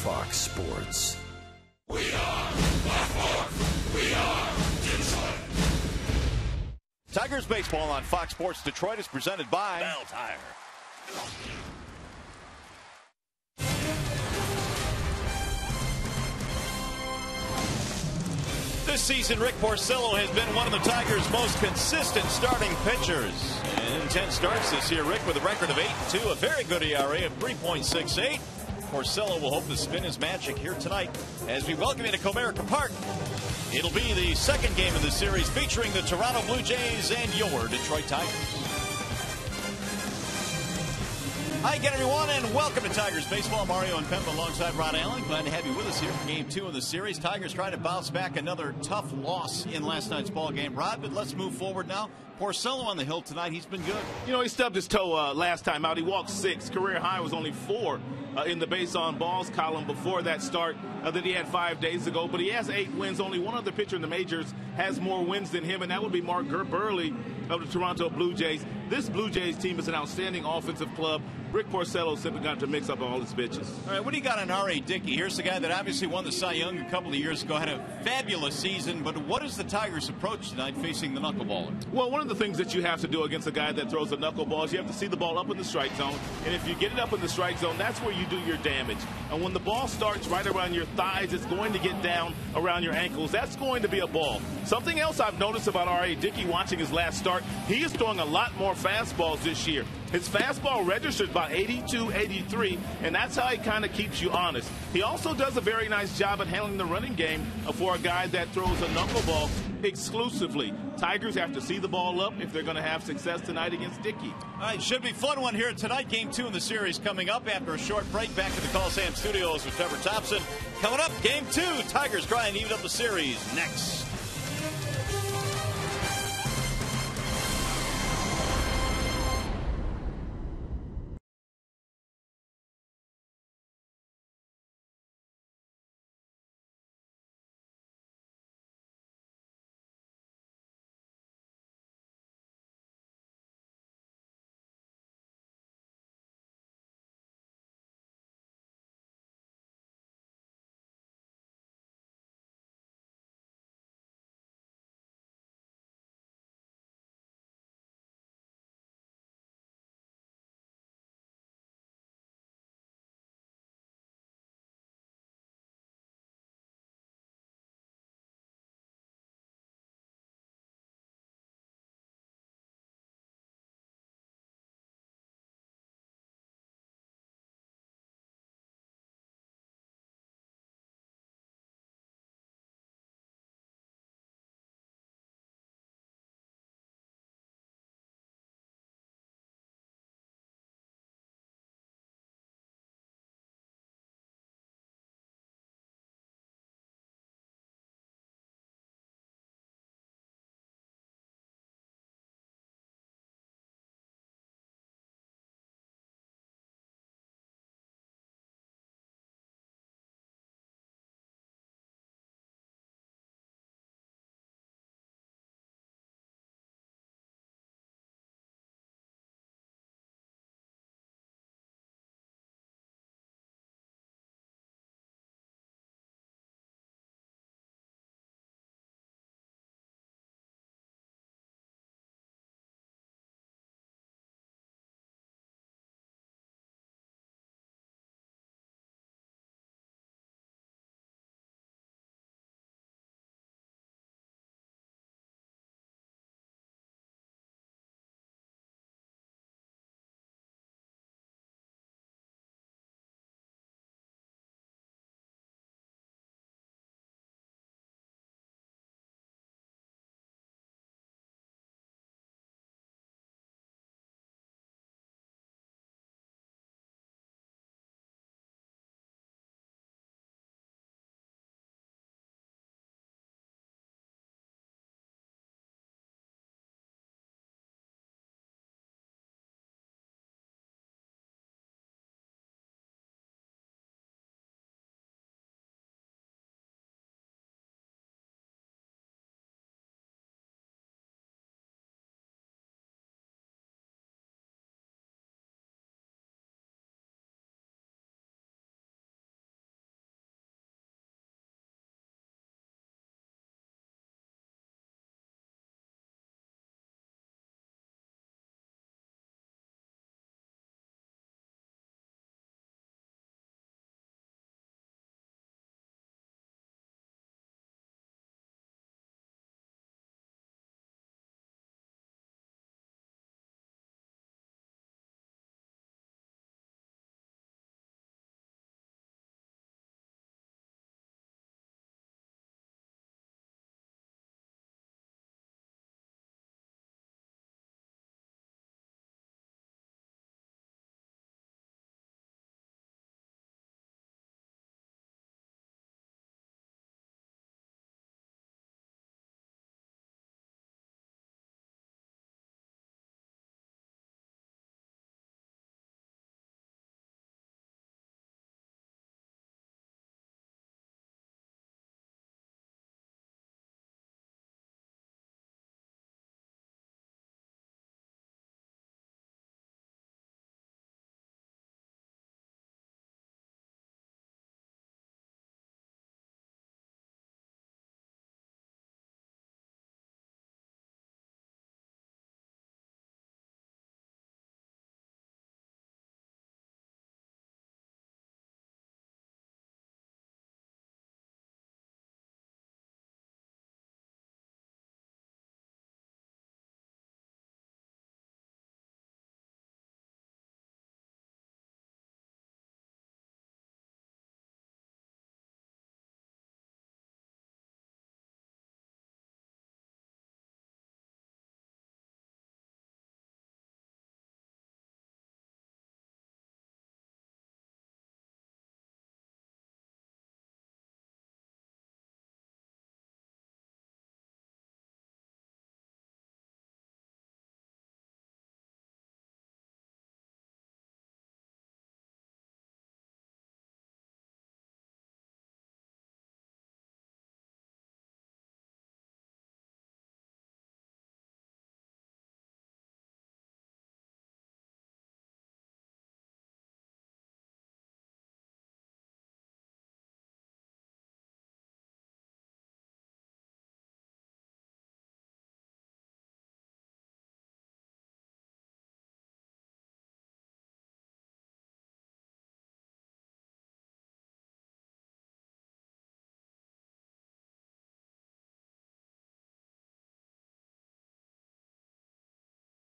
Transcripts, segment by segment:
Fox Sports. We are. We are Detroit. Tigers baseball on Fox Sports Detroit is presented by Belle Tire. This season, Rick Porcello has been one of the Tigers' most consistent starting pitchers. In 10 starts this year, Rick with a record of 8-2, a very good ERA of 3.68. Porcello will hope to spin his magic here tonight as we welcome you to Comerica Park. It'll be the second game of the series featuring the Toronto Blue Jays and your Detroit Tigers. Hi again, everyone, and welcome to Tigers Baseball. Mario Impemba alongside Rod Allen. Glad to have you with us here for game two of the series. Tigers trying to bounce back another tough loss in last night's ball game. Rod, but let's move forward now. Porcello on the hill tonight. He's been good. You know, he stubbed his toe uh, last time out. He walked six. Career high was only four uh, in the base on balls column before that start uh, that he had five days ago. But he has eight wins. Only one other pitcher in the majors has more wins than him, and that would be Mark Buehrle of the Toronto Blue Jays. This Blue Jays team is an outstanding offensive club. Rick Porcello simply got to mix up all his pitches. All right, what do you got on R.A. Dickey? Here's the guy that obviously won the Cy Young a couple of years ago, had a fabulous season, but what is the Tigers' approach tonight facing the knuckleballer? Well, one of the things that you have to do against a guy that throws a knuckleball is you have to see the ball up in the strike zone. And if you get it up in the strike zone, that's where you do your damage. And when the ball starts right around your thighs, it's going to get down around your ankles. That's going to be a ball. Something else I've noticed about R.A. Dickey watching his last start, he is throwing a lot more fastballs this year. His fastball registered by 82, 83, and that's how he kind of keeps you honest. He also does a very nice job at handling the running game for a guy that throws a knuckleball exclusively. Tigers have to see the ball up if they're going to have success tonight against Dickey. All right, should be fun one here tonight. Game two in the series coming up after a short break. Back to the Coliseum Studios with Trevor Thompson. Coming up, game two. Tigers try and even up the series next.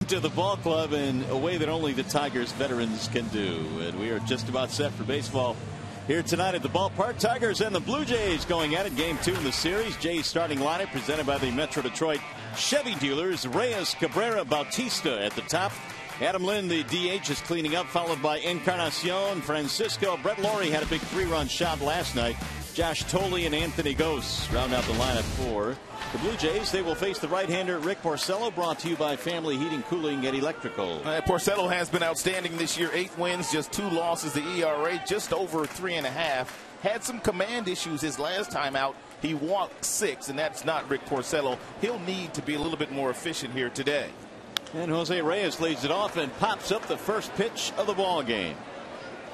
To the ball club in a way that only the Tigers veterans can do. And we are just about set for baseball here tonight at the ballpark. Tigers and the Blue Jays going at it. Game two in the series. Jays starting lineup presented by the Metro Detroit Chevy dealers. Reyes, Cabrera, Bautista at the top. Adam Lind, the DH, is cleaning up, followed by Encarnacion, Francisco. Brett Lawrie had a big three run shot last night. Josh Thole and Anthony Gose round out the lineup for the Blue Jays. They will face the right-hander Rick Porcello, brought to you by Family Heating, Cooling, and Electrical. Uh, Porcello has been outstanding this year. Eight wins, just two losses. The ERA just over three and a half. Had some command issues his last time out. He walked six, and that's not Rick Porcello. He'll need to be a little bit more efficient here today. And Jose Reyes leads it off and pops up the first pitch of the ball game.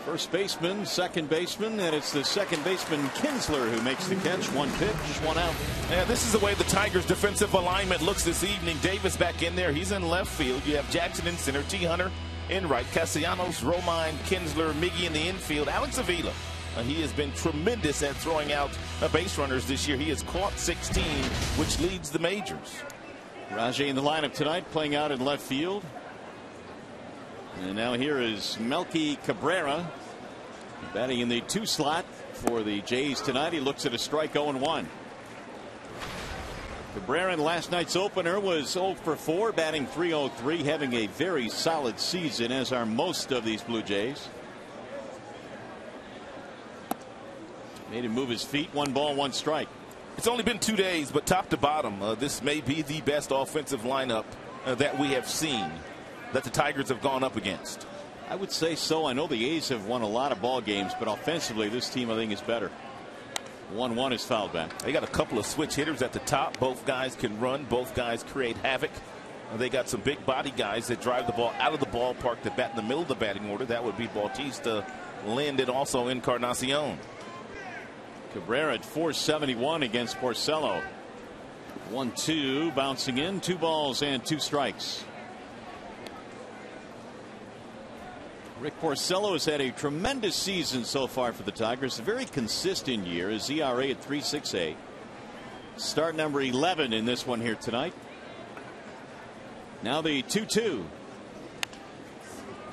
First baseman, second baseman, and it's the second baseman Kinsler who makes the catch. One pitch, one out. Yeah, this is the way the Tigers' defensive alignment looks this evening. Davis back in there. He's in left field. You have Jackson in center, T. Hunter in right, Castellanos, Romine, Kinsler, Miggy in the infield, Alex Avila. Uh, he has been tremendous at throwing out uh, base runners this year. He has caught 16, which leads the majors. Rajai in the lineup tonight, playing out in left field. And now here is Melky Cabrera batting in the two slot for the Jays tonight. He looks at a strike 0 1. Cabrera in last night's opener was 0 for 4, batting 303, having a very solid season, as are most of these Blue Jays. Made him move his feet. One ball, one strike. It's only been two days, but top to bottom, uh, this may be the best offensive lineup uh, that we have seen that the Tigers have gone up against. I would say so. I know the A's have won a lot of ball games, but offensively, this team I think is better. 1 1 is fouled back. They got a couple of switch hitters at the top. Both guys can run, both guys create havoc. They got some big body guys that drive the ball out of the ballpark to bat in the middle of the batting order. That would be Bautista, Lind, and also Encarnacion. Cabrera at 471 against Porcello. 1 2 bouncing in, two balls and two strikes. Rick Porcello has had a tremendous season so far for the Tigers. A very consistent year. His ERA at 3.68. Start number 11 in this one here tonight. Now the 2 2.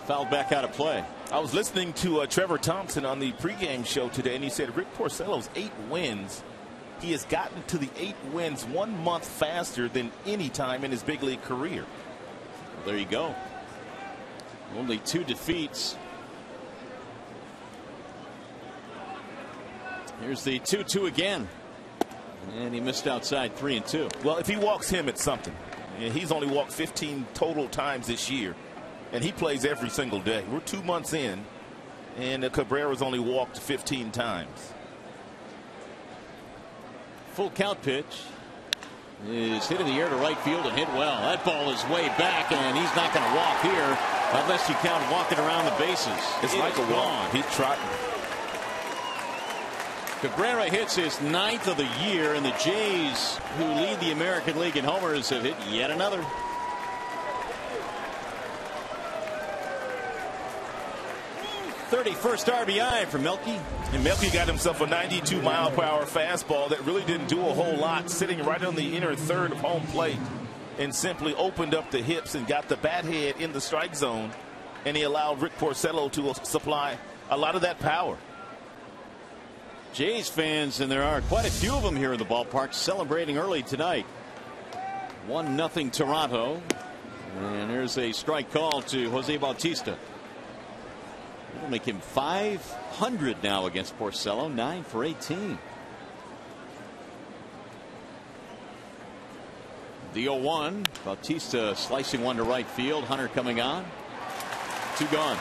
Fouled back out of play. I was listening to uh, Trevor Thompson on the pregame show today, and he said Rick Porcello's eight wins. He has gotten to the eight wins one month faster than any time in his big league career. Well, there you go. Only two defeats. Here's the 2 2 again. And he missed outside 3 and 2. Well, if he walks him, it's something. He's only walked 15 total times this year and he plays every single day. We're two months in, and Cabrera's only walked 15 times. Full count pitch is hit in the air to right field and hit well. That ball is way back, and he's not going to walk here unless you count walking around the bases. It's it like a walk. He's trotting. Cabrera hits his ninth of the year, and the Jays, who lead the American League in homers, have hit yet another. 31st RBI for Melky. And Melky got himself a 92 mile per hour fastball that really didn't do a whole lot, sitting right on the inner third of home plate and simply opened up the hips and got the bat head in the strike zone. And he allowed Rick Porcello to supply a lot of that power. Jays fans, and there are quite a few of them here in the ballpark, celebrating early tonight. 1 nothing Toronto. And there's a strike call to Jose Bautista. It'll make him 500 now against Porcello, 9 for 18. The 0 1. Bautista slicing one to right field. Hunter coming on. Two gone.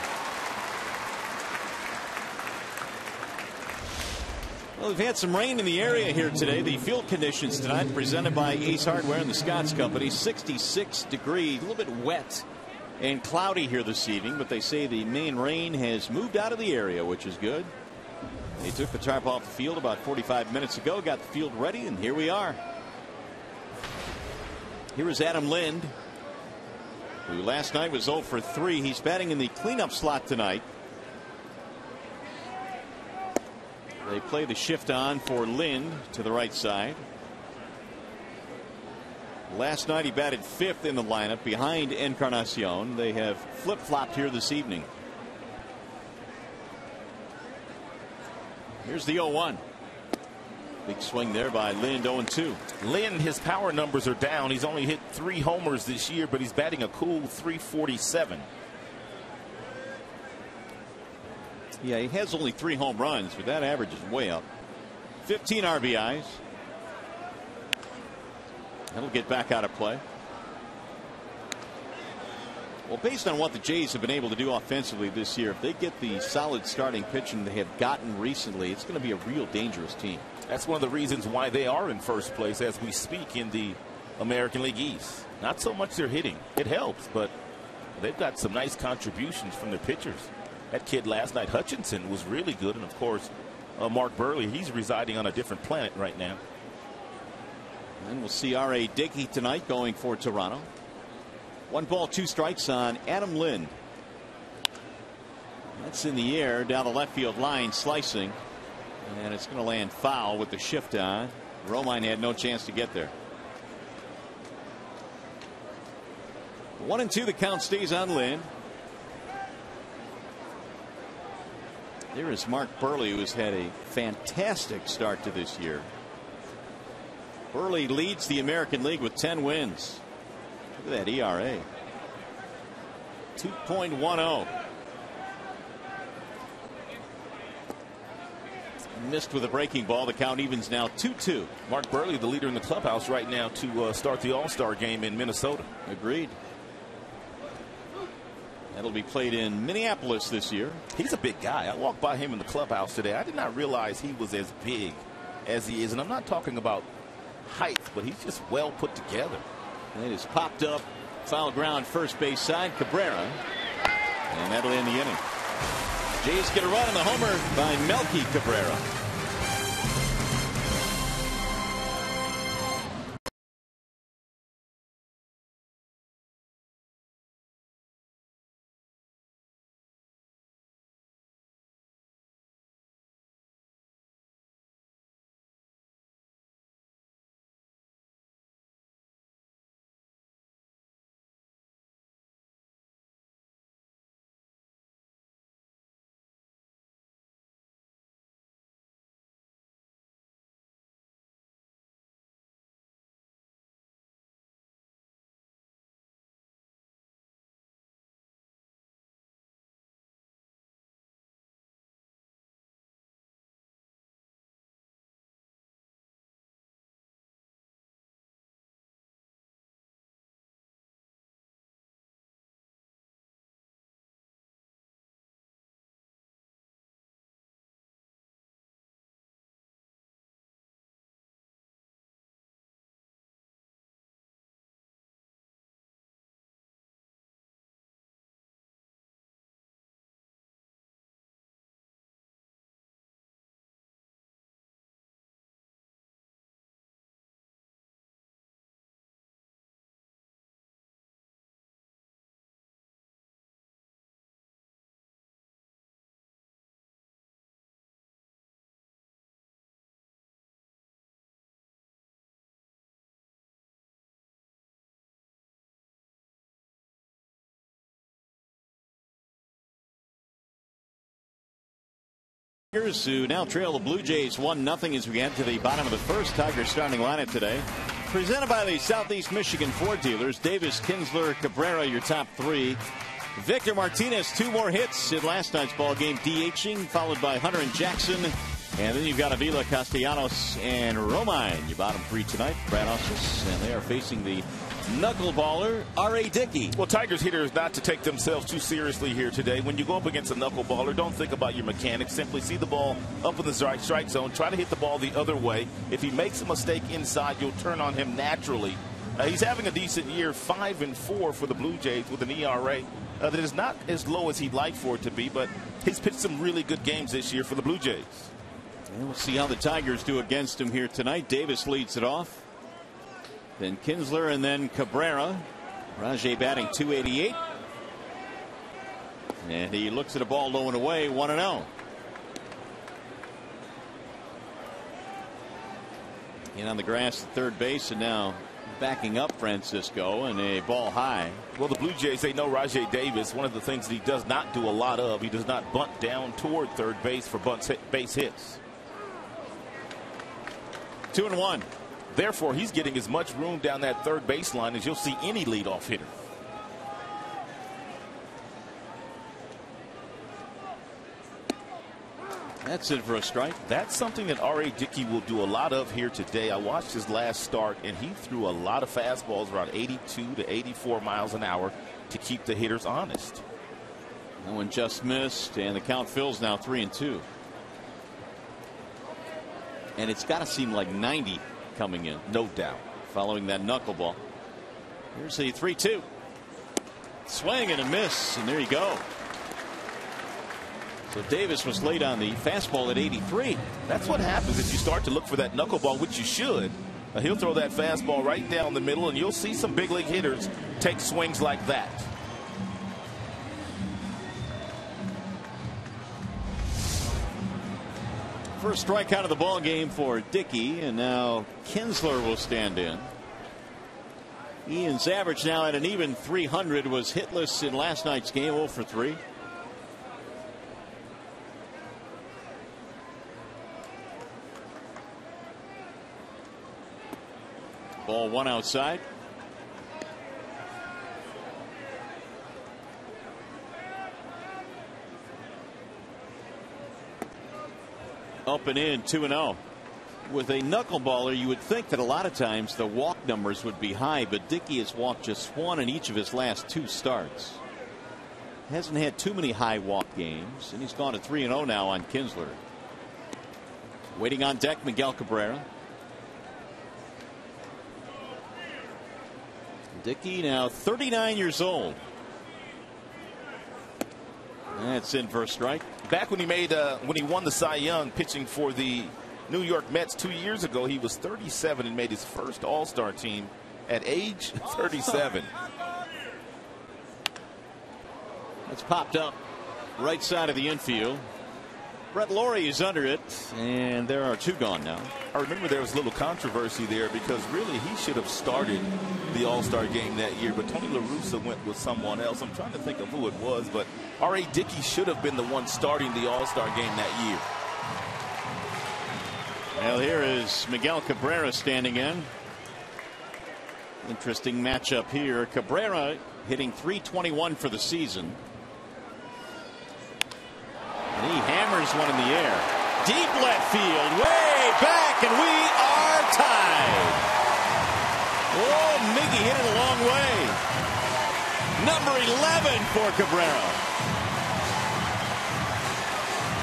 Well, we've had some rain in the area here today. The field conditions tonight presented by Ace Hardware and the Scotts Company. 66 degrees, a little bit wet and cloudy here this evening, but they say the main rain has moved out of the area, which is good. They took the tarp off the field about 45 minutes ago, got the field ready, and here we are. Here is Adam Lind, who last night was 0 for 3. He's batting in the cleanup slot tonight. They play the shift on for Lind to the right side. Last night he batted fifth in the lineup behind Encarnacion. They have flip flopped here this evening. Here's the 0 1. Big swing there by Lind 0 2. Lind, his power numbers are down. He's only hit three homers this year, but he's batting a cool 347. Yeah, he has only three home runs, but that average is way up. 15 RBIs. That'll get back out of play. Well, based on what the Jays have been able to do offensively this year, if they get the solid starting pitching they have gotten recently, it's going to be a real dangerous team. That's one of the reasons why they are in first place as we speak in the American League East. Not so much their hitting. It helps, but they've got some nice contributions from their pitchers. That kid last night, Hutchison, was really good. And, of course, uh, Mark Buehrle, he's residing on a different planet right now. And we'll see R.A. Dickey tonight going for Toronto. One ball, two strikes on Adam Lind. That's in the air down the left field line, slicing. And it's going to land foul with the shift on. Romine had no chance to get there. One and two, the count stays on Lind. There is Mark Buehrle, who has had a fantastic start to this year. Buehrle leads the American League with 10 wins. Look at that ERA. 2.10. Missed with a breaking ball. The count evens now 2 2. Mark Buehrle, the leader in the clubhouse right now to uh, start the All Star game in Minnesota. Agreed. That'll be played in Minneapolis this year. He's a big guy. I walked by him in the clubhouse today. I did not realize he was as big as he is. And I'm not talking about height, but he's just well put together. And it is popped up. Foul ground first base side. Cabrera. And that'll end the inning. Jays get a run on the homer by Melky Cabrera. Tigers who now trail the Blue Jays 1 0 as we get to the bottom of the first. Tigers starting lineup today. Presented by the Southeast Michigan Ford dealers. Davis, Kinsler, Cabrera, your top three. Victor Martinez, two more hits in last night's ball game, DHing, followed by Hunter and Jackson. And then you've got Avila, Castellanos, and Romine. Your bottom three tonight, Brad Ausmus, and they are facing the knuckleballer R.A. Dickey. Well, Tigers hitters not to take themselves too seriously here today. When you go up against a knuckleballer, don't think about your mechanics. Simply see the ball up in the strike, zone. Try to hit the ball the other way. If he makes a mistake inside, you'll turn on him naturally. Uh, he's having a decent year, five and four for the Blue Jays with an ERA uh, that is not as low as he'd like for it to be, but he's pitched some really good games this year for the Blue Jays. And we'll see how the Tigers do against him here tonight. Davis leads it off. Then Kinsler and then Cabrera. Rajai batting 288. And he looks at a ball low and away, 1 0. In on the grass at third base, and now backing up Francisco and a ball high. Well, the Blue Jays, they know Rajai Davis. One of the things that he does not do a lot of, he does not bunt down toward third base for bunt hit, base hits. Two and one. Therefore, he's getting as much room down that third baseline as you'll see any leadoff hitter. That's it for a strike. That's something that R.A. Dickey will do a lot of here today. I watched his last start, and he threw a lot of fastballs around 82 to 84 miles an hour to keep the hitters honest. That one just missed, and the count fills now three and two. And it's got to seem like 90 coming in. No doubt. Following that knuckleball. Here's the 3 2. Swing and a miss, and there you go. So Davis was late on the fastball at 83. That's what happens if you start to look for that knuckleball, which you should. He'll throw that fastball right down the middle, and you'll see some big league hitters take swings like that. First strikeout of the ball game for Dickey, and now Kinsler will stand in. Ian's average now at an even 300 was hitless in last night's game, 0 for 3. Ball one outside. Up and in 2 and 0. With a knuckleballer, you would think that a lot of times the walk numbers would be high, but Dickey has walked just one in each of his last two starts. Hasn't had too many high walk games, and he's gone to 3 and 0 now on Kinsler. Waiting on deck, Miguel Cabrera. Dickey now 39 years old. That's in for a strike. Back when he made uh, when he won the Cy Young pitching for the New York Mets two years ago, he was 37 and made his first All Star team at age 37. It's popped up right side of the infield. Brett Lawrie is under it, and there are two gone now. I remember there was a little controversy there because really he should have started the All Star game that year, but Tony La Russa went with someone else. I'm trying to think of who it was, but R.A. Dickey should have been the one starting the All Star game that year. Well, here is Miguel Cabrera standing in. Interesting matchup here. Cabrera hitting 321 for the season. And he hammers one in the air. Deep left field, way back, and we are tied. Oh, Miggy hit it a long way. Number 11 for Cabrera.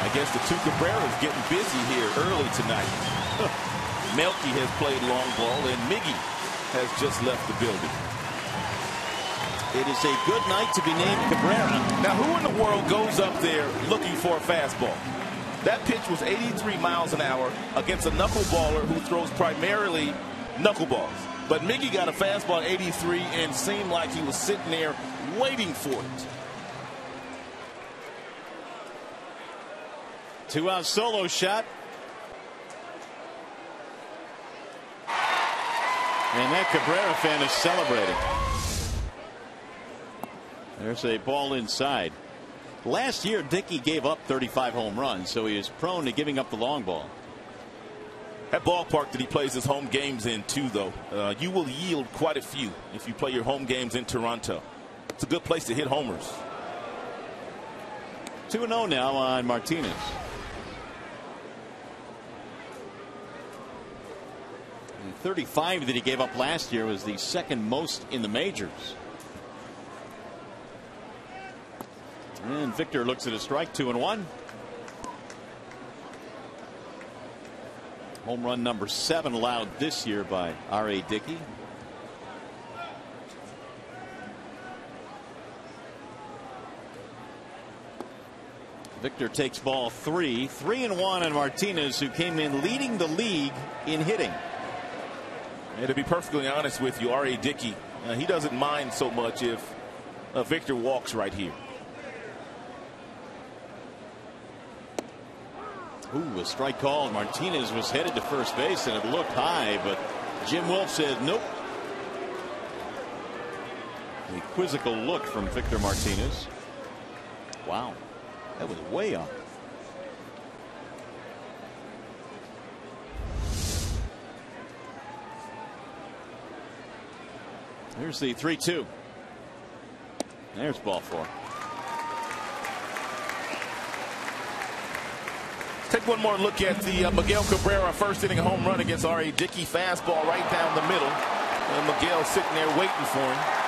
I guess the two Cabreras getting busy here early tonight. Melky has played long ball, and Miggy has just left the building. It is a good night to be named Cabrera. Now, who in the world goes up there looking for a fastball? That pitch was 83 miles an hour against a knuckleballer who throws primarily knuckleballs. But Miggy got a fastball 83 and seemed like he was sitting there waiting for it. Two out solo shot. And that Cabrera fan is celebrating. There's a ball inside. Last year, Dickey gave up 35 home runs, so he is prone to giving up the long ball. That ballpark that he plays his home games in, too, though, uh, you will yield quite a few if you play your home games in Toronto. It's a good place to hit homers. 2 0 now on Martinez. The 35 that he gave up last year was the second most in the majors. And Victor looks at a strike, two and one. Home run number seven allowed this year by R.A. Dickey. Victor takes ball three, three and one and Martinez, who came in leading the league in hitting. And to be perfectly honest with you, R.A. Dickey, uh, he doesn't mind so much if uh, Victor walks right here. Ooh, a strike call. Martinez was headed to first base, and it looked high, but Jim Wolf said, nope, A quizzical look from Victor Martinez. Wow. That was way up. Here's the 3 2. There's ball four. Take one more look at the uh, Miguel Cabrera first inning home run against R.A. Dickey. Fastball right down the middle. And Miguel sitting there waiting for him.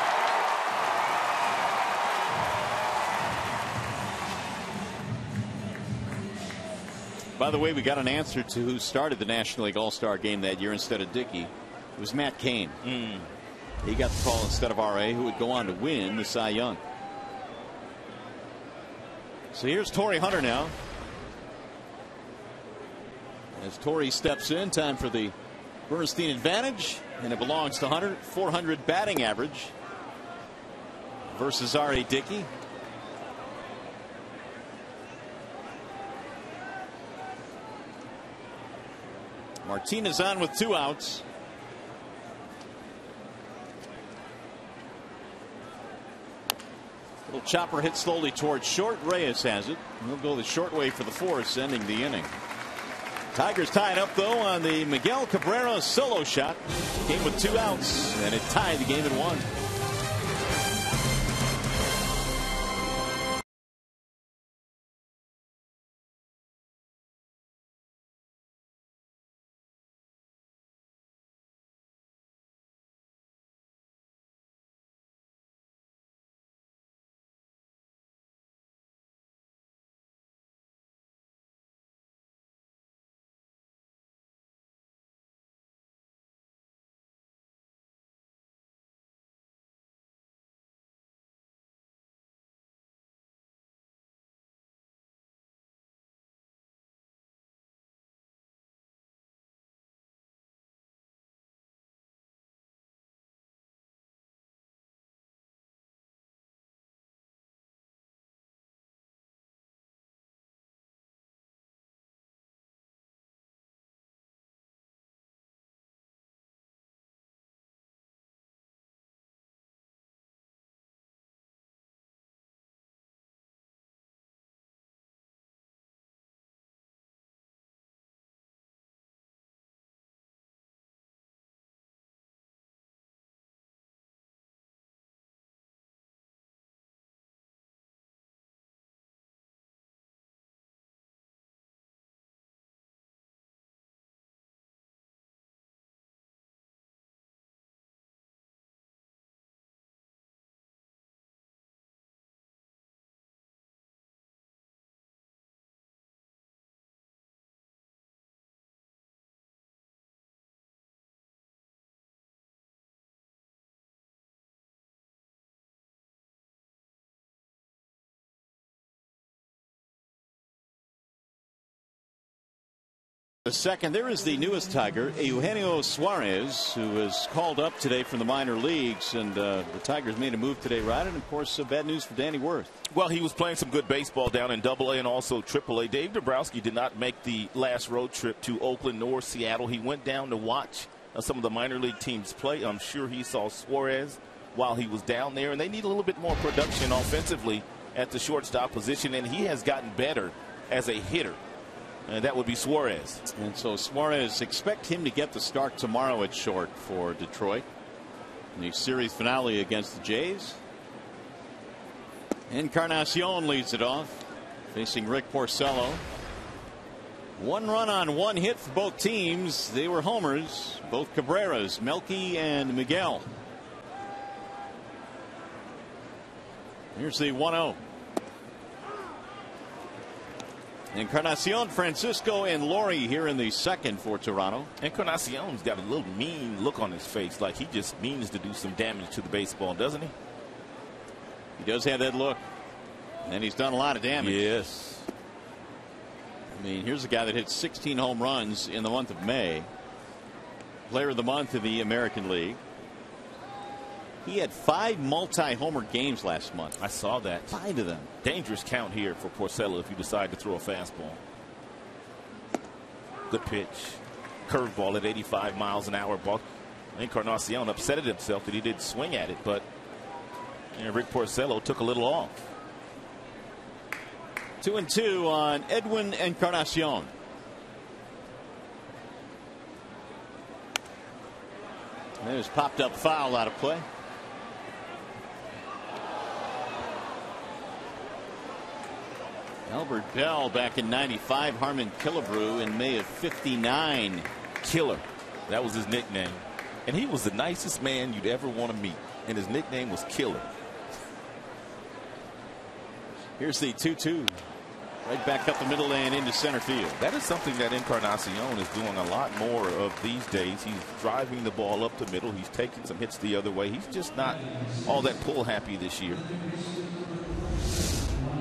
By the way, we got an answer to who started the National League All Star game that year instead of Dickey. It was Matt Cain. Mm. He got the call instead of R.A., who would go on to win the Cy Young. So here's Torii Hunter now. As Torii steps in, time for the Bernstein advantage, and it belongs to Hunter. 400 batting average versus R.A. Dickey. Martinez on with two outs. Little chopper hit slowly towards short. Reyes has it. He'll go the short way for the force, ending the inning. Tigers tied up though on the Miguel Cabrera solo shot. Game with two outs, and it tied the game at one. The second, there is the newest Tiger, Eugenio Suarez, who was called up today from the minor leagues, and uh, the Tigers made a move today, right? And of course, uh, bad news for Danny Worth. Well, he was playing some good baseball down in Double A and also Triple A. Dave Dombrowski did not make the last road trip to Oakland nor Seattle. He went down to watch uh, some of the minor league teams play. I'm sure he saw Suarez while he was down there, and they need a little bit more production offensively at the shortstop position, and he has gotten better as a hitter and that would be Suarez. And so Suarez, expect him to get the start tomorrow at short for Detroit. The series finale against the Jays. Encarnacion leads it off, facing Rick Porcello. One run on one hit for both teams. They were homers, both Cabreras, Melky and Miguel. Here's the 1 0. Encarnacion, Francisco, and Lawrie here in the second for Toronto. Encarnacion's got a little mean look on his face, like he just means to do some damage to the baseball, doesn't he? He does have that look. And he's done a lot of damage. Yes. I mean, here's a guy that hit 16 home runs in the month of May. Player of the month in the American League. He had five multi-homer games last month. I saw that. Five of them. Dangerous count here for Porcello if you decide to throw a fastball. Good pitch. Curveball at 85 miles an hour. Ball. Encarnacion upset at himself that he didn't swing at it, but Rick Porcello took a little off. Two and two on Edwin Encarnacion. There's popped up foul out of play. Albert Belle back in 95, Harmon Killebrew in May of 59. Killer. That was his nickname. And he was the nicest man you'd ever want to meet. And his nickname was Killer. Here's the 2 2. Right back up the middle and into center field. That is something that Encarnacion is doing a lot more of these days. He's driving the ball up the middle. He's taking some hits the other way. He's just not all that pull happy this year.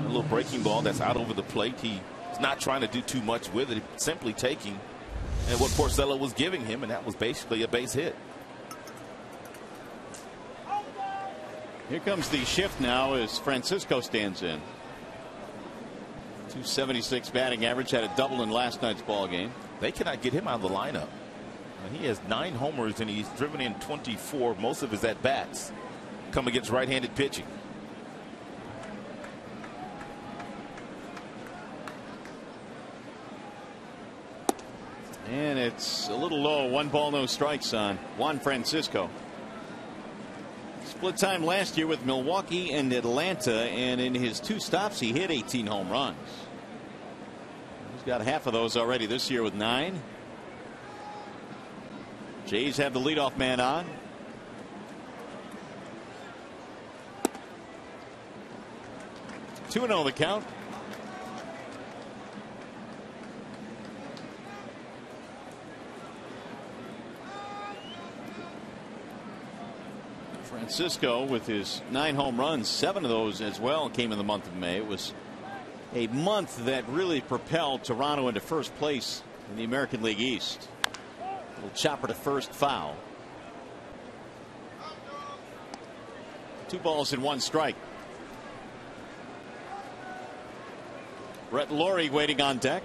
A little breaking ball that's out over the plate. He's not trying to do too much with it, simply taking and what Porcello was giving him, and that was basically a base hit. Here comes the shift now as Francisco stands in. 276 batting average had a double in last night's ball game. They cannot get him out of the lineup. He has nine homers and he's driven in 24. Most of his at bats come against right handed pitching. And it's a little low. One ball, no strikes on Juan Francisco. Split time last year with Milwaukee and Atlanta, and in his two stops, he hit 18 home runs. He's got half of those already this year with nine. Jays have the leadoff man on. Two and zero the count. Francisco with his nine home runs, seven of those as well came in the month of May. It was a month that really propelled Toronto into first place in the American League East. Little chopper to first foul. Two balls and one strike. Brett Lawrie waiting on deck.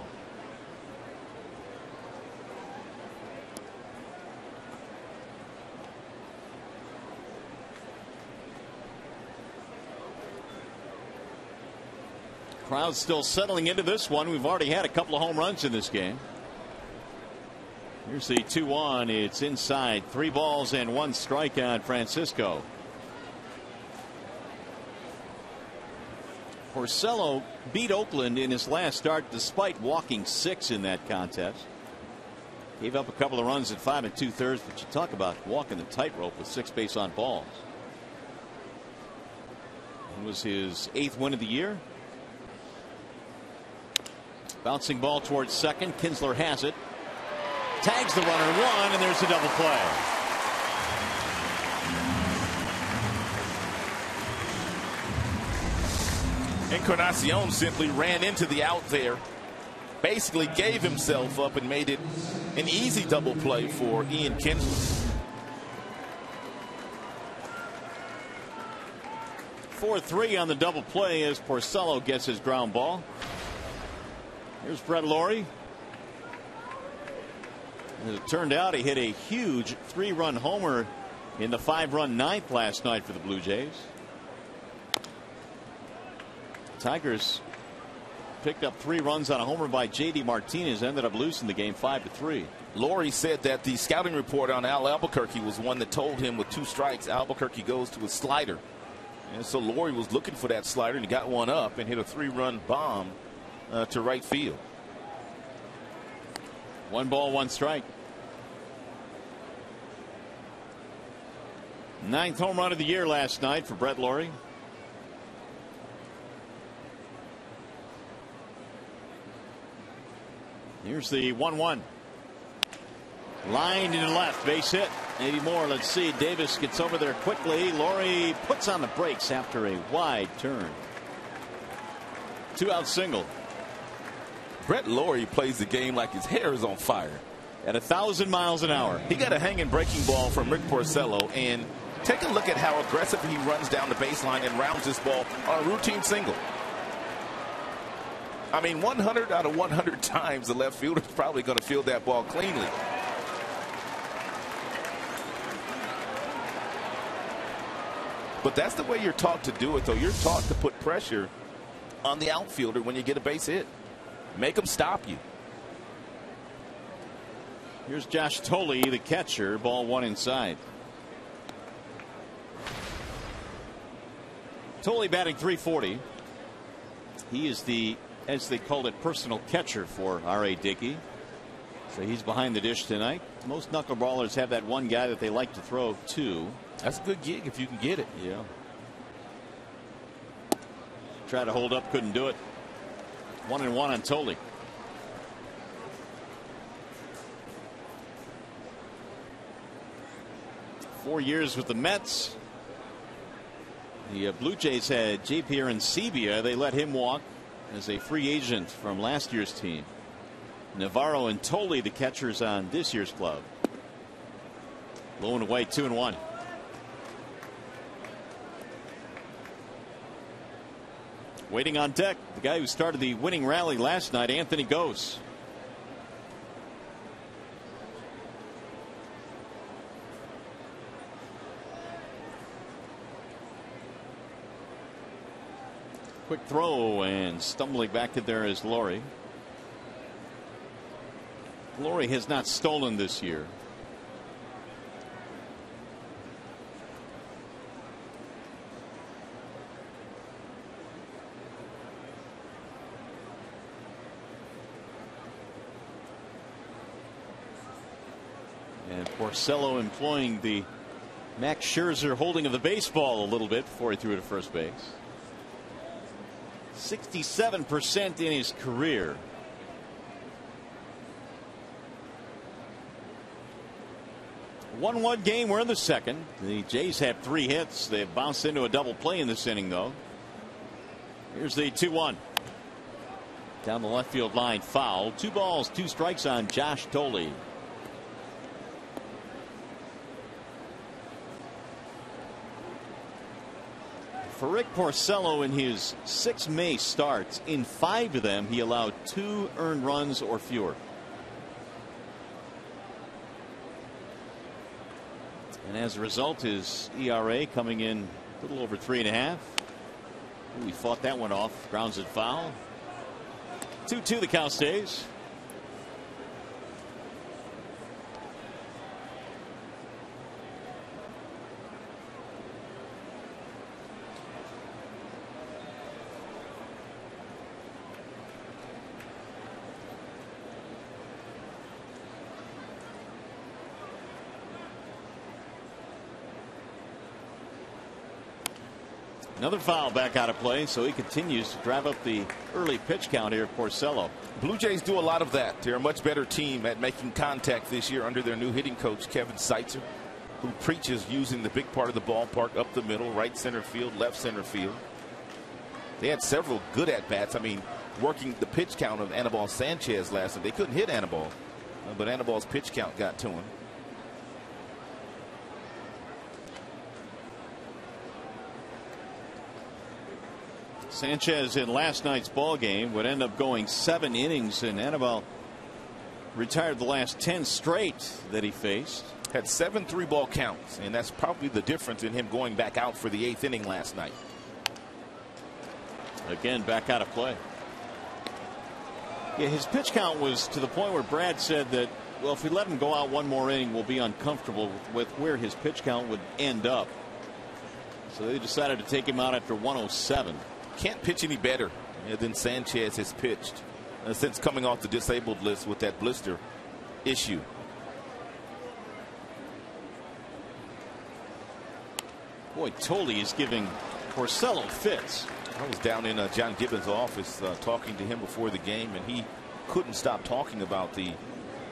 Crowd still settling into this one. We've already had a couple of home runs in this game. Here's the 2 1. It's inside. Three balls and one strike on Francisco. Porcello beat Oakland in his last start despite walking six in that contest. Gave up a couple of runs at five and two thirds, but you talk about walking the tightrope with six base on balls. It was his eighth win of the year. Bouncing ball towards second. Kinsler has it. Tags the runner one, and there's a double play. Encarnacion simply ran into the out there, basically gave himself up and made it an easy double play for Ian Kinsler. Four three on the double play as Porcello gets his ground ball. Here's Brett Lawrie. As it turned out, he hit a huge three run homer in the five run ninth last night for the Blue Jays. Tigers picked up three runs on a homer by J.D. Martinez, ended up losing the game five to three. Lawrie said that the scouting report on Al Albuquerque was one that told him with two strikes, Albuquerque goes to a slider. And so Lawrie was looking for that slider and he got one up and hit a three run bomb uh, to right field. One ball, one strike. Ninth home run of the year last night for Brett Lawrie. Here's the 1 1. Line into left, base hit. Maybe more. Let's see. Davis gets over there quickly. Lawrie puts on the brakes after a wide turn. Two out single. Brett Lawrie plays the game like his hair is on fire. At a thousand miles an hour. He got a hanging breaking ball from Rick Porcello, and take a look at how aggressive he runs down the baseline and rounds this ball on a routine single. I mean, 100 out of 100 times the left fielder is probably going to field that ball cleanly. But that's the way you're taught to do it, though. You're taught to put pressure on the outfielder when you get a base hit. Make them stop you. Here's Josh Thole, the catcher. Ball one inside. Thole batting 340. He is the, as they called it, personal catcher for R.A. Dickey. So he's behind the dish tonight. Most knuckleballers have that one guy that they like to throw to. That's a good gig if you can get it. Yeah. Try to hold up, couldn't do it. One and one on Thole. Four years with the Mets. The uh, Blue Jays had J. Pierre Arencibia. They let him walk as a free agent from last year's team. Navarro and Thole, the catchers on this year's club. Low and away, two and one. Waiting on deck, the guy who started the winning rally last night, Anthony Gose. Quick throw and stumbling back to there is Leury. Leury has not stolen this year. Porcello employing the Max Scherzer holding of the baseball a little bit before he threw it to first base. 67% in his career. One one game. We're in the second. The Jays have three hits. They've bounced into a double play in this inning, though. Here's the 2 1. Down the left field line, foul. Two balls, two strikes on Josh Thole. For Rick Porcello in his six May starts, in five of them, he allowed two earned runs or fewer. And as a result, his ERA coming in a little over three and a half. He fought that one off. Grounds it foul. 2 2 the count stays. Another foul back out of play, so he continues to drive up the early pitch count here, Porcello. Blue Jays do a lot of that. They're a much better team at making contact this year under their new hitting coach, Kevin Seitzer, who preaches using the big part of the ballpark up the middle, right center field, left center field. They had several good at bats. I mean, working the pitch count of Anibal Sanchez last night. They couldn't hit Anibal, but Anibal's pitch count got to him. Sanchez in last night's ball game would end up going seven innings and Anibal retired the last 10 straight that he faced. Had seven three ball counts and that's probably the difference in him going back out for the eighth inning last night. Again back out of play. Yeah his pitch count was to the point where Brad said that well if we let him go out one more inning we'll be uncomfortable with where his pitch count would end up. So they decided to take him out after 107 can't pitch any better than Sanchez has pitched uh, since coming off the disabled list with that blister issue. Boy, Thole is giving Porcello fits. I was down in uh, John Gibbons' office uh, talking to him before the game, and he couldn't stop talking about the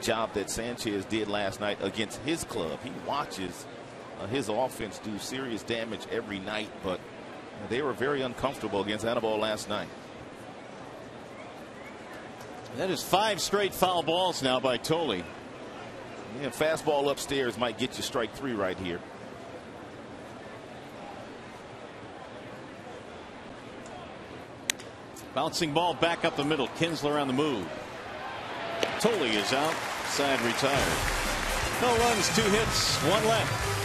job that Sanchez did last night against his club. He watches uh, his offense do serious damage every night, but they were very uncomfortable against Anibal last night. That is five straight foul balls now by Thole. Yeah, fastball upstairs might get you strike three right here. Bouncing ball back up the middle. Kinsler on the move. Thole is out. Side retired. No runs, two hits, one left.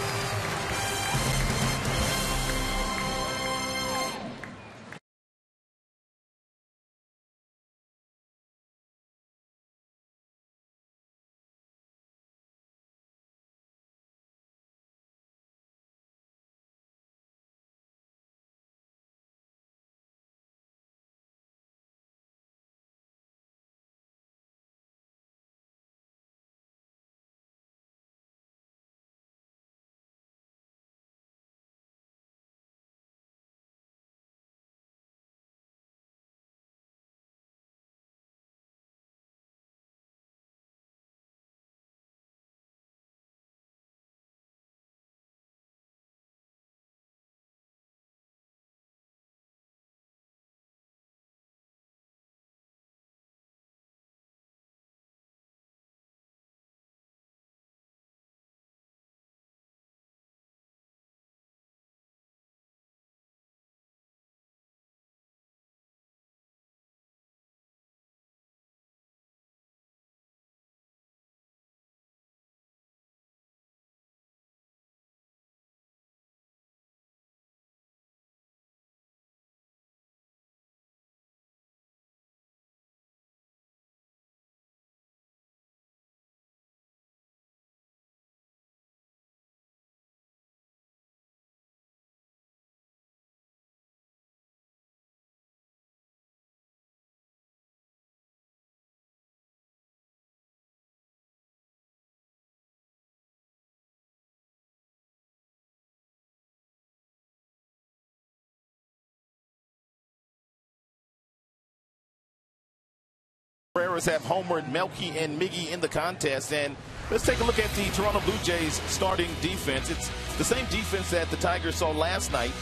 Have homered Melky and Miggy in the contest. And let's take a look at the Toronto Blue Jays starting defense. It's the same defense that the Tigers saw last night.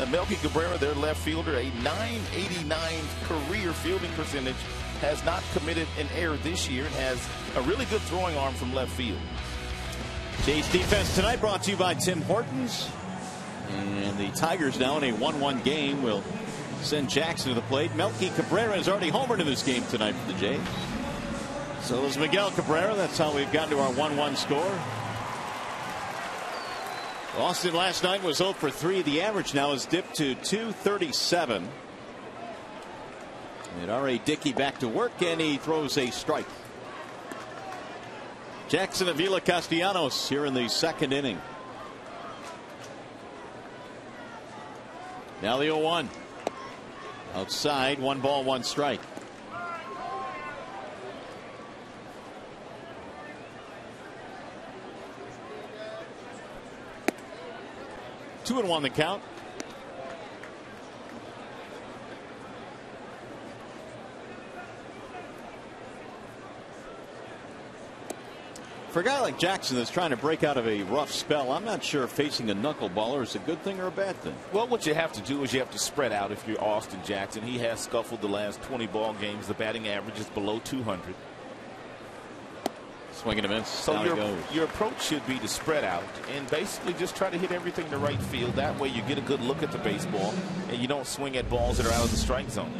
Uh, Melky Cabrera, their left fielder, a 989 career fielding percentage, has not committed an error this year and has a really good throwing arm from left field. Jays defense tonight brought to you by Tim Hortons. And the Tigers now in a 1-1 game will send Jackson to the plate. Melky Cabrera is already homered in this game tonight for the Jays. So is Miguel Cabrera. That's how we've gotten to our 1-1 score. Austin last night was 0 for 3. The average now is dipped to 237. And R.A. Dickey back to work and he throws a strike. Jackson Avila Castellanos here in the second inning. Now the 0 1. Outside, one ball, one strike. Two and one the count. For a guy like Jackson that's trying to break out of a rough spell, I'm not sure facing a knuckleballer is a good thing or a bad thing. Well, what you have to do is you have to spread out if you're Austin Jackson. He has scuffled the last 20 ball games. The batting average is below 200. Swinging a miss. So your, your approach should be to spread out and basically just try to hit everything to right field. That way you get a good look at the baseball and you don't swing at balls that are out of the strike zone.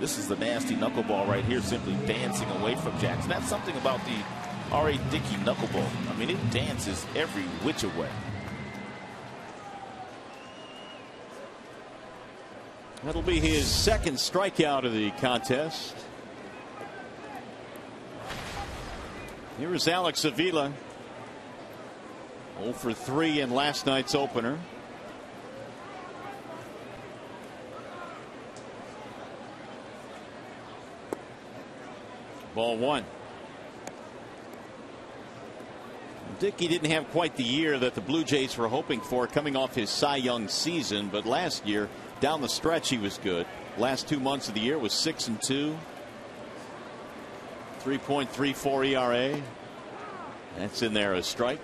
This is the nasty knuckleball right here, simply dancing away from Jackson. That's something about the R.A. Dickey knuckleball. I mean, it dances every which way. That'll be his second strikeout of the contest. Here is Alex Avila. 0 for 3 in last night's opener. Ball one. Dickey didn't have quite the year that the Blue Jays were hoping for coming off his Cy Young season, but last year down the stretch he was good. Last two months of the year was six and two. 3.34 ERA. That's in there a strike.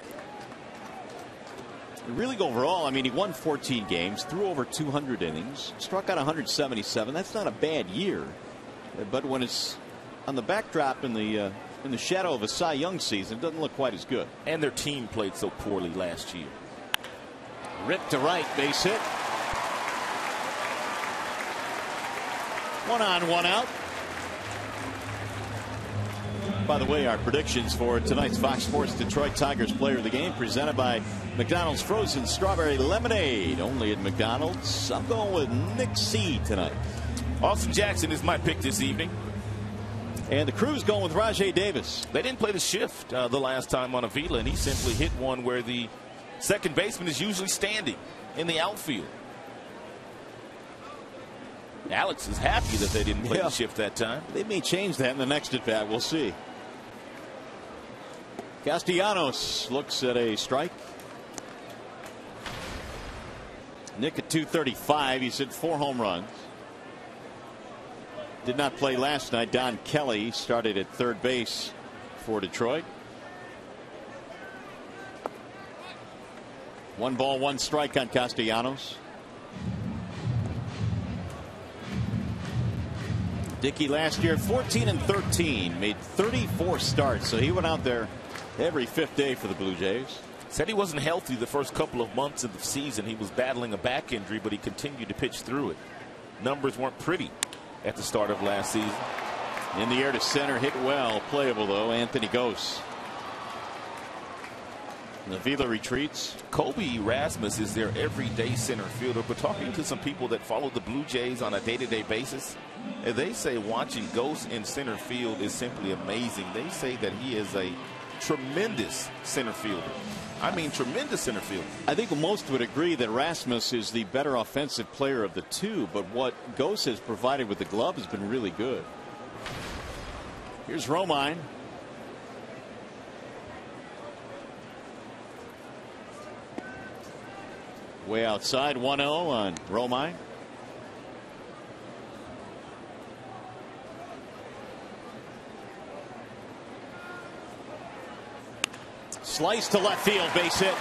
Really overall, I mean, he won 14 games, threw over 200 innings, struck out 177. That's not a bad year. But when it's on the backdrop in the uh, in the shadow of a Cy Young season. It Doesn't look quite as good. And their team played so poorly last year. Ripped to right, base hit. One on, one out. By the way, our predictions for tonight's Fox Sports Detroit Tigers Player of the Game presented by McDonald's Frozen Strawberry Lemonade. Only at McDonald's. I'm going with Nick C tonight. Austin Jackson is my pick this evening. And the crew's going with Rajai Davis. They didn't play the shift uh, the last time on Avila, and he simply hit one where the second baseman is usually standing in the outfield. Alex is happy that they didn't play yeah. the shift that time. They may change that in the next at bat. We'll see. Castellanos looks at a strike. Nick at 235. He's hit four home runs. Did not play last night. Don Kelly started at third base for Detroit. One ball, one strike on Castellanos. Dickey last year 14 and 13 made 34 starts so he went out there every fifth day for the Blue Jays. Said he wasn't healthy the first couple of months of the season. He was battling a back injury, but he continued to pitch through it. Numbers weren't pretty at the start of last season. In the air to center, hit well, playable though. Anthony Gose. Avila retreats. Colby Rasmus is their everyday center fielder, but talking to some people that follow the Blue Jays on a day-to-day -day basis, they say watching Gose in center field is simply amazing. They say that he is a tremendous center fielder. I mean, tremendous center field. I think most would agree that Rasmus is the better offensive player of the two, but what Gose has provided with the glove has been really good. Here's Romine. Way outside 1 0 on Romine. Slice to left field, base hit.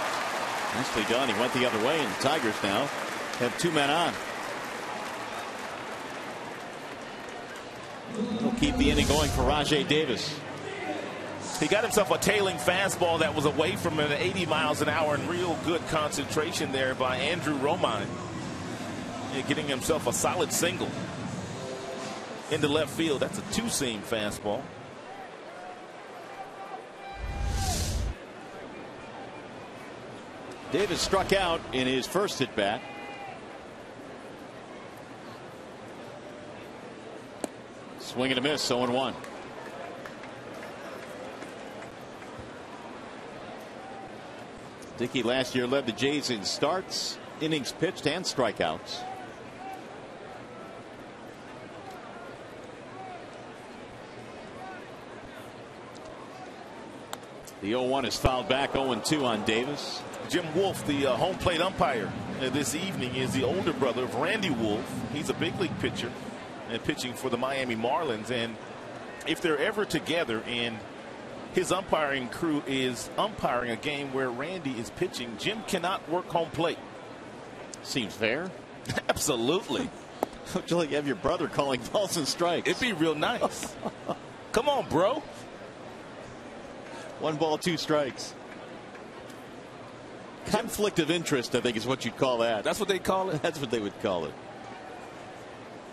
Nicely done. He went the other way, and the Tigers now have two men on. He'll keep the inning going for Rajai Davis. He got himself a tailing fastball that was away from him at 80 miles an hour and real good concentration there by Andrew Romine. getting himself a solid single into left field. That's a two seam fastball. Davis struck out in his first at bat. Swing and a miss, 0 1. Dickey last year led the Jays in starts, innings pitched, and strikeouts. The 0 1 is fouled back 0 2 on Davis. Jim Wolf, the uh, home plate umpire uh, this evening, is the older brother of Randy Wolf. He's a big league pitcher and pitching for the Miami Marlins. And if they're ever together and his umpiring crew is umpiring a game where Randy is pitching, Jim cannot work home plate. Seems fair. Absolutely. Would you like have your brother calling balls and strikes? It'd be real nice. Come on, bro. One ball, two strikes. Conflict of interest, I think, is what you'd call that. That's what they call it. That's what they would call it.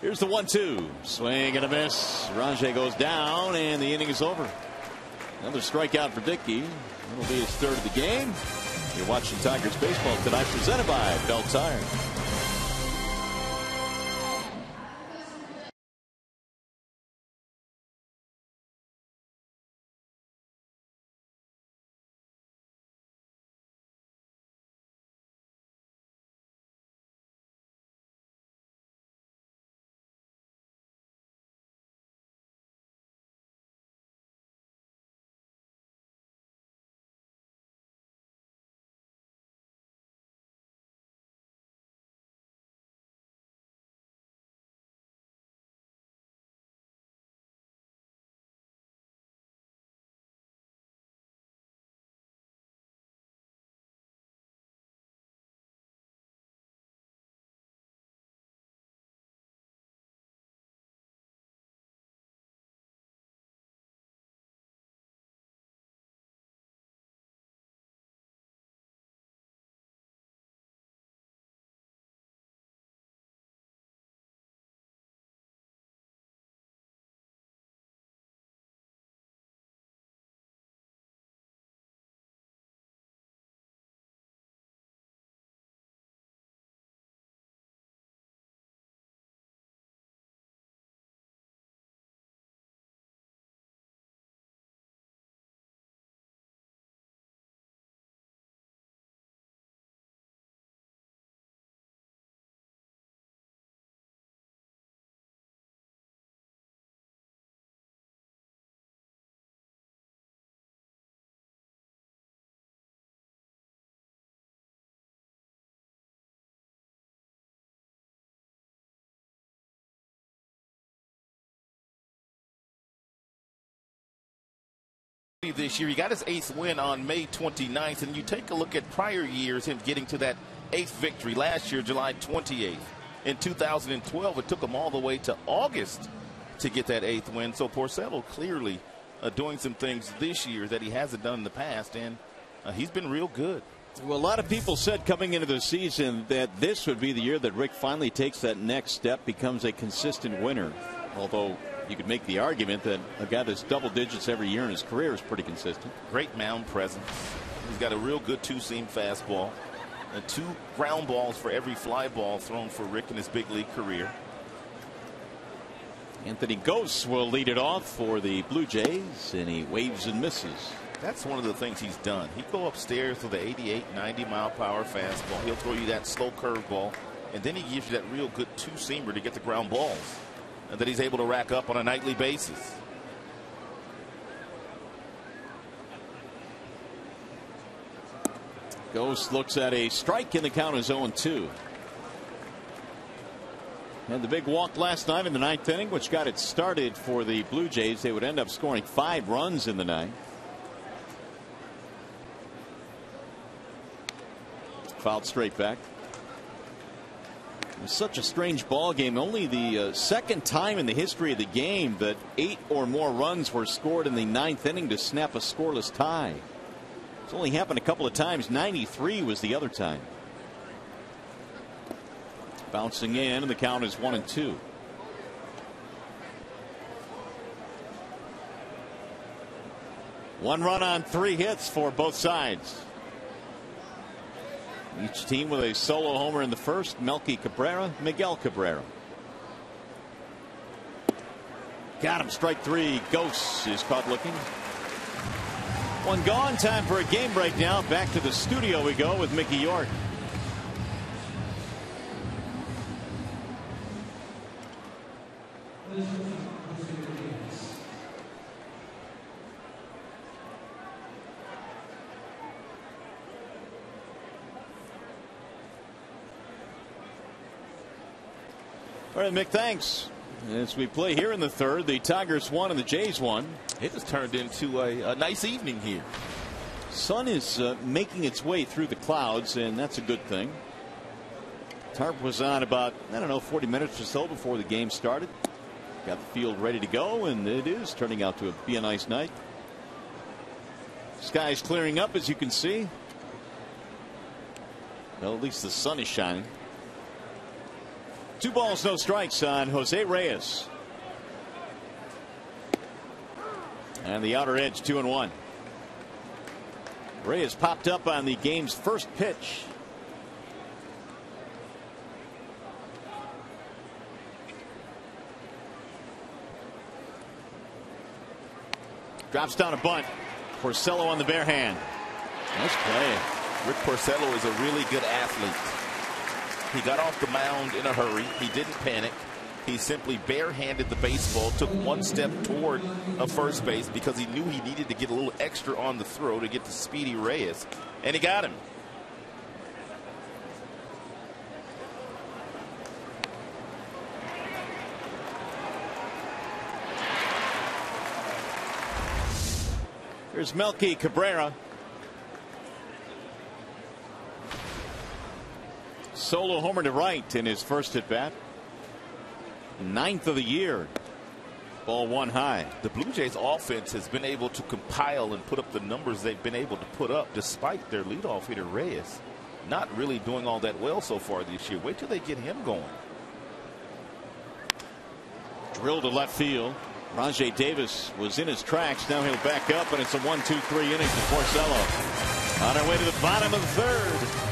Here's the one-two. Swing and a miss. Rajai goes down, and the inning is over. Another strikeout for Dickey. It'll be his third of the game. You're watching Tigers baseball tonight, presented by Belle Tire. This year. He got his eighth win on May 29th, and you take a look at prior years, him getting to that eighth victory last year, July 28th. In 2012, it took him all the way to August to get that eighth win. So Porcello clearly uh, doing some things this year that he hasn't done in the past, and uh, he's been real good. Well, a lot of people said coming into the season that this would be the year that Rick finally takes that next step, becomes a consistent winner. Although you could make the argument that a guy that's double digits every year in his career is pretty consistent. Great mound presence. He's got a real good two seam fastball. And two ground balls for every fly ball thrown for Rick in his big league career. Anthony Gose will lead it off for the Blue Jays, and he waves and misses. That's one of the things he's done. He go upstairs with an 88, 90 mile power fastball. He'll throw you that slow curveball, and then he gives you that real good two seamer to get the ground balls that he's able to rack up on a nightly basis. Gose looks at a strike in the count is 0 2. And the big walk last night in the ninth inning, which got it started for the Blue Jays. They would end up scoring five runs in the ninth. fouled straight back. Such a strange ball game. Only the uh, second time in the history of the game that eight or more runs were scored in the ninth inning to snap a scoreless tie. It's only happened a couple of times. 93 was the other time. Bouncing in, and the count is one and two. One run on three hits for both sides. Each team with a solo homer in the first. Melky Cabrera, Miguel Cabrera. Got him. Strike three. Ghosts is caught looking. One gone. Time for a game break now. Back to the studio we go with Mickey York. Right, Mick, thanks. As we play here in the third, the Tigers won and the Jays won. It has turned into a, a nice evening here. Sun is uh, making its way through the clouds, and that's a good thing. Tarp was on about, I don't know, 40 minutes or so before the game started. Got the field ready to go, and it is turning out to be a nice night. Sky's clearing up, as you can see. Well, at least the sun is shining. Two balls, no strikes on Jose Reyes. And the outer edge, two and one. Reyes popped up on the game's first pitch. Drops down a bunt. Porcello on the bare hand. Nice play. Rick Porcello is a really good athlete. He got off the mound in a hurry. He didn't panic. He simply barehanded the baseball, took one step toward a first base because he knew he needed to get a little extra on the throw to get to Speedy Reyes, and he got him. Here's Melky Cabrera. Solo homer to right in his first at bat. Ninth of the year. Ball one high. The Blue Jays offense has been able to compile and put up the numbers they've been able to put up despite their leadoff hitter Reyes not really doing all that well so far this year. Wait till they get him going. Drilled to left field. Rajay Davis was in his tracks. Now he'll back up, and it's a one, two, three inning to Porcello. On our way to the bottom of the third.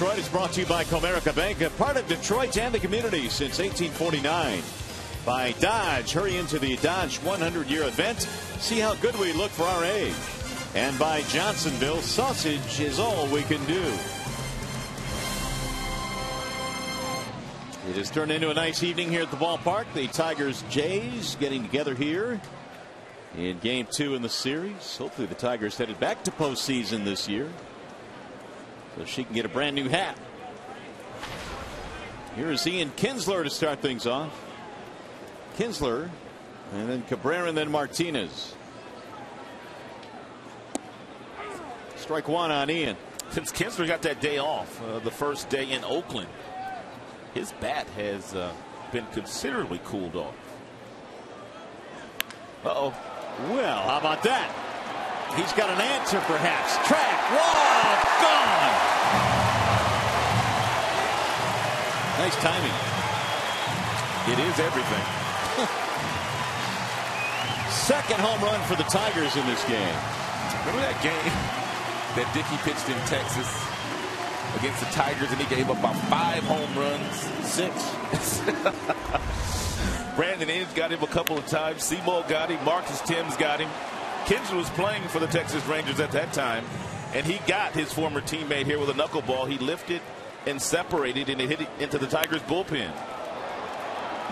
Detroit is brought to you by Comerica Bank, a part of Detroit and the community since 1849. By Dodge, hurry into the Dodge 100 year event. See how good we look for our age. And by Johnsonville, sausage is all we can do. It has turned into a nice evening here at the ballpark. The Tigers Jays getting together here in game two in the series. Hopefully, the Tigers headed back to postseason this year so she can get a brand new hat. Here is Ian Kinsler to start things off. Kinsler, and then Cabrera, and then Martinez. Strike one on Ian. Since Kinsler got that day off, uh, the first day in Oakland, his bat has uh, been considerably cooled off. Uh oh. Well, how about that? He's got an answer, perhaps. Track, wall, gone. Nice timing. It is everything. Second home run for the Tigers in this game. Remember that game that Dickey pitched in Texas against the Tigers and he gave up about five home runs? Six. Brandon Inge got him a couple of times. Seymour got him. Marcus Thames got him. Kinsler was playing for the Texas Rangers at that time, and he got his former teammate here with a knuckleball. He lifted and separated, and it hit it into the Tigers bullpen.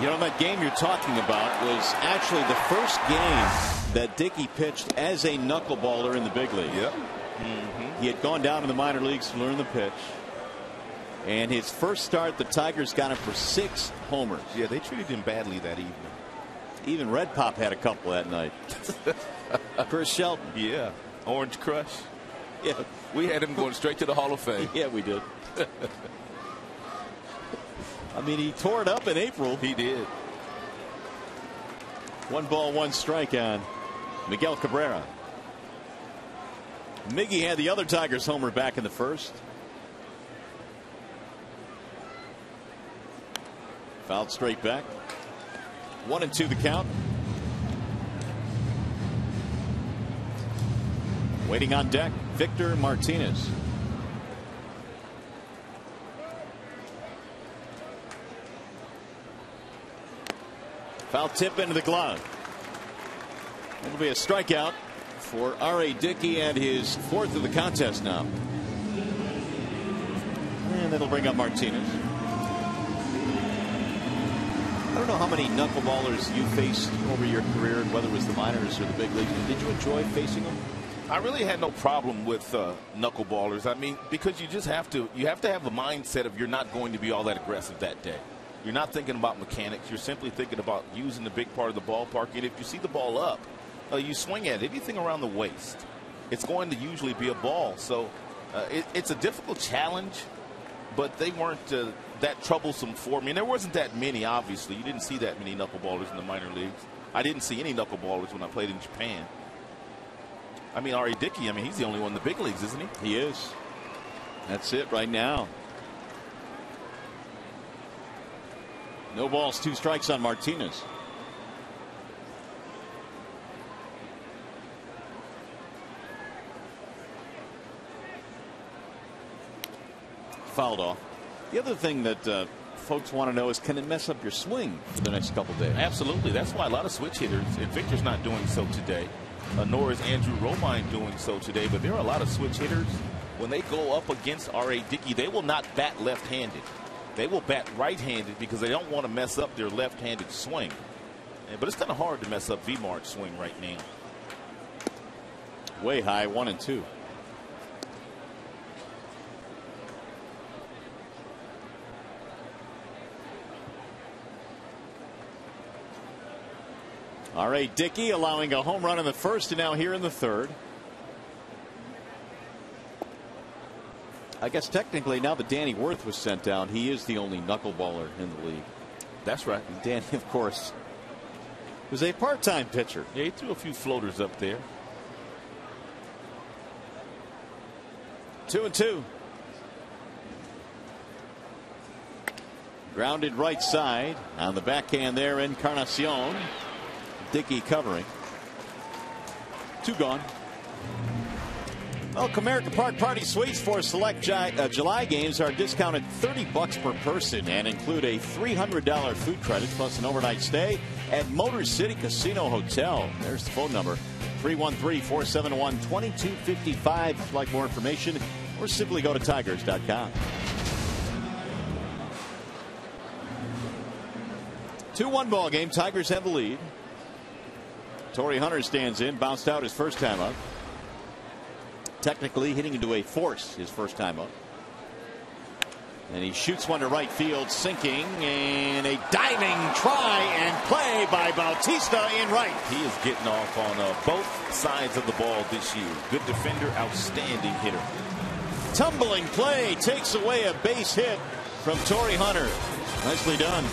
You know, that game you're talking about was actually the first game that Dickey pitched as a knuckleballer in the big league. Yep. Mm-hmm. He had gone down to the minor leagues to learn the pitch. And his first start, the Tigers got him for six homers. Yeah, they treated him badly that evening. Even Red Pop had a couple that night. Chris Shelton. Yeah. Orange Crush. Yeah, We had him going straight to the Hall of Fame. yeah, we did. I mean, he tore it up in April. He did. One ball, one strike on Miguel Cabrera. Miggy had the other Tigers homer back in the first. Fouled straight back. One and two the count. Waiting on deck, Victor Martinez. Foul tip into the glove. It'll be a strikeout for R.A. Dickey and his fourth of the contest now. And that'll bring up Martinez. I don't know how many knuckleballers you faced over your career, whether it was the minors or the big leagues. Did you enjoy facing them? I really had no problem with uh, knuckleballers. I mean, because you just have to you have to have a mindset of you're not going to be all that aggressive that day. You're not thinking about mechanics. You're simply thinking about using the big part of the ballpark. And if you see the ball up, uh, you swing at. Anything around the waist, it's going to usually be a ball. So uh, it, it's a difficult challenge, but they weren't uh, that troublesome for me. And there wasn't that many, obviously. You didn't see that many knuckleballers in the minor leagues. I didn't see any knuckleballers when I played in Japan. I mean, R.A. Dickey, I mean, he's the only one in the big leagues, isn't he? He is. That's it right now. No balls, two strikes on Martinez. Fouled off. The other thing that uh, folks want to know is can it mess up your swing for the next couple days? Absolutely. That's why a lot of switch hitters, and Victor's not doing so today, uh, nor is Andrew Romine doing so today, but there are a lot of switch hitters. When they go up against R.A. Dickey, they will not bat left handed. They will bat right handed because they don't want to mess up their left handed swing. But it's kind of hard to mess up V Mart's swing right now. Way high, one and two. R.A. Dickey allowing a home run in the first and now here in the third. I guess technically now that Danny Worth was sent down, he is the only knuckleballer in the league. That's right. And Danny, of course, was a part-time pitcher. Yeah, he threw a few floaters up there. Two and two. Grounded right side on the backhand there, Encarnacion. Dickey covering. Two gone. Well, Comerica Park Party Suites for select Ju- uh, July games are discounted 30 bucks per person and include a $300 food credit plus an overnight stay at Motor City Casino Hotel. There's the phone number 313 471 2255. If you'd like more information, or simply go to Tigers.com. 2 1 ball game. Tigers have the lead. Torii Hunter stands in, bounced out his first time up. Technically hitting into a force his first time up. And he shoots one to right field, sinking, and a diving try and play by Bautista in right. He is getting off on uh, both sides of the ball this year. Good defender, outstanding hitter. Tumbling play takes away a base hit from Torii Hunter. Nicely done.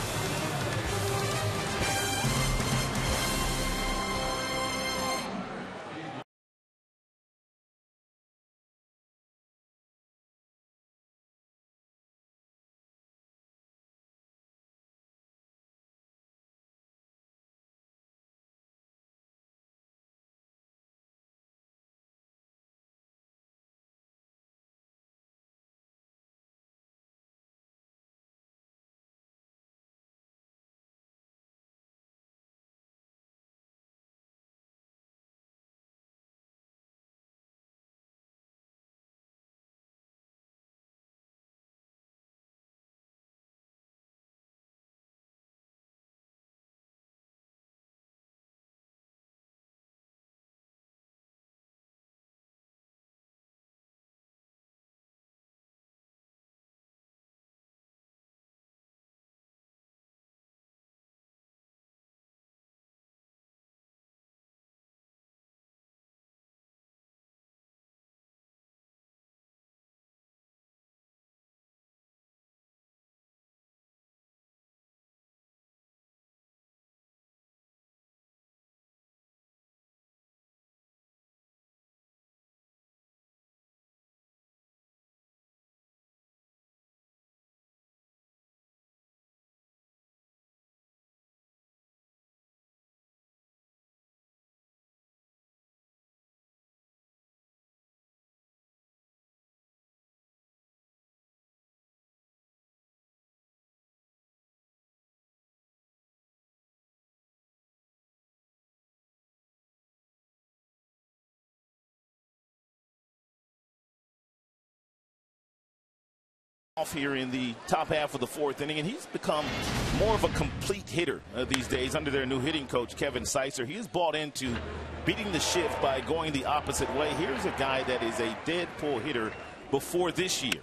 Off here in the top half of the fourth inning, and he's become more of a complete hitter uh, these days under their new hitting coach, Kevin Seitzer. He has bought into beating the shift by going the opposite way. Here's a guy that is a dead pull hitter before this year.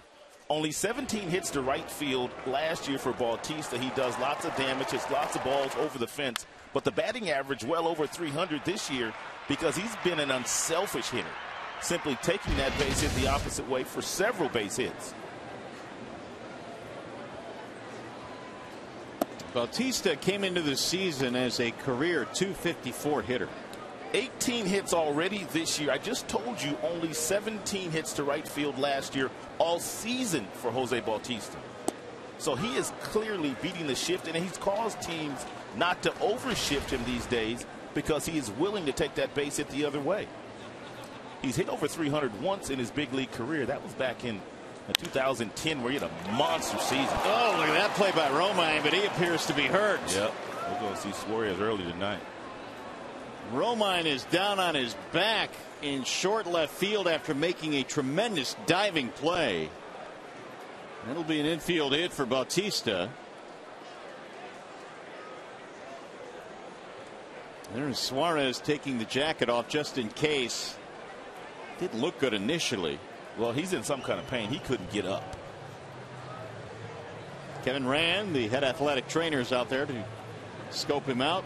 Only 17 hits to right field last year for Bautista. He does lots of damage, hits lots of balls over the fence, but the batting average well over 300 this year because he's been an unselfish hitter, simply taking that base hit the opposite way for several base hits. Bautista came into the season as a career 254 hitter. 18 hits already this year. I just told you only 17 hits to right field last year all season for Jose Bautista. So he is clearly beating the shift, and he's caused teams not to overshift him these days because he is willing to take that base hit the other way. He's hit over 300 once in his big league career. That was back in 2010 where he had a monster season. Oh, look at that play by Romine, but he appears to be hurt. Yep. We're going to see Suarez early tonight. Romine is down on his back in short left field after making a tremendous diving play. That'll be an infield hit for Bautista. There's Suarez taking the jacket off just in case. Didn't look good initially. Well, he's in some kind of pain. He couldn't get up. Kevin Rand, the head athletic trainer, is out there to scope him out.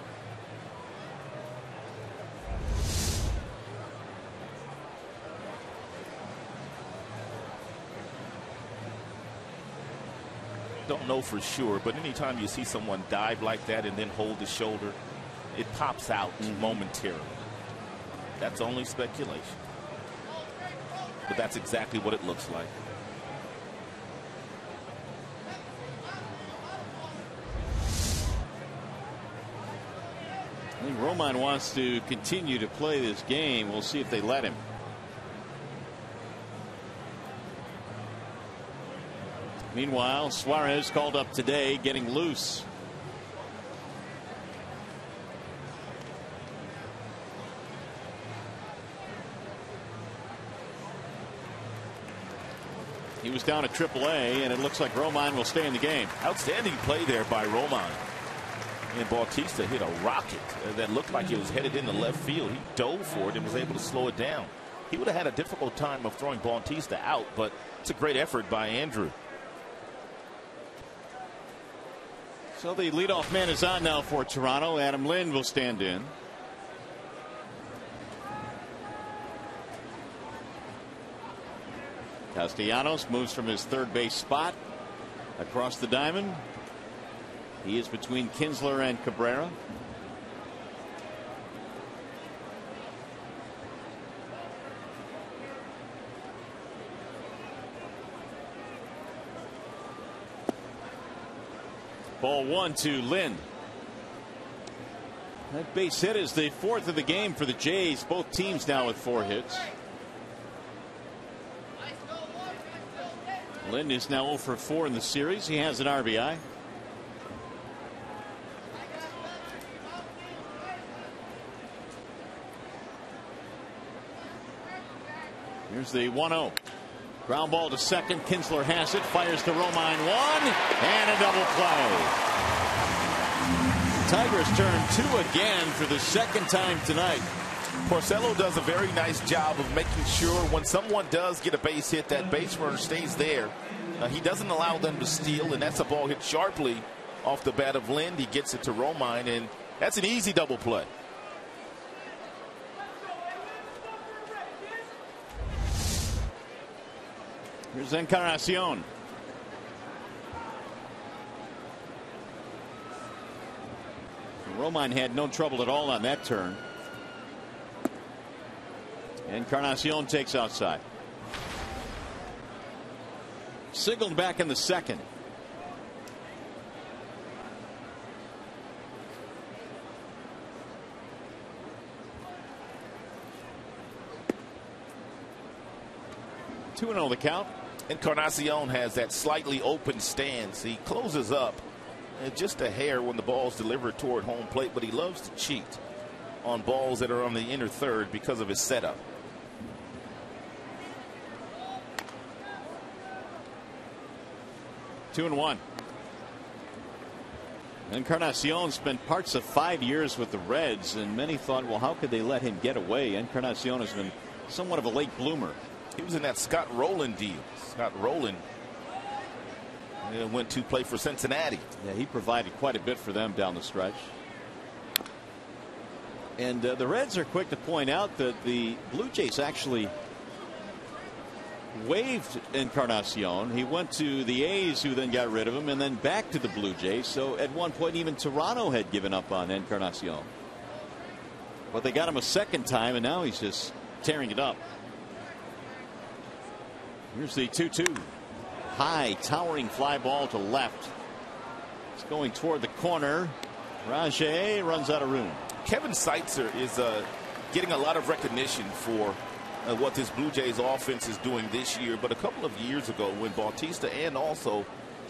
Don't know for sure, but anytime you see someone dive like that and then hold the shoulder, it pops out mm -hmm. momentarily. That's only speculation. But that's exactly what it looks like. I think Romine wants to continue to play this game. We'll see if they let him. Meanwhile, Suarez called up today, getting loose. He was down at AAA, and it looks like Romine will stay in the game. Outstanding play there by Romine. And Bautista hit a rocket that looked like it was headed into left field. He dove for it and was able to slow it down. He would have had a difficult time of throwing Bautista out, but it's a great effort by Andrew. So the leadoff man is on now for Toronto. Adam Lind will stand in. Castellanos moves from his third base spot across the diamond. He is between Kinsler and Cabrera. Ball one to Lind. That base hit is the fourth of the game for the Jays. Both teams now with four hits. Lind is now 0 for 4 in the series. He has an RBI. Here's the 1 0. Ground ball to second. Kinsler has it. Fires to Romine. One and a double play. Tigers turn two again for the second time tonight. Porcello does a very nice job of making sure when someone does get a base hit, that base runner stays there. Uh, he doesn't allow them to steal, and that's a ball hit sharply off the bat of Lind. He gets it to Romine, and that's an easy double play. Here's Encarnacion. Romine had no trouble at all on that turn. Encarnacion takes outside. Signaled back in the second. Two and zero the count. And Encarnacion has that slightly open stance. He closes up just a hair when the ball's delivered toward home plate, but he loves to cheat on balls that are on the inner third because of his setup. Two and one. Encarnacion spent parts of five years with the Reds, and many thought, well, how could they let him get away? Encarnacion has been somewhat of a late bloomer. He was in that Scott Rolen deal. Scott Rolen went to play for Cincinnati. Yeah, he provided quite a bit for them down the stretch. And uh, the Reds are quick to point out that the Blue Jays actually waived Encarnacion. He went to the A's, who then got rid of him, and then back to the Blue Jays. So at one point, even Toronto had given up on Encarnacion. But they got him a second time, and now he's just tearing it up. Here's the 2 2. High, towering fly ball to left. It's going toward the corner. Rajai runs out of room. Kevin Seitzer is uh, getting a lot of recognition for uh, what this Blue Jays offense is doing this year. But a couple of years ago, when Bautista and also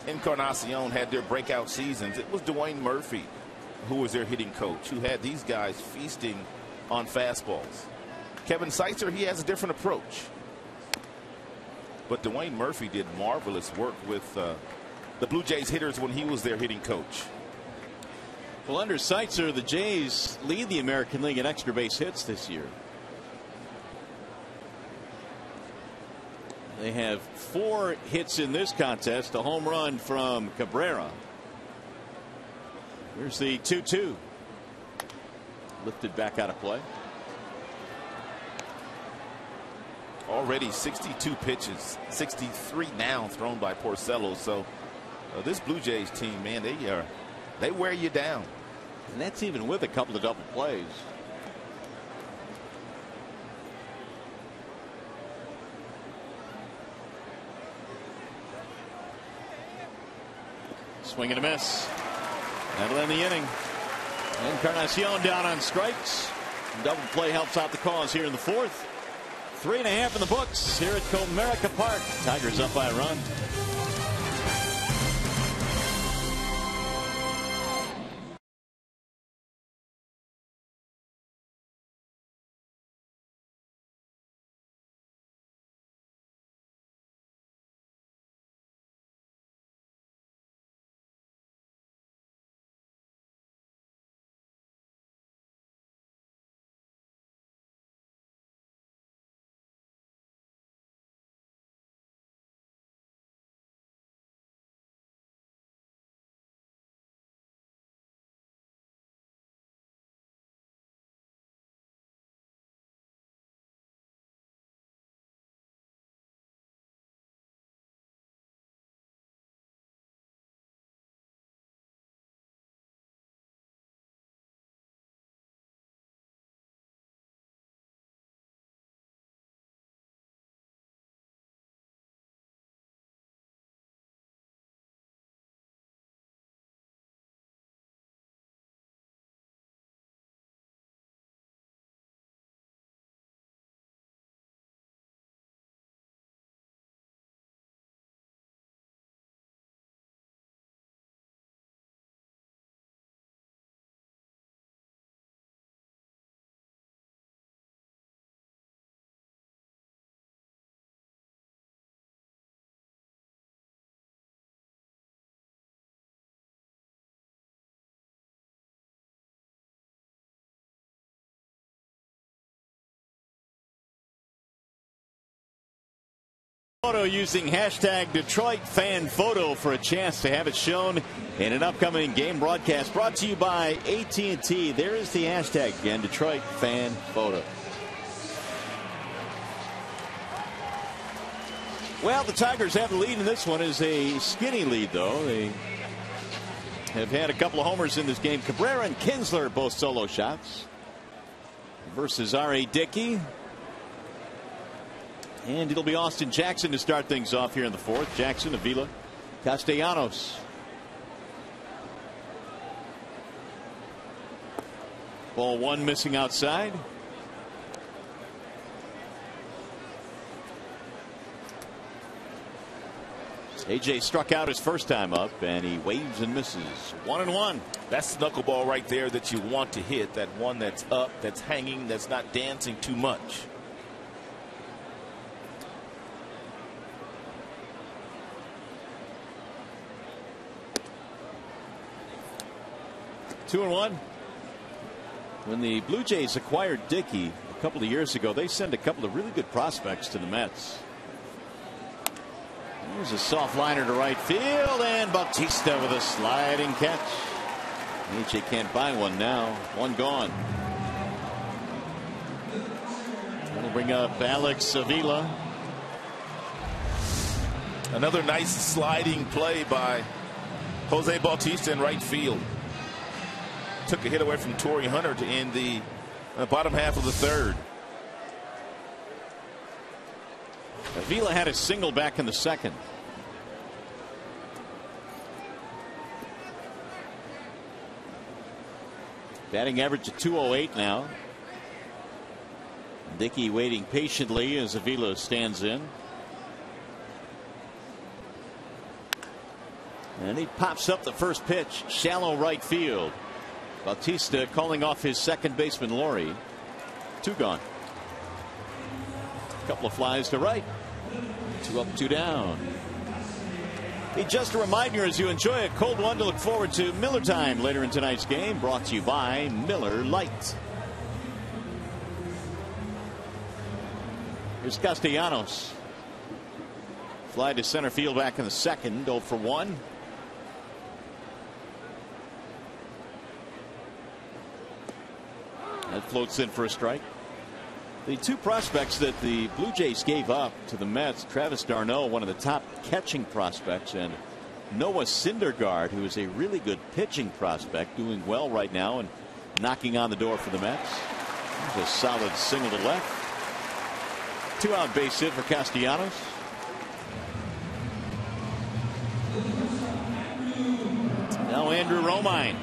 Encarnacion had their breakout seasons, it was Dwayne Murphy who was their hitting coach, who had these guys feasting on fastballs. Kevin Seitzer, he has a different approach. But Dwayne Murphy did marvelous work with uh, the Blue Jays hitters when he was their hitting coach. Well, under Seitzer, the Jays lead the American League in extra base hits this year. They have four hits in this contest, a home run from Cabrera. Here's the 2 2. Lifted back out of play. Already 62 pitches, 63 now thrown by Porcello. So uh, this Blue Jays team, man, they are they wear you down. And that's even with a couple of double plays. Swing and a miss. That'll end the inning. Encarnacion down on strikes. Double play helps out the cause here in the fourth. Three and a half in the books here at Comerica Park. Tigers up by a run. Photo using hashtag Detroit Fan Photo for a chance to have it shown in an upcoming game broadcast brought to you by AT&T. There is the hashtag again, Detroit Fan Photo. Well, the Tigers have the lead in this one. is a skinny lead, though. They have had a couple of homers in this game. Cabrera and Kinsler both solo shots versus R.A. Dickey. And it'll be Austin Jackson to start things off here in the fourth. Jackson, Avila, Castellanos. Ball one missing outside. AJ struck out his first time up and he waves and misses. One and one. That's the knuckleball right there that you want to hit. That one that's up, that's hanging, that's not dancing too much. Two and one. When the Blue Jays acquired Dickey a couple of years ago, they sent a couple of really good prospects to the Mets. There's a soft liner to right field, and Bautista with a sliding catch. AJ can't buy one now. One gone. We'll bring up Alex Avila. Another nice sliding play by Jose Bautista in right field. Took a hit away from Torii Hunter to end the uh, bottom half of the third. Avila had a single back in the second. Batting average of 208 now. Dickey waiting patiently as Avila stands in. And he pops up the first pitch, shallow right field. Bautista calling off his second baseman, Lawrie. Two gone. A Couple of flies to right. Two up, two down. Hey, just a reminder as you enjoy a cold one to look forward to Miller time later in tonight's game, brought to you by Miller Lite. Here's Castellanos. Fly to center field back in the second, 0 for 1. That floats in for a strike. The two prospects that the Blue Jays gave up to the Mets, Travis d'Arnaud, one of the top catching prospects, and Noah Syndergaard, who is a really good pitching prospect, doing well right now and knocking on the door for the Mets. A solid single to left. Two out base hit for Castellanos. Now Andrew Romine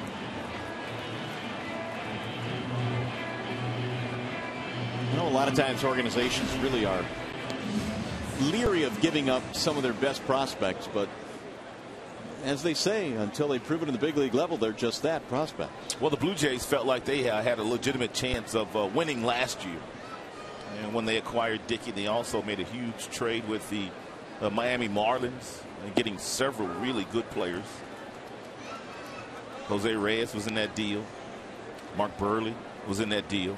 You know, a lot of times organizations really are leery of giving up some of their best prospects, but as they say, until they prove it in the big league level, they're just that prospect. Well, the Blue Jays felt like they uh, had a legitimate chance of uh, winning last year. And when they acquired Dickey, they also made a huge trade with the uh, Miami Marlins getting several really good players. Jose Reyes was in that deal. Mark Buehrle was in that deal.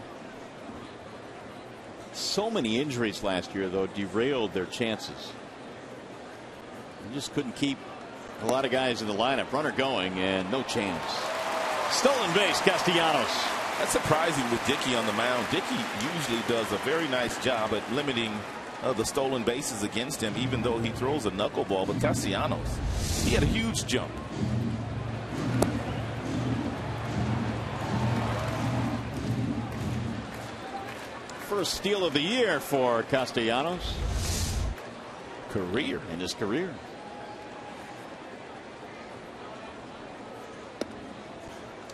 So many injuries last year, though, derailed their chances. They just couldn't keep a lot of guys in the lineup. Runner going and no chance. Stolen base, Castellanos. That's surprising with Dickey on the mound. Dickey usually does a very nice job at limiting uh, the stolen bases against him, even though he throws a knuckleball. But Castellanos, he had a huge jump. First steal of the year for Castellanos. Career. In his career.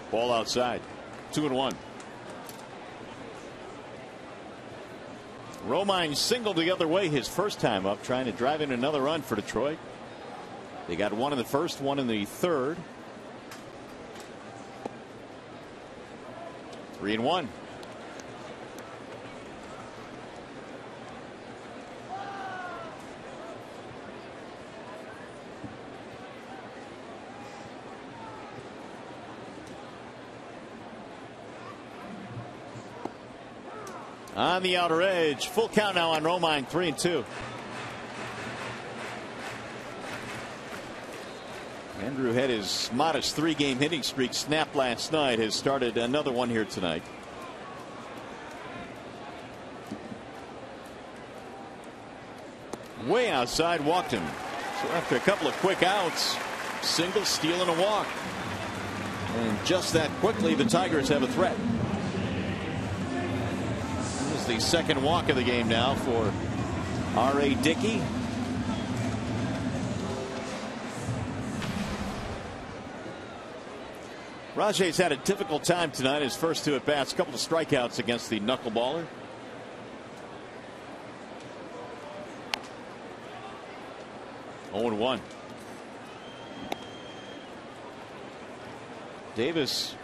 Ball outside. Two and one. Romine singled the other way his first time up, trying to drive in another run for Detroit. They got one in the first, one in the third. Three and one. on the outer edge. Full count now on Romine, three and two. Andrew had his modest three game hitting streak snapped last night, has started another one here tonight. Way outside, walked him. So after a couple of quick outs, single, steal, and a walk. And just that quickly, the Tigers have a threat. The second walk of the game now for R.A. Dickey. Rajai's had a difficult time tonight. His first two at bats, a couple of strikeouts against the knuckleballer. Oh and 1. Davis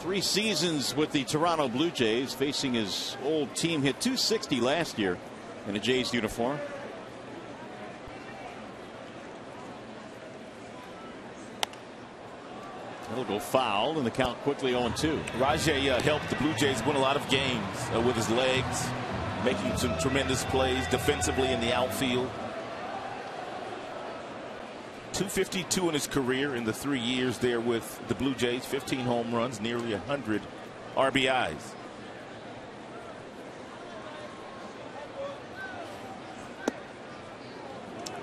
three seasons with the Toronto Blue Jays facing his old team hit 260 last year in a Jays uniform. It'll go foul and the count quickly 0 2. Rajai uh, helped the Blue Jays win a lot of games uh, with his legs, making some tremendous plays defensively in the outfield. 252 in his career in the three years there with the Blue Jays, 15 home runs, nearly 100 RBIs.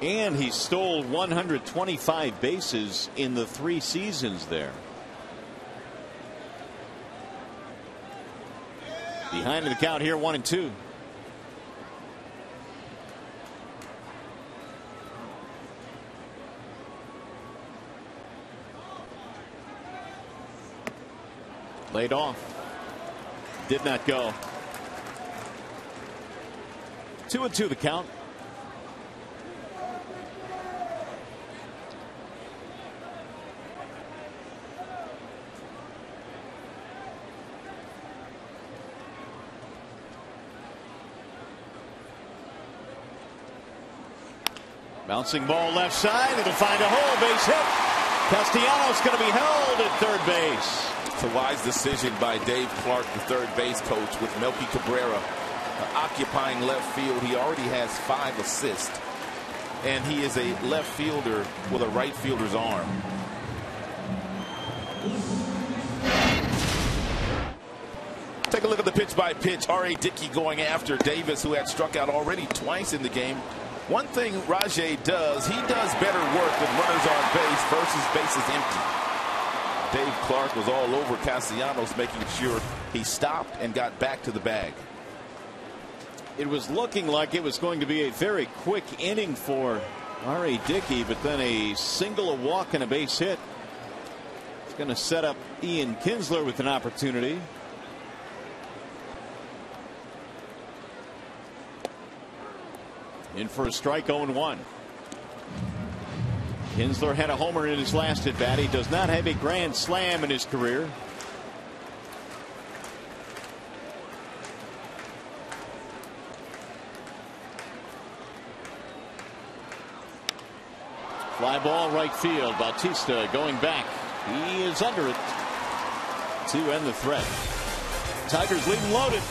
And he stole 125 bases in the three seasons there. Behind in the count here, one and two. Laid off. Did not go. Two and two the count. Bouncing ball left side. It'll find a hole. Base hit. Castellanos going to be held at third base. It's a wise decision by Dave Clark, the third base coach, with Melky Cabrera uh, occupying left field. He already has five assists, and he is a left fielder with a right fielder's arm. Take a look at the pitch by pitch. R.A. Dickey going after Davis, who had struck out already twice in the game. One thing Rajai does, he does better work with runners on base versus bases empty. Dave Clark was all over Castellanos, making sure he stopped and got back to the bag. It was looking like it was going to be a very quick inning for R.A. Dickey, but then a single, a walk, and a base hit. It's going to set up Ian Kinsler with an opportunity. In for a strike 0 1. Kinsler had a homer in his last at bat. He does not have a grand slam in his career. Fly ball right field. Bautista going back. He is under it to end the threat. Tigers leading loaded.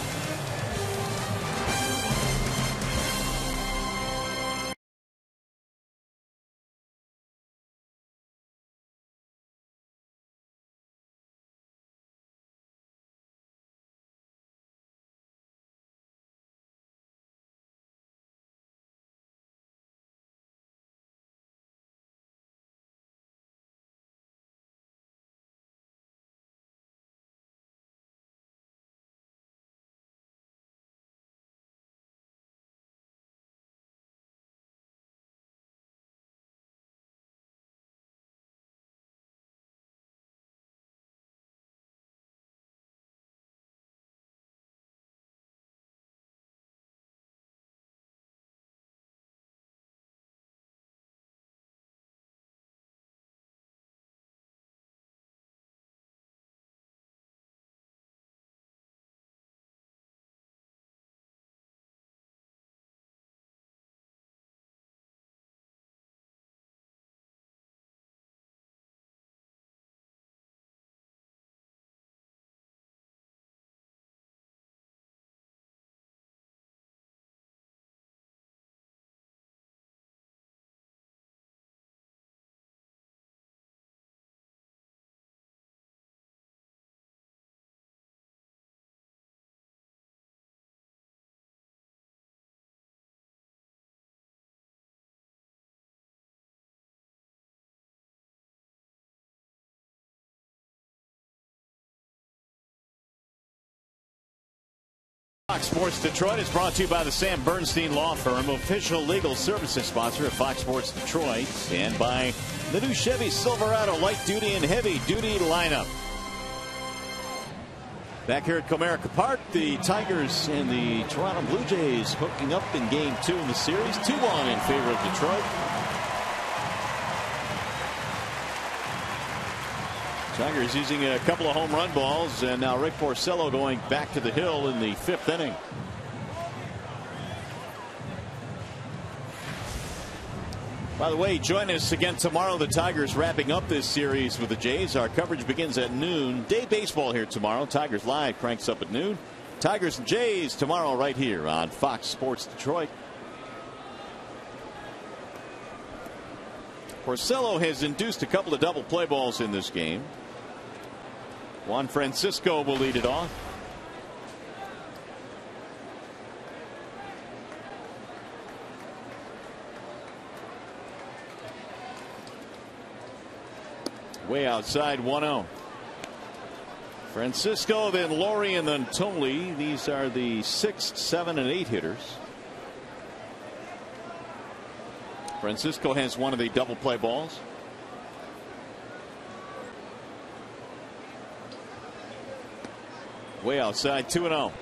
Fox Sports Detroit is brought to you by the Sam Bernstein Law Firm, official legal services sponsor of Fox Sports Detroit, and by the new Chevy Silverado light duty and heavy duty lineup. Back here at Comerica Park, the Tigers and the Toronto Blue Jays hooking up in game two in the series. 2 1 in favor of Detroit. Tigers using a couple of home run balls, and now Rick Porcello going back to the hill in the fifth inning. By the way, join us again tomorrow. The Tigers wrapping up this series with the Jays. Our coverage begins at noon. Day baseball here tomorrow. Tigers Live cranks up at noon. Tigers and Jays tomorrow right here on Fox Sports Detroit. Porcello has induced a couple of double play balls in this game. Juan Francisco will lead it off. Way outside 1 0. Francisco, then Lawrie, and then Thole. These are the six, seven, and eight hitters. Francisco has one of the double play balls. Way outside 2 0.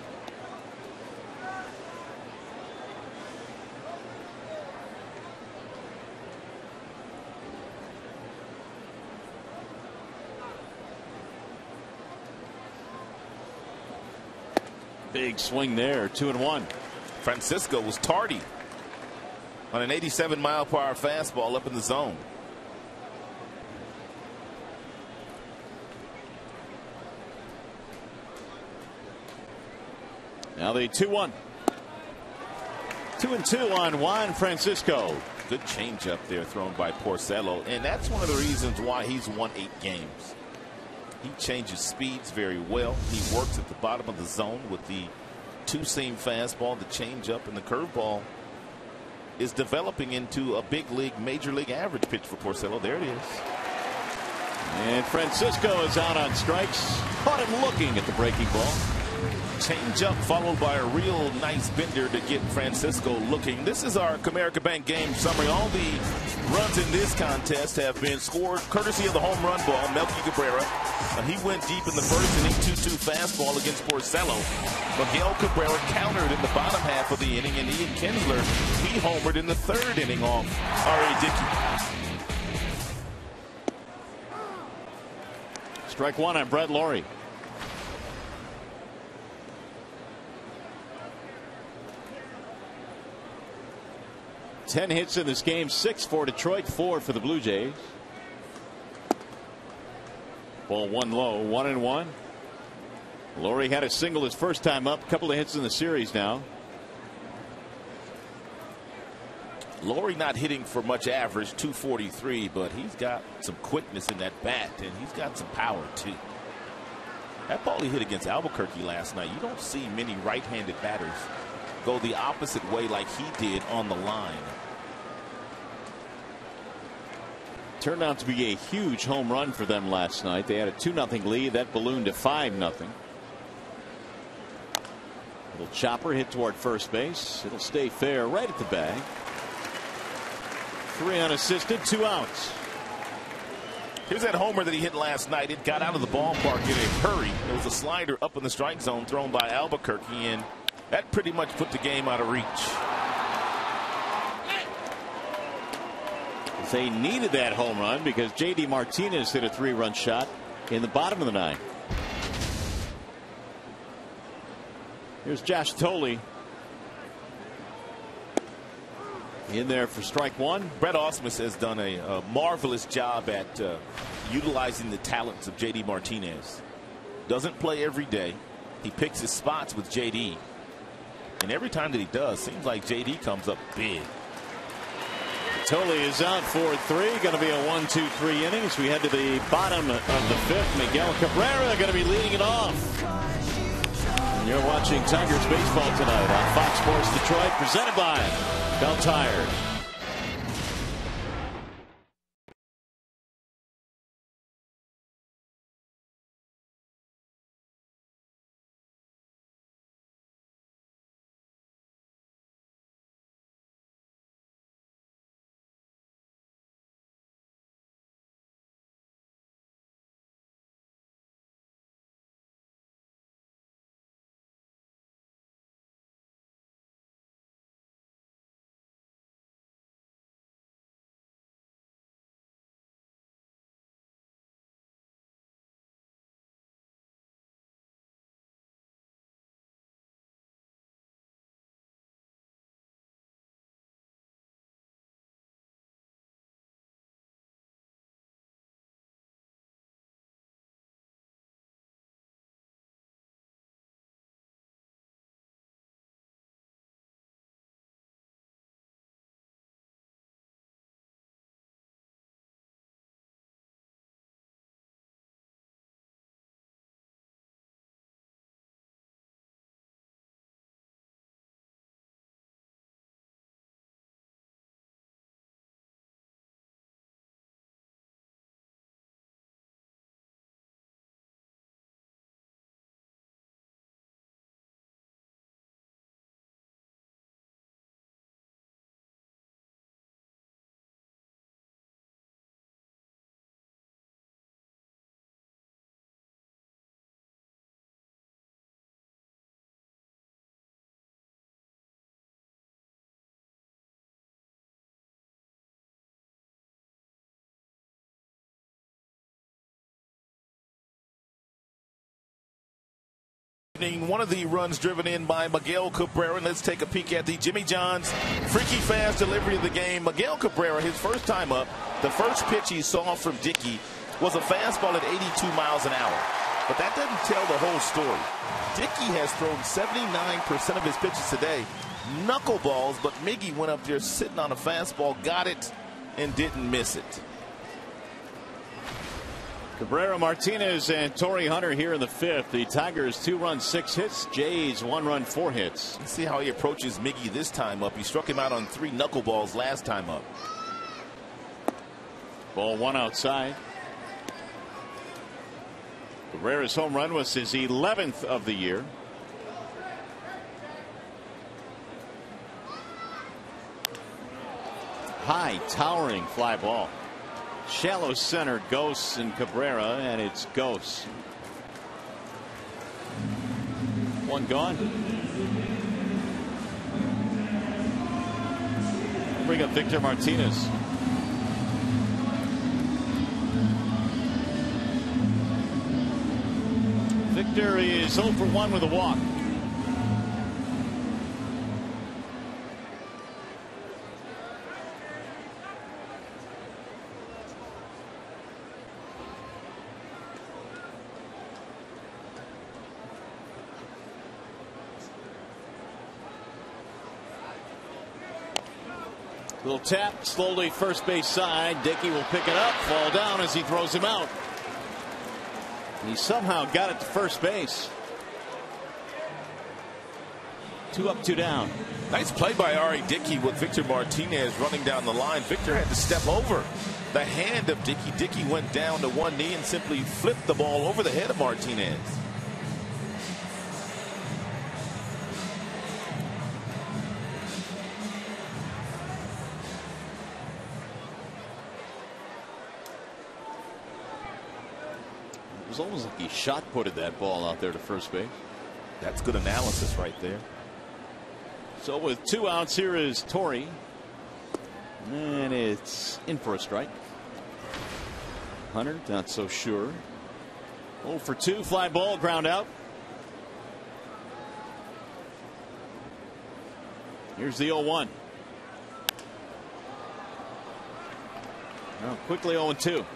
Big swing there, two and one. Francisco was tardy on an 87 mile per hour fastball up in the zone. Now the 2 1. 2 and 2 on Juan Francisco. Good changeup there thrown by Porcello, and that's one of the reasons why he's won eight games. He changes speeds very well. He works at the bottom of the zone with the two seam fastball, the changeup, and the curveball is developing into a big league, major league average pitch for Porcello. There it is. And Francisco is out on strikes. Caught him looking at the breaking ball. Changeup followed by a real nice bender to get Francisco looking. This is our Comerica Bank game summary. All the runs in this contest have been scored courtesy of the home run ball, Melky Cabrera. Uh, he went deep in the first inning, 2-2 fastball against Porcello. Miguel Cabrera countered in the bottom half of the inning, and Ian Kinsler, he homered in the third inning off R.A. Dickey. Strike one on Brett Lawrie. 10 hits in this game, six for Detroit, four for the Blue Jays. Ball one low, one and one. Lawrie had a single his first time up, couple of hits in the series now. Lawrie not hitting for much average, 243, but he's got some quickness in that bat, and he's got some power, too. That ball he hit against Alburquerque last night, you don't see many right handed batters go the opposite way like he did on the line. Turned out to be a huge home run for them last night. They had a 2 0 lead. That ballooned to 5 0. Little chopper hit toward first base. It'll stay fair right at the bag. Three unassisted, two outs. Here's that homer that he hit last night. It got out of the ballpark in a hurry. It was a slider up in the strike zone thrown by Alburquerque, and that pretty much put the game out of reach. They needed that home run because J.D. Martinez hit a three run shot in the bottom of the ninth. Here's Josh Thole. In there for strike one. Brad Ausmus has done a, a marvelous job at uh, utilizing the talents of J.D. Martinez. Doesn't play every day. He picks his spots with J.D. And every time that he does, seems like J.D. comes up big. Thole is out for three. Going to be a one, two, three innings. We head to the bottom of the fifth. Miguel Cabrera going to be leading it off. And you're watching Tigers baseball tonight on Fox Sports Detroit, presented by Belle Tires. One of the runs driven in by Miguel Cabrera. Let's take a peek at the Jimmy John's freaky fast delivery of the game. Miguel Cabrera, his first time up, the first pitch he saw from Dickey was a fastball at 82 miles an hour. But that doesn't tell the whole story. Dickey has thrown 79% of his pitches today, knuckleballs, but Miggy went up there sitting on a fastball, got it, and didn't miss it. Cabrera Martinez and Torii Hunter here in the fifth. The Tigers two runs, six hits. Jays one run, four hits. Let's see how he approaches Miggy this time up. He struck him out on three knuckleballs last time up. Ball one outside. Cabrera's home run was his 11th of the year. High, towering fly ball. Shallow center, Gose and Cabrera, and it's Gose. One gone. Bring up Victor Martinez. Victor is 0 for 1 with a walk. Tap, slowly first base side. Dickey will pick it up, fall down as he throws him out. He somehow got it to first base. Two up, two down. Nice play by R.A. Dickey with Victor Martinez running down the line. Victor had to step over the hand of Dickey. Dickey went down to one knee and simply flipped the ball over the head of Martinez. Was almost like he shot putted that ball out there to first base. That's good analysis right there. So with two outs here is Torii. And it's in for a strike. Hunter not so sure. Oh for 2 fly ball ground out. Here's the 0-1. Now quickly 0-2. Right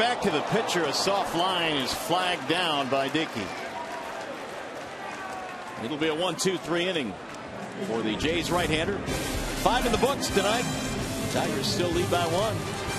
back to the pitcher. A soft line is flagged down by Dickey. It'll be a one, two, three inning for the Jays right hander. Five in the books tonight. Tigers still lead by one.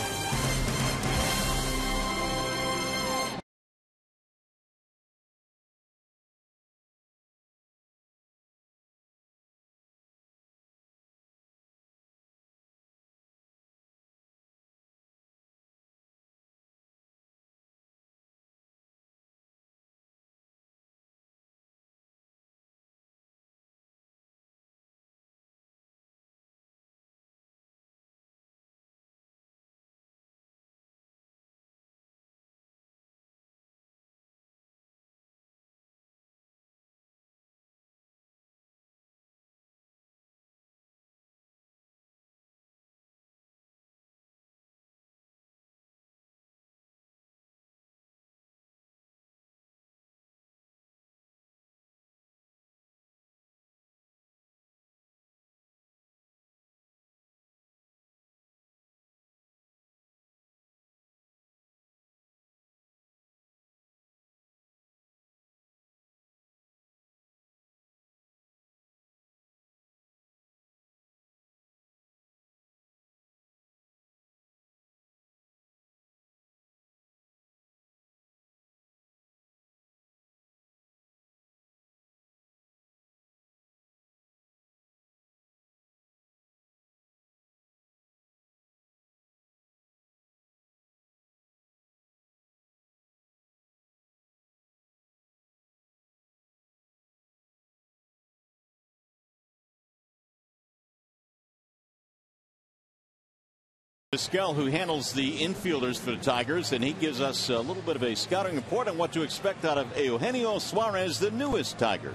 Vizquel, who handles the infielders for the Tigers, and he gives us a little bit of a scouting report on what to expect out of Eugenio Suarez, the newest Tiger.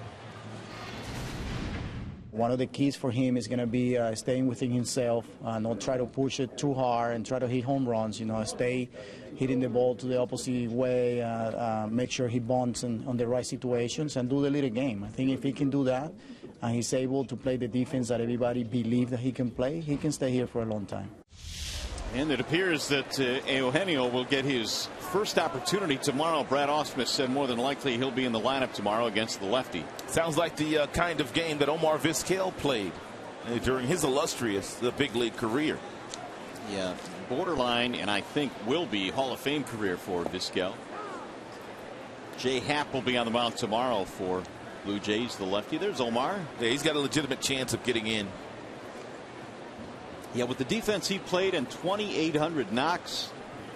One of the keys for him is going to be uh, staying within himself, uh, not try to push it too hard and try to hit home runs. You know, stay hitting the ball to the opposite way, uh, uh make sure he bonds in, on the right situations, and do the little game. I think if he can do that, and he's able to play the defense that everybody believes that he can play, he can stay here for a long time. And it appears that uh, Eugenio will get his first opportunity tomorrow. Brad Ausmus said more than likely he'll be in the lineup tomorrow against the lefty. Sounds like the uh, kind of game that Omar Vizquel played uh, during his illustrious uh, big league career. Yeah, borderline, and I think will be Hall of Fame career for Vizquel. J.A. Happ will be on the mound tomorrow for Blue Jays, the lefty. There's Omar. Yeah, he's got a legitimate chance of getting in. Yeah, with the defense he played and 2,800 knocks,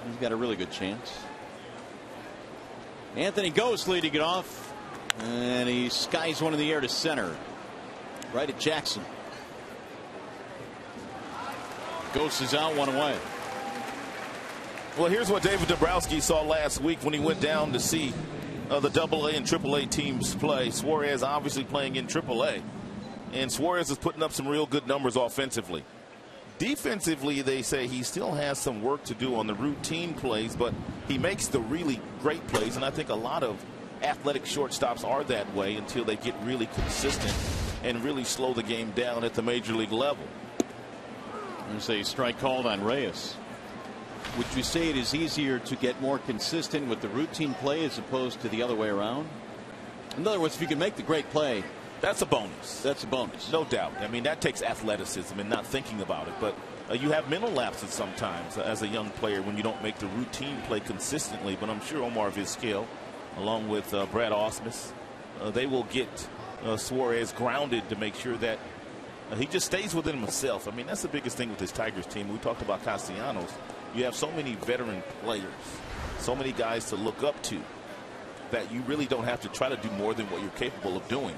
he's got a really good chance. Anthony Gose leading it off, and he skies one in the air to center, right at Jackson. Gose is out one away. Well, here's what David Dombrowski saw last week when he went down to see uh, the Double A AA and Triple A teams play. Suarez obviously playing in Triple A, and Suarez is putting up some real good numbers offensively. Defensively, they say he still has some work to do on the routine plays, but he makes the really great plays, and I think a lot of athletic shortstops are that way until they get really consistent and really slow the game down at the major league level. There's a strike called on Reyes. Would you say it is easier to get more consistent with the routine play as opposed to the other way around? In other words, if you can make the great play, that's a bonus. That's a bonus. No doubt. I mean, that takes athleticism and not thinking about it. But uh, you have mental lapses sometimes uh, as a young player when you don't make the routine play consistently. But I'm sure Omar Vizquel, along with uh, Brad Ausmus, uh, they will get uh, Suarez grounded to make sure that uh, he just stays within himself. I mean, that's the biggest thing with this Tigers team. We talked about Castellanos. You have so many veteran players, so many guys to look up to that you really don't have to try to do more than what you're capable of doing.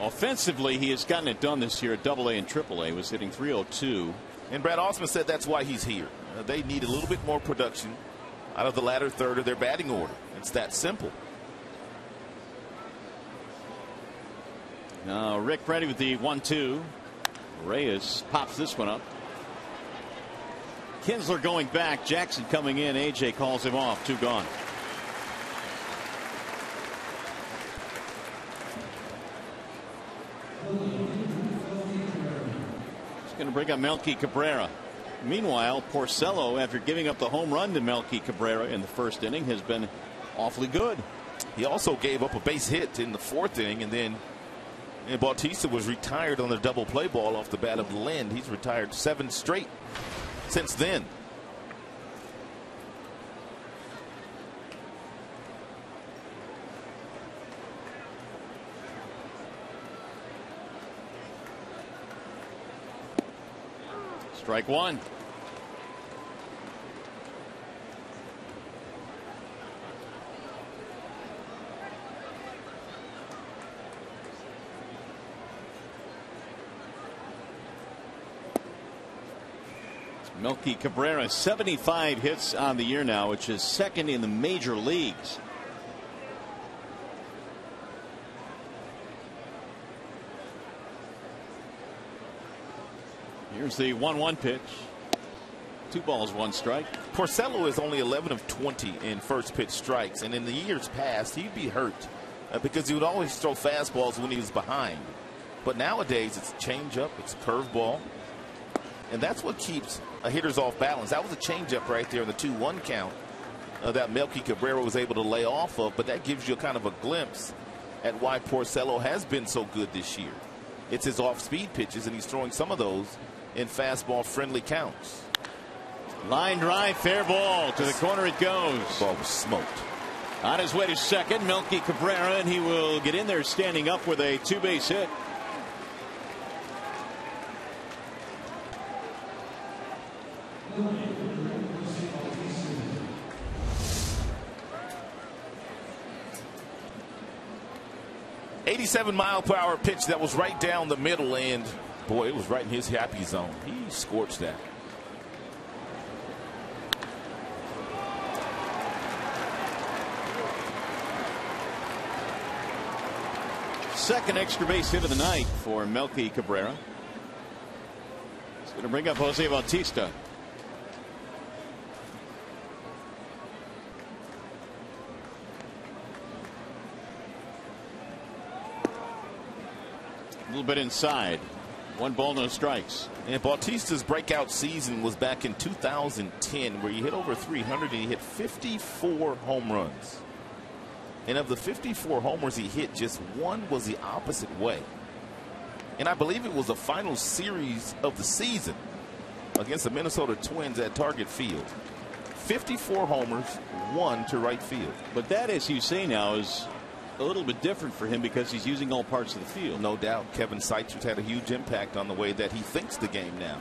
Offensively, he has gotten it done this year at Double A and Triple A. Was hitting 302. And Brad Ausmus said that's why he's here. Uh, they need a little bit more production out of the latter third of their batting order. It's that simple. Now Rick ready with the one-two. Reyes pops this one up. Kinsler going back. Jackson coming in. AJ calls him off. Two gone. It's going to bring up Melky Cabrera. Meanwhile, Porcello, after giving up the home run to Melky Cabrera in the first inning, has been awfully good. He also gave up a base hit in the fourth inning, and then and Bautista was retired on the double play ball off the bat of Lind. He's retired seven straight since then. Strike one. Melky Cabrera, 75 hits on the year now, which is second in the major leagues. Here's the 1 1 pitch. Two balls, one strike. Porcello is only 11 of 20 in first pitch strikes, and in the years past, he'd be hurt uh, because he would always throw fastballs when he was behind. But nowadays, it's changeup, it's curveball, and that's what keeps a hitters off balance. That was a changeup right there in the 2 1 count uh, that Melky Cabrera was able to lay off of, but that gives you a kind of a glimpse at why Porcello has been so good this year. It's his off speed pitches, and he's throwing some of those in fastball friendly counts. Line drive, fair ball. To the corner it goes. Ball was smoked. On his way to second, Melky Cabrera, and he will get in there standing up with a two base hit. Eighty-seven mile per hour pitch that was right down the middle, and Boy, it was right in his happy zone. He scorched that. Second extra base hit of the night for Melky Cabrera. It's going to bring up Jose Bautista. A little bit inside. One ball, no strikes. And Bautista's breakout season was back in 2010, where he hit over 300 and he hit 54 home runs. And of the 54 homers he hit, just one was the opposite way. And I believe it was the final series of the season against the Minnesota Twins at Target Field. 54 homers, one to right field. But that, as you say now, is a little bit different for him because he's using all parts of the field. No doubt. Kevin Seitzer had a huge impact on the way that he thinks the game now.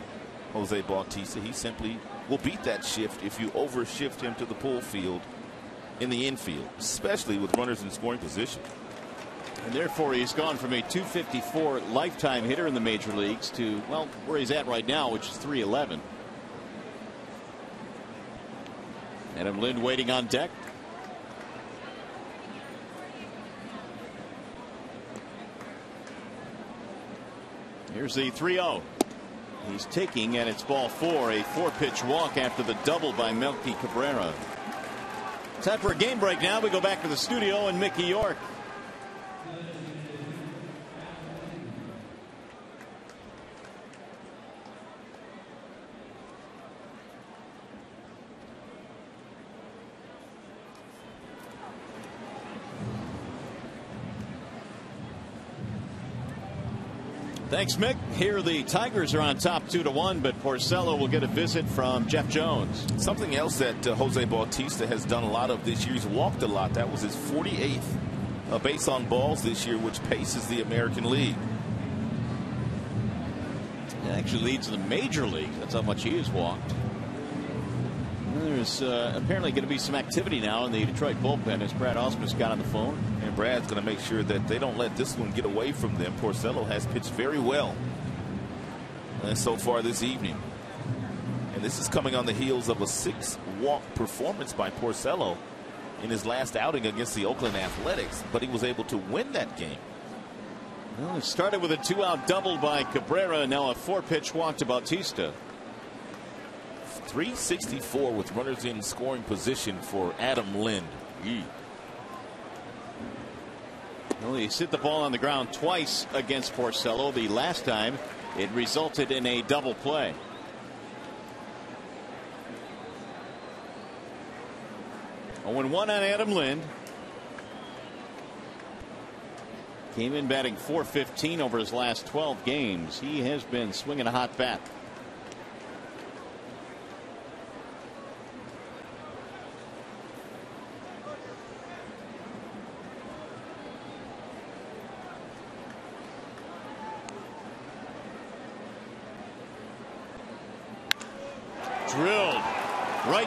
Jose Bautista, he simply will beat that shift if you overshift him to the pull field in the infield, especially with runners in scoring position. And therefore, he's gone from a 254 lifetime hitter in the major leagues to, well, where he's at right now, which is 311. Adam Lind waiting on deck. Here's the 3 0. He's taking, and it's ball four, a four pitch walk after the double by Melky Cabrera. Time for a game break now. We go back to the studio and Mickey York. Thanks, Mick. Here the Tigers are on top two to one, but Porcello will get a visit from Jeff Jones. Something else that uh, Jose Bautista has done a lot of this year. He's walked a lot. That was his 48th uh, base on balls this year, which paces the American League. It actually leads the major league. That's how much he has walked. There's uh, apparently going to be some activity now in the Detroit bullpen as Brad Ausmus got on the phone. And Brad's going to make sure that they don't let this one get away from them. Porcello has pitched very well uh, so far this evening. And this is coming on the heels of a six walk performance by Porcello in his last outing against the Oakland Athletics, but he was able to win that game. Well, it started with a two out double by Cabrera, now a four pitch walk to Bautista. 364 with runners in scoring position for Adam Lind. Well, he hit the ball on the ground twice against Porcello. The last time it resulted in a double play. Oh, and one on Adam Lind. Came in batting 415 over his last 12 games. He has been swinging a hot bat.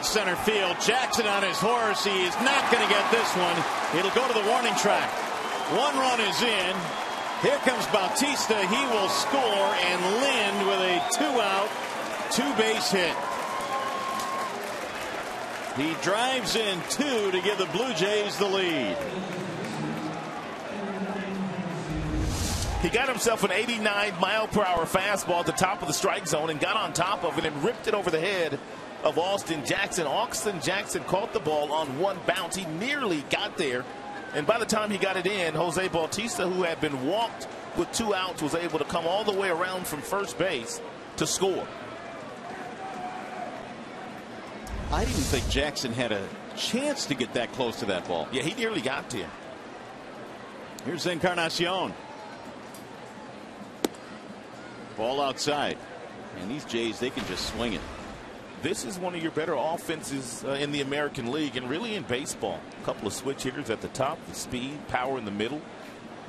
Right center field. Jackson on his horse. He is not going to get this one. It'll go to the warning track. One run is in. Here comes Bautista. He will score and Lind with a two out, two base hit. He drives in two to give the Blue Jays the lead. He got himself an 89 mile per hour fastball at the top of the strike zone and got on top of it and ripped it over the head of Austin Jackson. Austin Jackson caught the ball on one bounce. He nearly got there. And by the time he got it in, Jose Bautista, who had been walked with two outs, was able to come all the way around from first base to score. I didn't think Jackson had a chance to get that close to that ball. Yeah, he nearly got to him. Here's Encarnacion. Ball outside. And these Jays, they can just swing it. This is one of your better offenses uh, in the American League and really in baseball. A couple of switch hitters at the top, the speed, power in the middle.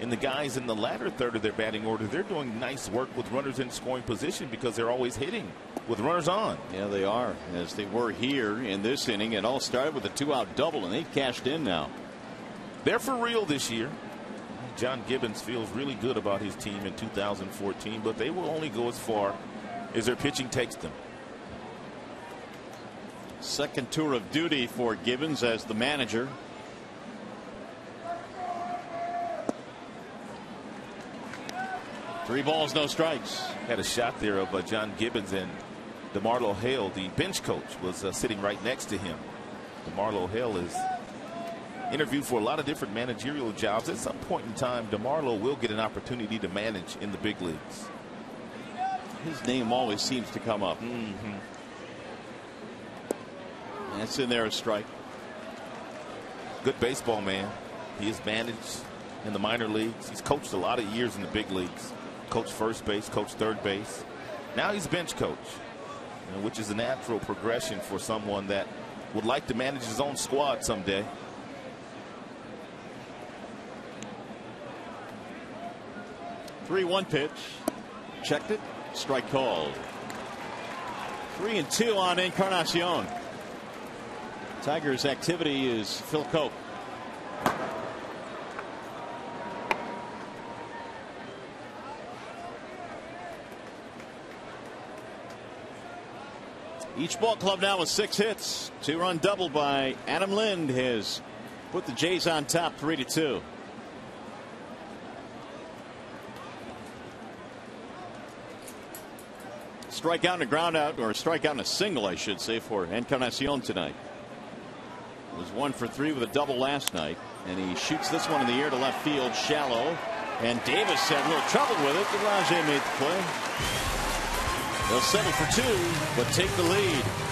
And the guys in the latter third of their batting order, they're doing nice work with runners in scoring position because they're always hitting with runners on. Yeah, they are, as they were here in this inning. It all started with a two out double, and they've cashed in now. They're for real this year. John Gibbons feels really good about his team in 2014, but they will only go as far as their pitching takes them. Second tour of duty for Gibbons as the manager. Three balls, no strikes. Had a shot there of uh, John Gibbons and DeMarlo Hale, the bench coach, was uh, sitting right next to him. DeMarlo Hale is interviewed for a lot of different managerial jobs. At some point in time, DeMarlo will get an opportunity to manage in the big leagues. His name always seems to come up. Mm -hmm. That's in there a strike. Good baseball man. He has managed in the minor leagues. He's coached a lot of years in the big leagues. Coached first base, coached third base. Now he's bench coach, which is a natural progression for someone that would like to manage his own squad someday. Three one pitch. Checked it. Strike called. Three and two on Encarnacion. Tigers activity is Phil Coke. Each ball club now with six hits. Two run double by Adam Lind has put the Jays on top three to two. Strike out and a ground out, or strike out and a single, I should say, for Encarnacion tonight. Was one for three with a double last night, and he shoots this one in the air to left field, shallow. And Davis had a little trouble with it. Rajai made the play. They'll settle for two, but take the lead.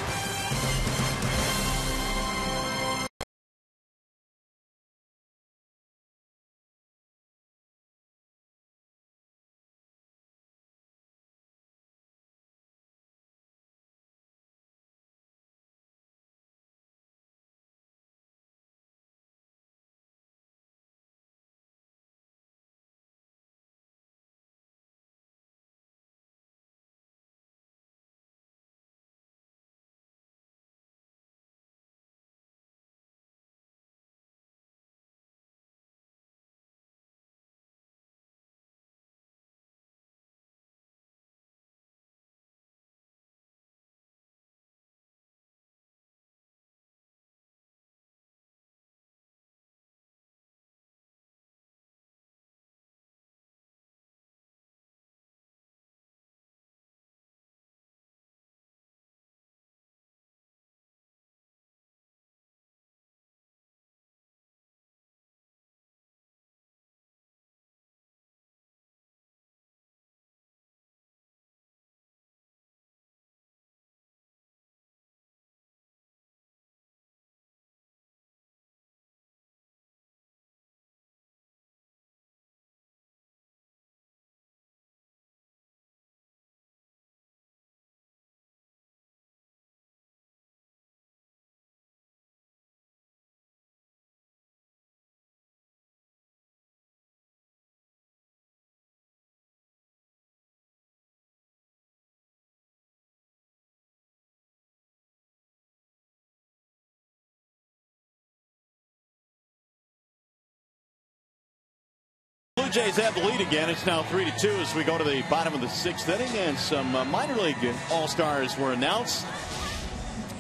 Blue Jays have the lead again. It's now three to two as we go to the bottom of the sixth inning, and some uh, minor league all stars were announced.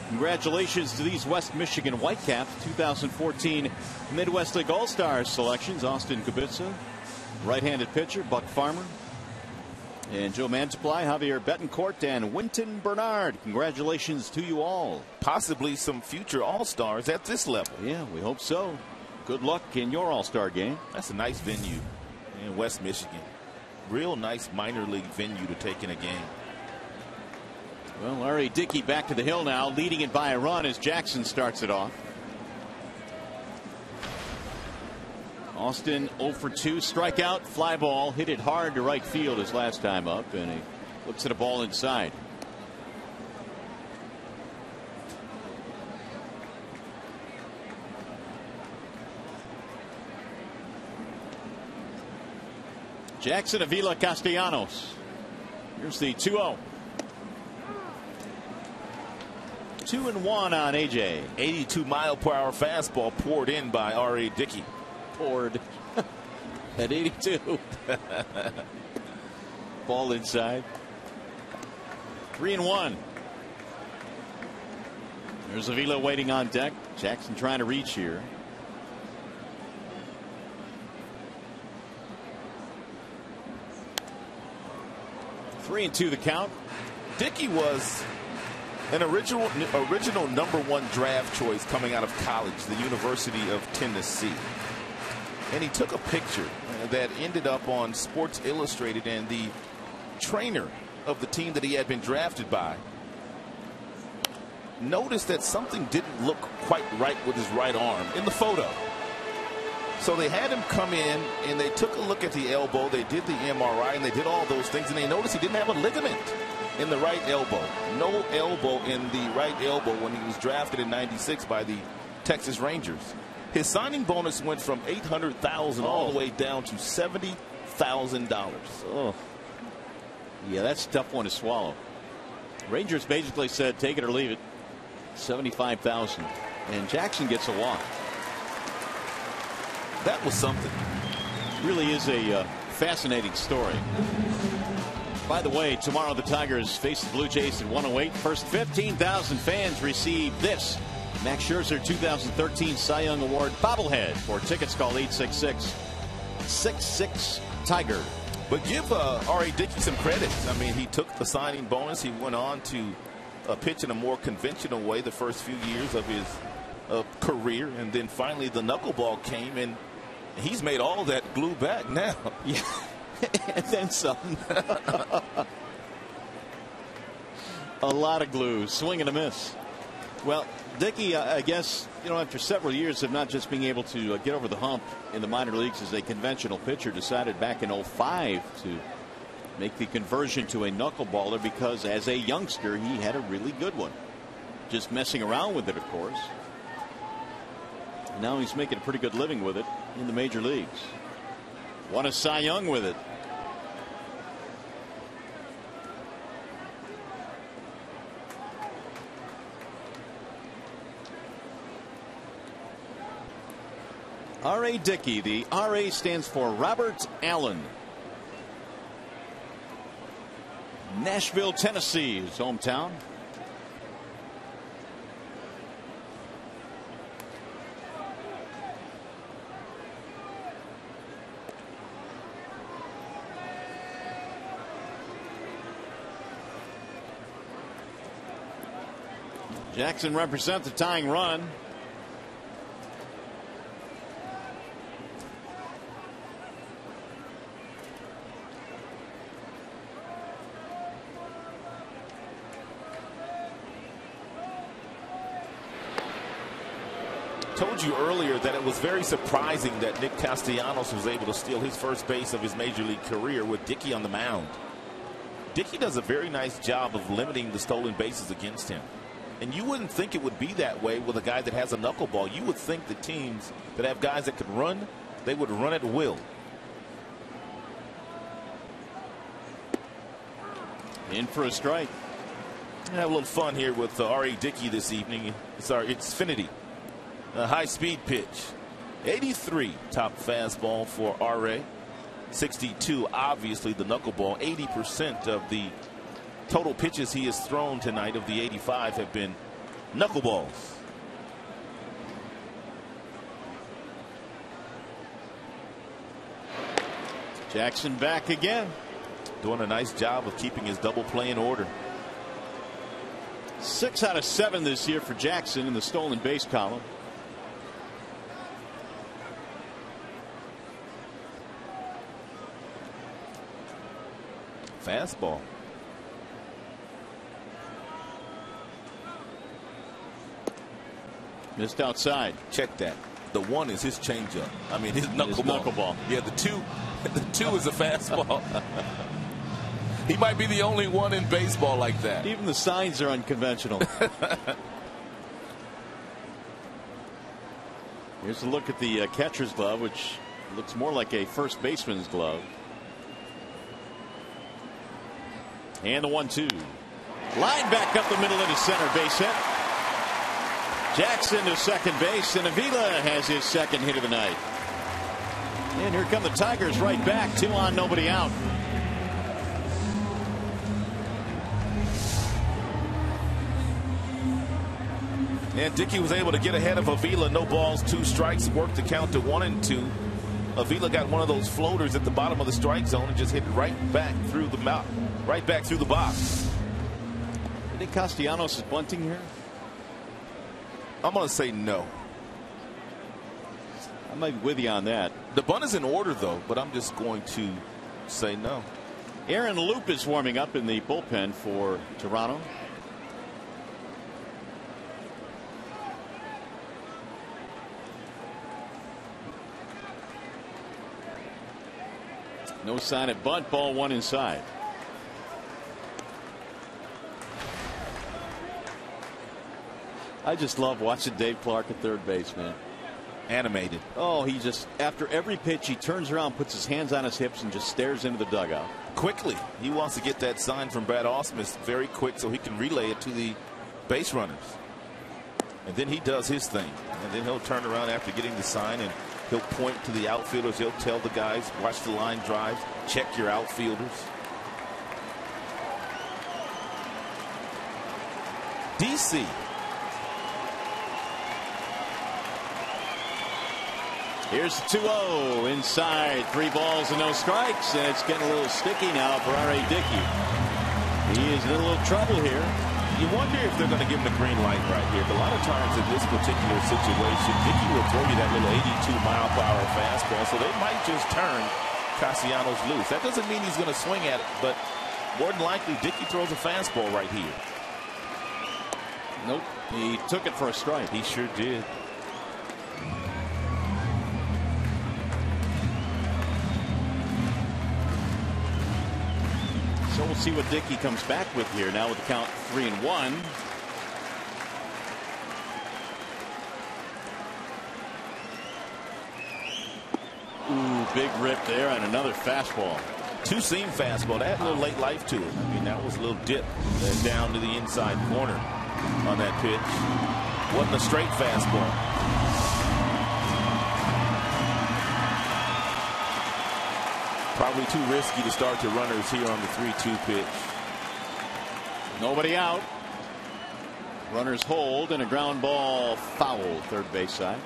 Congratulations to these West Michigan Whitecaps 2014 Midwest League All Stars selections. Austin Kubitza, right-handed pitcher, Buck Farmer, and Joe Mantiply, Javier Betancourt, and Wynton Bernard. Congratulations to you all. Possibly some future All Stars at this level. Yeah, we hope so. Good luck in your All Star game. That's a nice venue in West Michigan. Real nice minor league venue to take in a game. Well, R.A. Dickey back to the hill now, leading it by a run as Jackson starts it off. Austin 0 for 2 strikeout fly ball hit it hard to right field his last time up and he looks at a ball inside. Jackson Avila Castellanos. Here's the 2 0. Two and one on AJ. 82 mile per hour fastball poured in by R.A. Dickey. Poured. at 82. Ball inside. Three and one. There's Avila waiting on deck. Jackson trying to reach here. Three and two the count. Dickey was an original original number one draft choice coming out of college, the University of Tennessee. And he took a picture that ended up on Sports Illustrated, and the trainer of the team that he had been drafted by noticed that something didn't look quite right with his right arm in the photo. So they had him come in and they took a look at the elbow. They did the MRI and they did all those things and they noticed he didn't have a ligament in the right elbow. No elbow in the right elbow when he was drafted in 96 by the Texas Rangers. His signing bonus went from 800,000 all the oh. way down to $70,000. Oh. Yeah, that's a tough one to swallow. Rangers basically said take it or leave it. 75,000 and Jackson gets a walk. That was something. Really is a uh, fascinating story. By the way, tomorrow the Tigers face the Blue Jays at 108. First 15,000 fans receive this Max Scherzer 2013 Cy Young Award bobblehead. For tickets, call 866 66 Tiger. But give uh, R.A. Dickey some credit. I mean, he took the signing bonus. He went on to uh, pitch in a more conventional way the first few years of his uh, career. And then finally the knuckleball came, and he's made all that glue back now. Yeah. and then some. a lot of glue. Swing and a miss. Well, Dickey, I guess, you know, after several years of not just being able to uh, get over the hump in the minor leagues as a conventional pitcher, decided back in 05 to make the conversion to a knuckleballer because as a youngster, he had a really good one. Just messing around with it, of course. Now he's making a pretty good living with it in the major leagues. Won a Cy Young with it. R.A. Dickey. The R.A. stands for Robert Allen. Nashville, Tennessee, his hometown. Jackson represents the tying run. told you earlier that it was very surprising that Nick Castellanos was able to steal his first base of his major league career with Dickey on the mound. Dickey does a very nice job of limiting the stolen bases against him. And you wouldn't think it would be that way with a guy that has a knuckleball. You would think the teams that have guys that could run, they would run at will. In for a strike. Have a little fun here with uh, R.A. Dickey this evening. Sorry, it's our Xfinity a high speed pitch. 83 top fastball for RA. 62 obviously the knuckleball. 80% of the total pitches he has thrown tonight of the 85 have been knuckleballs. Jackson back again. Doing a nice job of keeping his double play in order. Six out of seven this year for Jackson in the stolen base column. Fastball. Missed outside. Check that. The one is his changeup. I mean his knuckleball. His knuckleball. Yeah, the two, the two is a fastball. he might be the only one in baseball like that. Even the signs are unconventional. Here's a look at the uh, catcher's glove, which looks more like a first baseman's glove. And the one two. Line back up the middle of the center base hit. Jackson to second base and Avila has his second hit of the night. And here come the Tigers right back. Two on, nobody out. And Dickey was able to get ahead of Avila. No balls, two strikes, worked the count to one and two. Avila got one of those floaters at the bottom of the strike zone and just hit it right back through the mouth, right back through the box. I think Castellanos is bunting here? I'm going to say no. I might be with you on that. The bunt is in order though, but I'm just going to say no. Aaron Loup is warming up in the bullpen for Toronto. No sign of bunt ball one inside. I just love watching Dave Clark at third base, man. Animated. Oh, he just, after every pitch, he turns around, puts his hands on his hips, and just stares into the dugout. Quickly. He wants to get that sign from Brad Ausmus very quick so he can relay it to the base runners. And then he does his thing. And then he'll turn around after getting the sign and he'll point to the outfielders. He'll tell the guys, watch the line drives, check your outfielders. DC Here's the 2-0 inside. Three balls and no strikes, and it's getting a little sticky now for R.A. Dickey. He is in a little trouble here. You wonder if they're going to give him the green light right here. But a lot of times in this particular situation, Dickey will throw you that little 82 mile per hour fastball, so they might just turn Castellanos loose. That doesn't mean he's going to swing at it, but more than likely, Dickey throws a fastball right here. Nope. He took it for a strike. He sure did. See what Dickey comes back with here now with the count three and one. Ooh, big rip there and another fastball. Two seam fastball. That had a little late life to it. I mean, that was a little dip down to the inside corner on that pitch. Wasn't a straight fastball. Probably too risky to start the runners here on the 3-2 pitch. Nobody out. Runners hold and a ground ball foul third base side.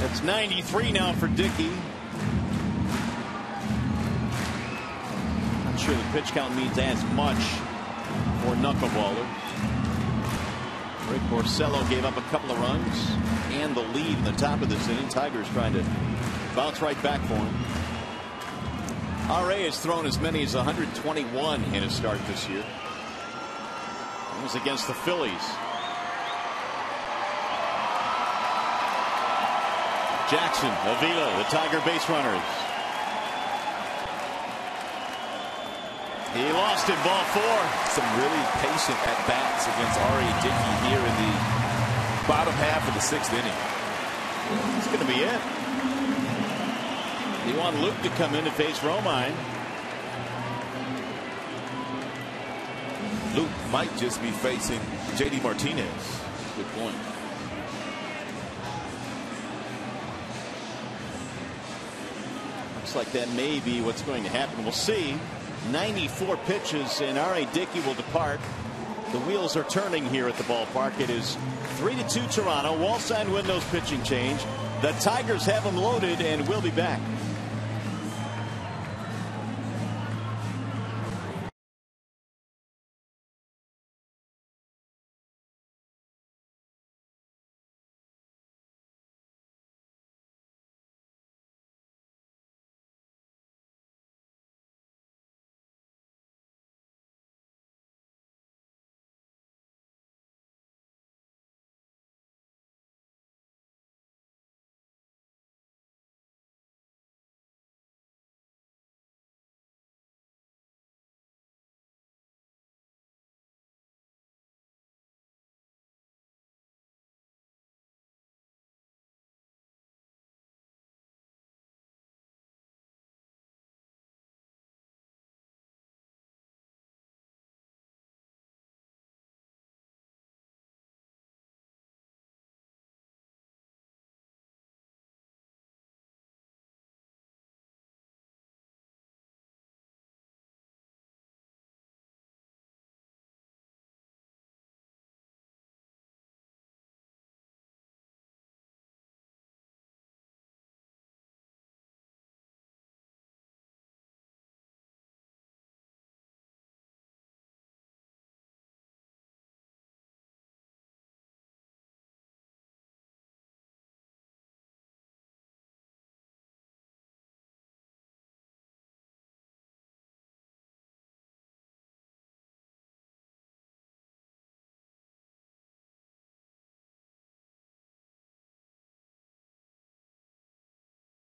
That's 93 now for Dickey. Not sure the pitch count means as much for knuckleballer. Rick Porcello gave up a couple of runs and the lead in the top of this inning. Tigers trying to bounce right back for him. RA has thrown as many as 121 in his start this year. It was against the Phillies. Jackson, Avila, the Tiger base runners. He lost it, ball four. Some really patient at bats against R.A. Dickey here in the bottom half of the sixth inning. It's going to be it. You want Loup to come in to face Romine. Loup might just be facing J.D. Martinez. Good point. Looks like that may be what's going to happen. We'll see. 94 pitches and R.A. Dickey will depart. The wheels are turning here at the ballpark. It is 3 to 2 Toronto. Wallside Windows pitching change. The Tigers have them loaded and we'll be back.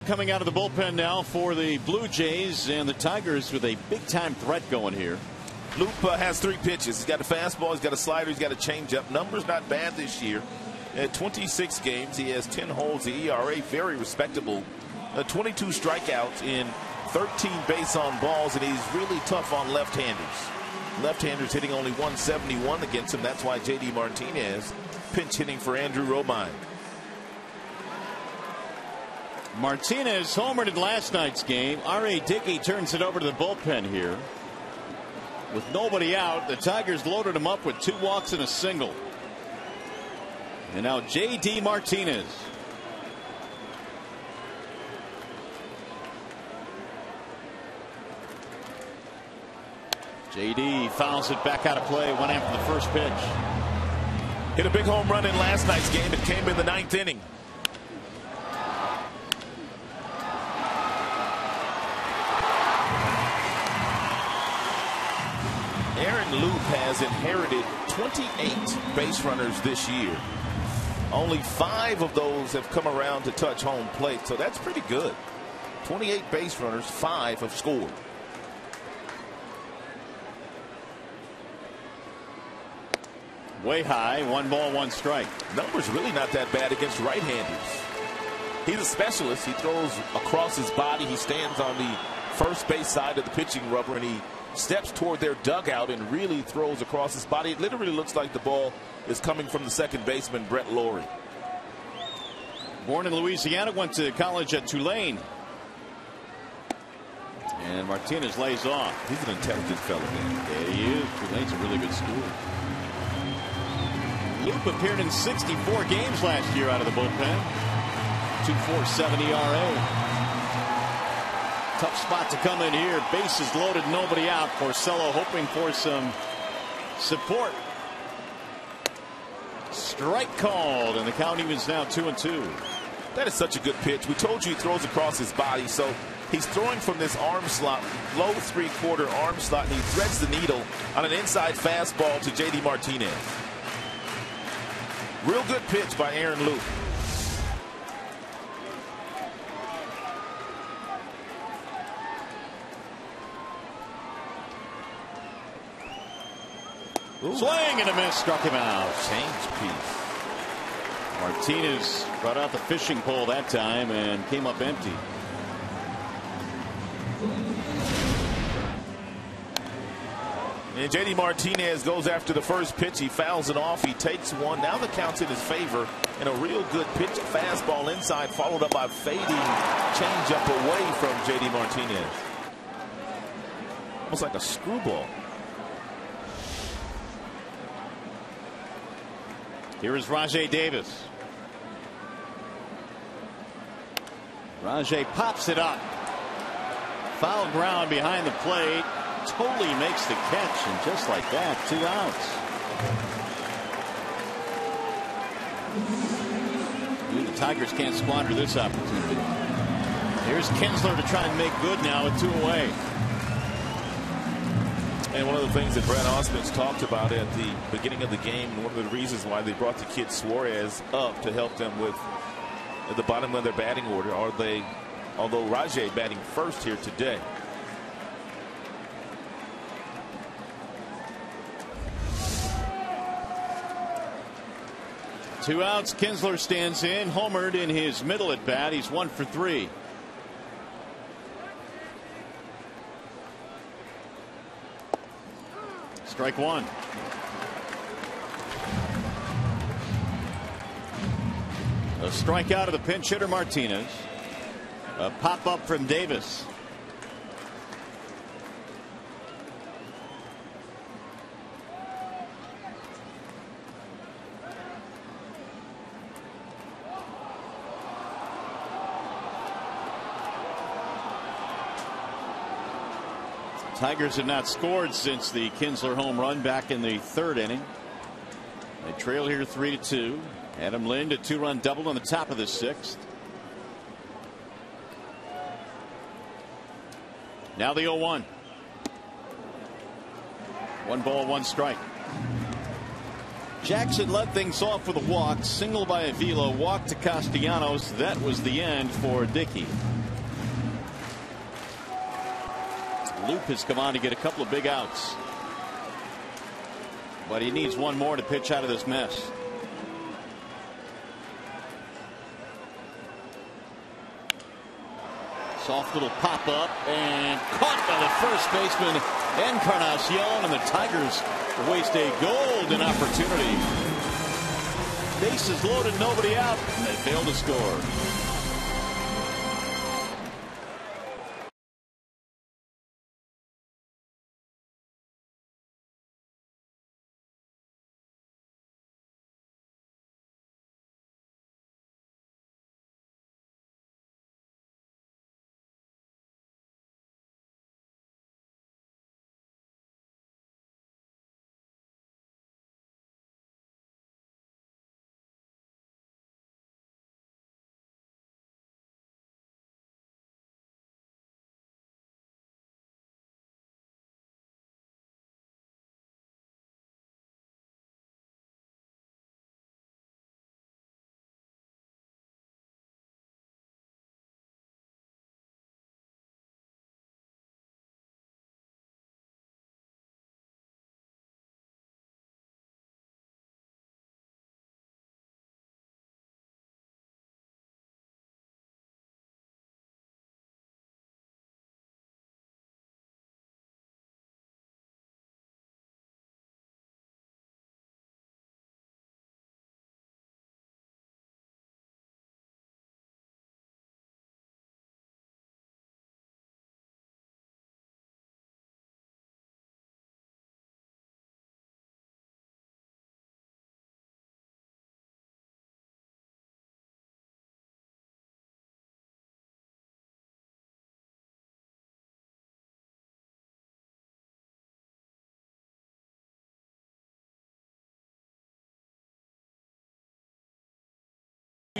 Coming out of the bullpen now for the Blue Jays and the Tigers with a big time threat going here. Loup uh, has three pitches. He's got a fastball, he's got a slider, he's got a changeup. Numbers not bad this year. At 26 games, he has 10 holds. The ERA very respectable. Uh, 22 strikeouts in 13 base on balls, and he's really tough on left-handers. Left-handers hitting only 171 against him. That's why J.D. Martinez pinch hitting for Andrew Romine. Martinez homered in last night's game. R.A. Dickey turns it over to the bullpen here. With nobody out, the Tigers loaded him up with two walks and a single. And now J.D. Martinez. JD fouls it back out of play. Went after the first pitch. Hit a big home run in last night's game. It came in the ninth inning. Loup has inherited 28 base runners this year. Only five of those have come around to touch home plate, so that's pretty good. 28 base runners, five have scored. Way high, one ball, one strike. Numbers really not that bad against right-handers. He's a specialist. He throws across his body. He stands on the first base side of the pitching rubber, and he steps toward their dugout and really throws across his body. It literally looks like the ball is coming from the second baseman, Brett Lawrie. Born in Louisiana, went to college at Tulane. And Martinez lays off. He's an intelligent fellow, man. Yeah, he is. Tulane's a really good school. Loup appeared in 64 games last year out of the bullpen. 2.47 ERA. Tough spot to come in here. Bases loaded, nobody out. Porcello hoping for some support. Strike called, and the count evens now two and two. That is such a good pitch. We told you he throws across his body, so he's throwing from this arm slot, low three-quarter arm slot, and he threads the needle on an inside fastball to J.D. Martinez. Real good pitch by Aaron Loup. Ooh. Swing and a miss struck him out. Change piece. Martinez brought out the fishing pole that time and came up empty. And JD Martinez goes after the first pitch. He fouls it off. He takes one. Now the count's in his favor. And a real good pitch, fastball inside, followed up by fading changeup away from JD Martinez. Almost like a screwball. Here is Rajai Davis. Rajai pops it up. Foul ground behind the plate. Totally makes the catch, and just like that, two outs. the Tigers can't squander this opportunity. Here's Kinsler to try and make good now with two away. And one of the things that Brad Ausmus talked about at the beginning of the game, and one of the reasons why they brought the kid Suarez up to help them with the bottom of their batting order, are they, although Rajai batting first here today. Two outs. Kinsler stands in. Homered in his middle at bat. He's one for three. Strike one. A strikeout of the pinch hitter Martinez. A pop up from Davis. Tigers have not scored since the Kinsler home run back in the third inning. They trail here three to two. Adam Lind a two run double on the top of the sixth. Now the 0 1. One ball, one strike. Jackson led things off with a walk, single by Avila, walk to Castellanos. That was the end for Dickey. Loup has come on to get a couple of big outs. But he needs one more to pitch out of this mess. Soft little pop up and caught by the first baseman Encarnacion and the Tigers waste a golden opportunity. Bases loaded, nobody out, and they fail to score.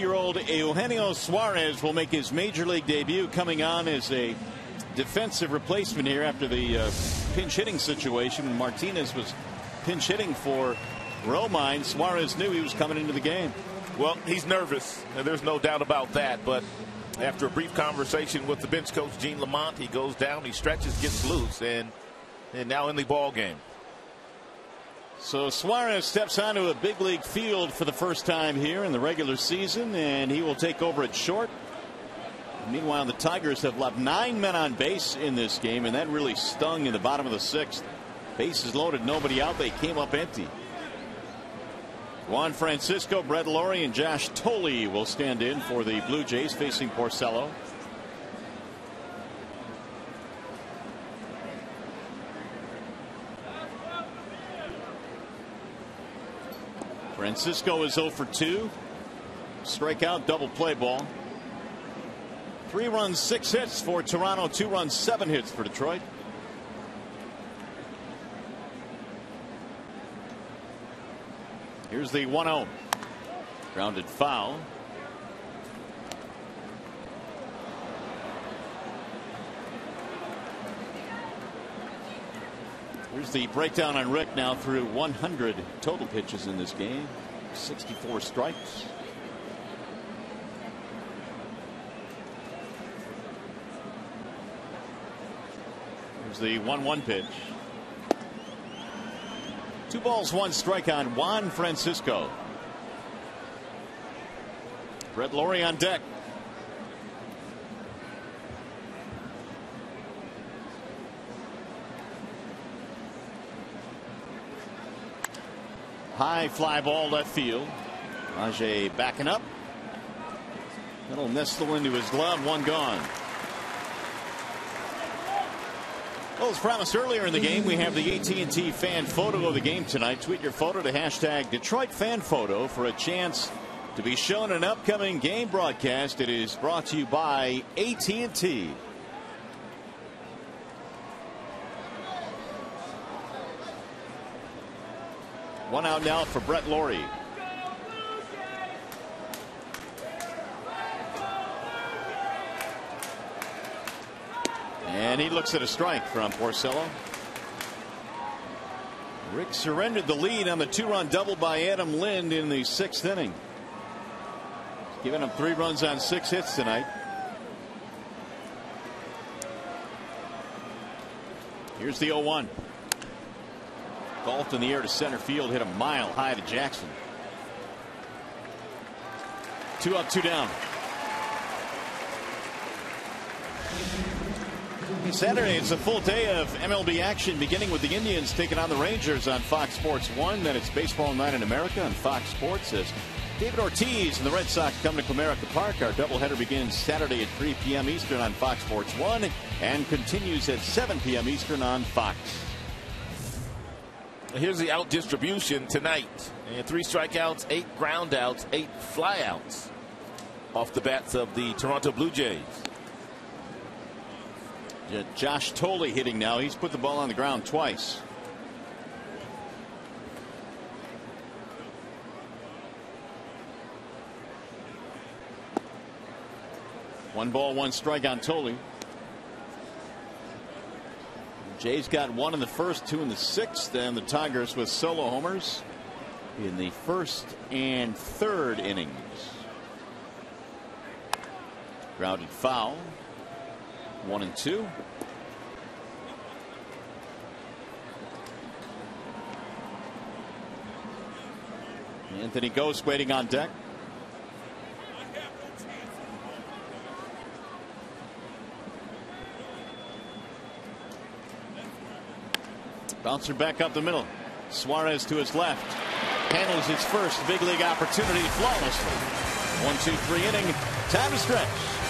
Year old Eugenio Suarez will make his major league debut coming on as a defensive replacement here after the uh, pinch hitting situation when Martinez was pinch hitting for Romine. Suarez knew he was coming into the game. Well, he's nervous, and there's no doubt about that. But after a brief conversation with the bench coach Gene Lamont, he goes down, he stretches, gets loose, and and now in the ball game. So Suarez steps onto a big league field for the first time here in the regular season, and he will take over at short. Meanwhile, the Tigers have left nine men on base in this game, and that really stung in the bottom of the sixth. Bases loaded, nobody out. They came up empty. Juan Francisco, Brett Lawrie, and Josh Thole will stand in for the Blue Jays facing Porcello. Francisco is 0 for 2. Strikeout, double play ball. Three runs, six hits for Toronto, two runs, seven hits for Detroit. Here's the 1 0. Grounded foul. Here's the breakdown on Rick now through 100 total pitches in this game, 64 strikes. Here's the 1 1 pitch. Two balls, one strike on Juan Francisco. Brett Lawrie on deck. High fly ball left field. Rajai backing up. That'll nestle into his glove. One gone. Well, as promised earlier in the game, we have the AT&T fan photo of the game tonight. Tweet your photo to hashtag Detroit Fan Photo for a chance to be shown an upcoming game broadcast. It is brought to you by AT&T. One out now for Brett Lawrie. And he looks at a strike from Porcello. Rick surrendered the lead on the two run double by Adam Lind in the sixth inning. Giving him three runs on six hits tonight. Here's the 0 1. Golfed in the air to center field, hit a mile high to Jackson. Two up, two down. Saturday, it's a full day of MLB action, beginning with the Indians taking on the Rangers on Fox Sports 1. Then it's Baseball Night in America on Fox Sports as David Ortiz and the Red Sox come to Comerica Park. Our doubleheader begins Saturday at 3 p.m. Eastern on Fox Sports 1 and continues at 7 p.m. Eastern on Fox. Here's the out distribution tonight. And three strikeouts, eight groundouts, eight flyouts off the bats of the Toronto Blue Jays. Josh Thole hitting now. He's put the ball on the ground twice. One ball, one strike on Thole. Jays got one in the first, two in the sixth, and the Tigers with solo homers in the first and third innings. Grounded foul. One and two. Anthony Gose waiting on deck. Bouncer back up the middle. Suarez to his left. Handles his first big league opportunity flawlessly. One, two, three inning. Time to stretch.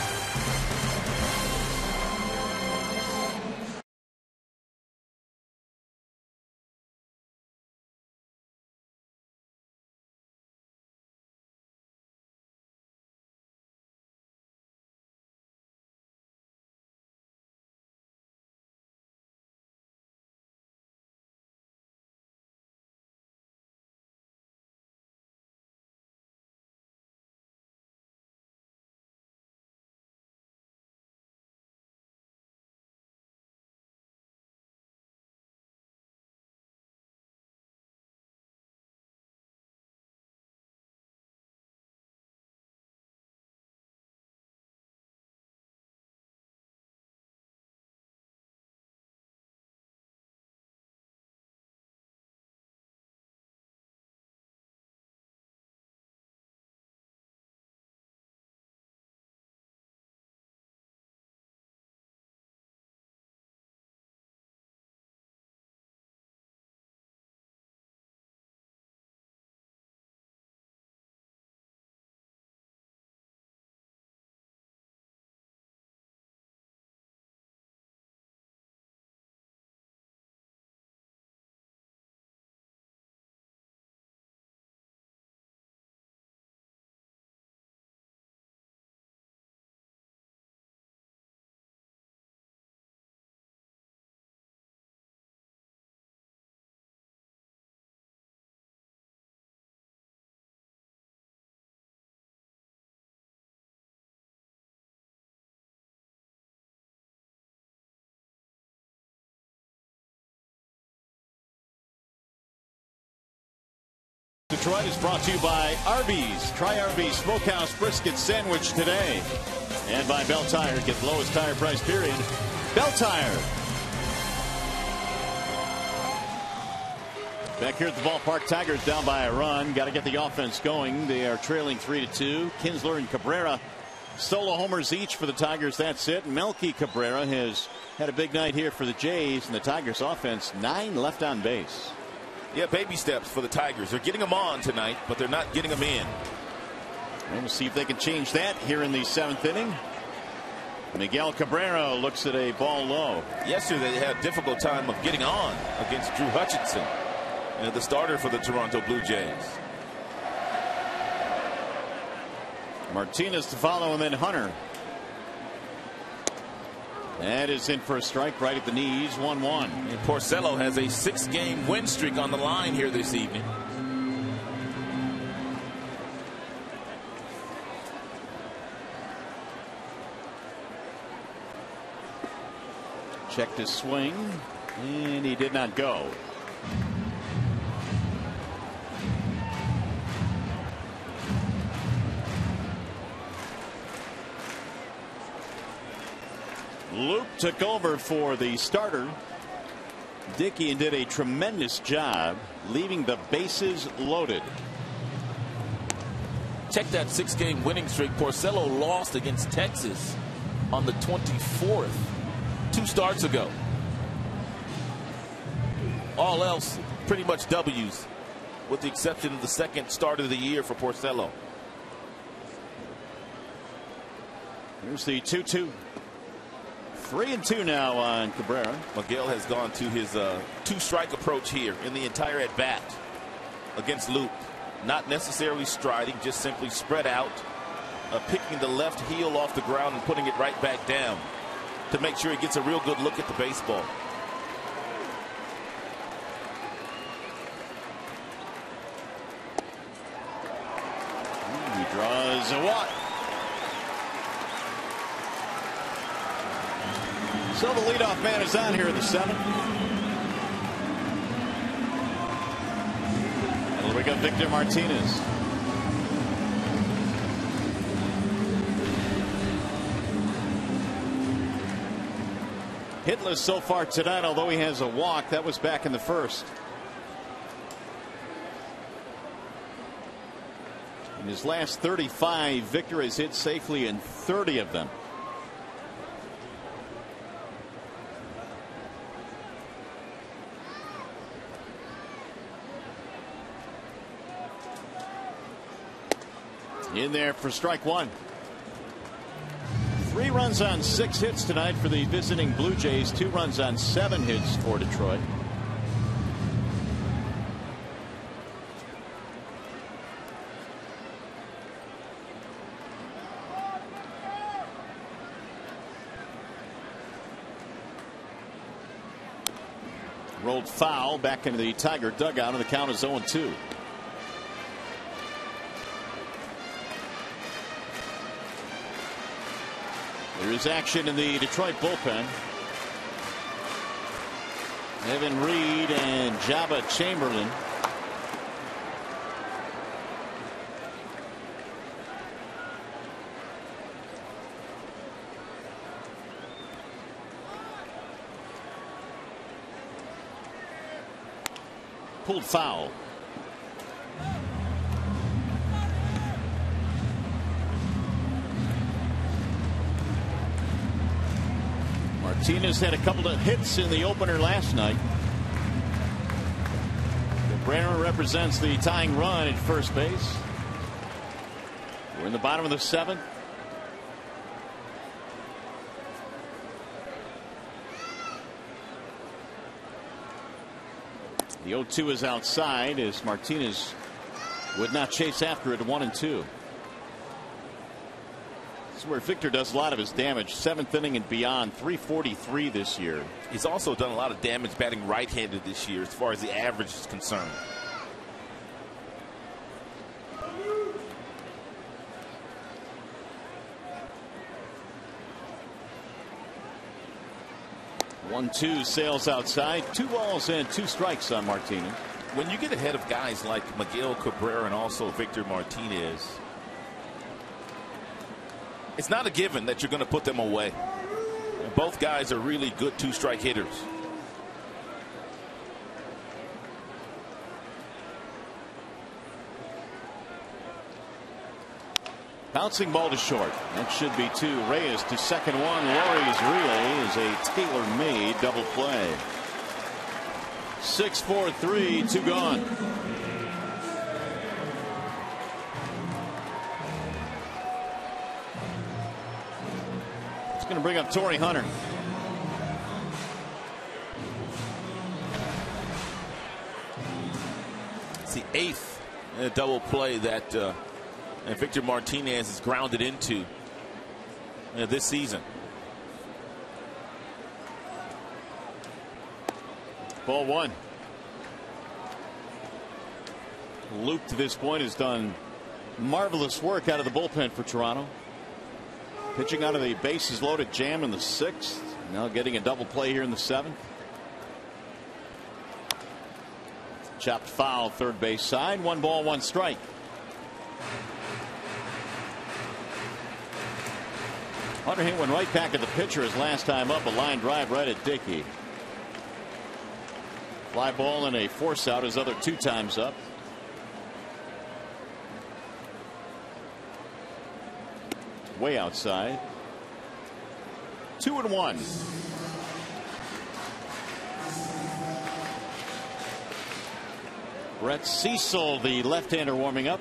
Detroit is brought to you by Arby's. Try Arby's Smokehouse Brisket Sandwich today. And by Belle Tire. Get the lowest tire price period. Belle Tire. Back here at the ballpark, Tigers down by a run. Got to get the offense going. They are trailing 3 to 2. Kinsler and Cabrera solo homers each for the Tigers. That's it. Melky Cabrera has had a big night here for the Jays and the Tigers offense. Nine left on base. Yeah, baby steps for the Tigers. They're getting them on tonight, but they're not getting them in. And we'll see if they can change that here in the seventh inning. Miguel Cabrera looks at a ball low. Yesterday, they had a difficult time of getting on against Drew Hutchison, uh, the starter for the Toronto Blue Jays. Martinez to follow, and then Hunter. That is in for a strike right at the knees, 1 1. And Porcello has a six game win streak on the line here this evening. Checked his swing, and he did not go. Took over for the starter. Dickey and did a tremendous job leaving the bases loaded. Check that six game winning streak. Porcello lost against Texas on the 24th, two starts ago. All else pretty much W's, with the exception of the second start of the year for Porcello. Here's the 2 2. Three and two now on Cabrera. Miguel has gone to his uh, two strike approach here in the entire at bat against Loup. Not necessarily striding, just simply spread out, uh, picking the left heel off the ground and putting it right back down to make sure he gets a real good look at the baseball. He draws a walk. So the leadoff man is on here in the seventh. We got Victor Martinez. Hitless so far tonight, although he has a walk. That was back in the first. In his last 35, Victor has hit safely in 30 of them. In there for strike one. Three runs on six hits tonight for the visiting Blue Jays. Two runs on seven hits for Detroit. Rolled foul back into the Tiger dugout, and the count is 0 2. There is action in the Detroit bullpen. Evan Reed and Joba Chamberlain. Pulled foul. Martinez had a couple of hits in the opener last night. Brenner represents the tying run at first base. We're in the bottom of the seventh. The 0 2 is outside as Martinez would not chase after it 1 and 2. This is where Victor does a lot of his damage. Seventh inning and beyond, 343 this year. He's also done a lot of damage batting right handed this year as far as the average is concerned. One two sails outside. Two balls and two strikes on Martinez. When you get ahead of guys like Miguel Cabrera and also Victor Martinez, it's not a given that you're going to put them away. Both guys are really good two strike hitters. Bouncing ball to short. That should be two. Reyes to second one. Lawrie's relay is a tailor made double play. Six, four, three, two gone. Going to bring up Torii Hunter. It's the eighth uh, double play that uh, Victor Martinez is grounded into uh, this season. Ball one. Loup to this point has done marvelous work out of the bullpen for Toronto. Pitching out of the bases loaded jam in the sixth. Now getting a double play here in the seventh. Chopped foul third base side. One ball, one strike. Hunter Hint went right back at the pitcher his last time up. A line drive right at Dickey. Fly ball and a force out his other two times up. Way outside. Two and one. Brett Cecil, the left-hander, warming up.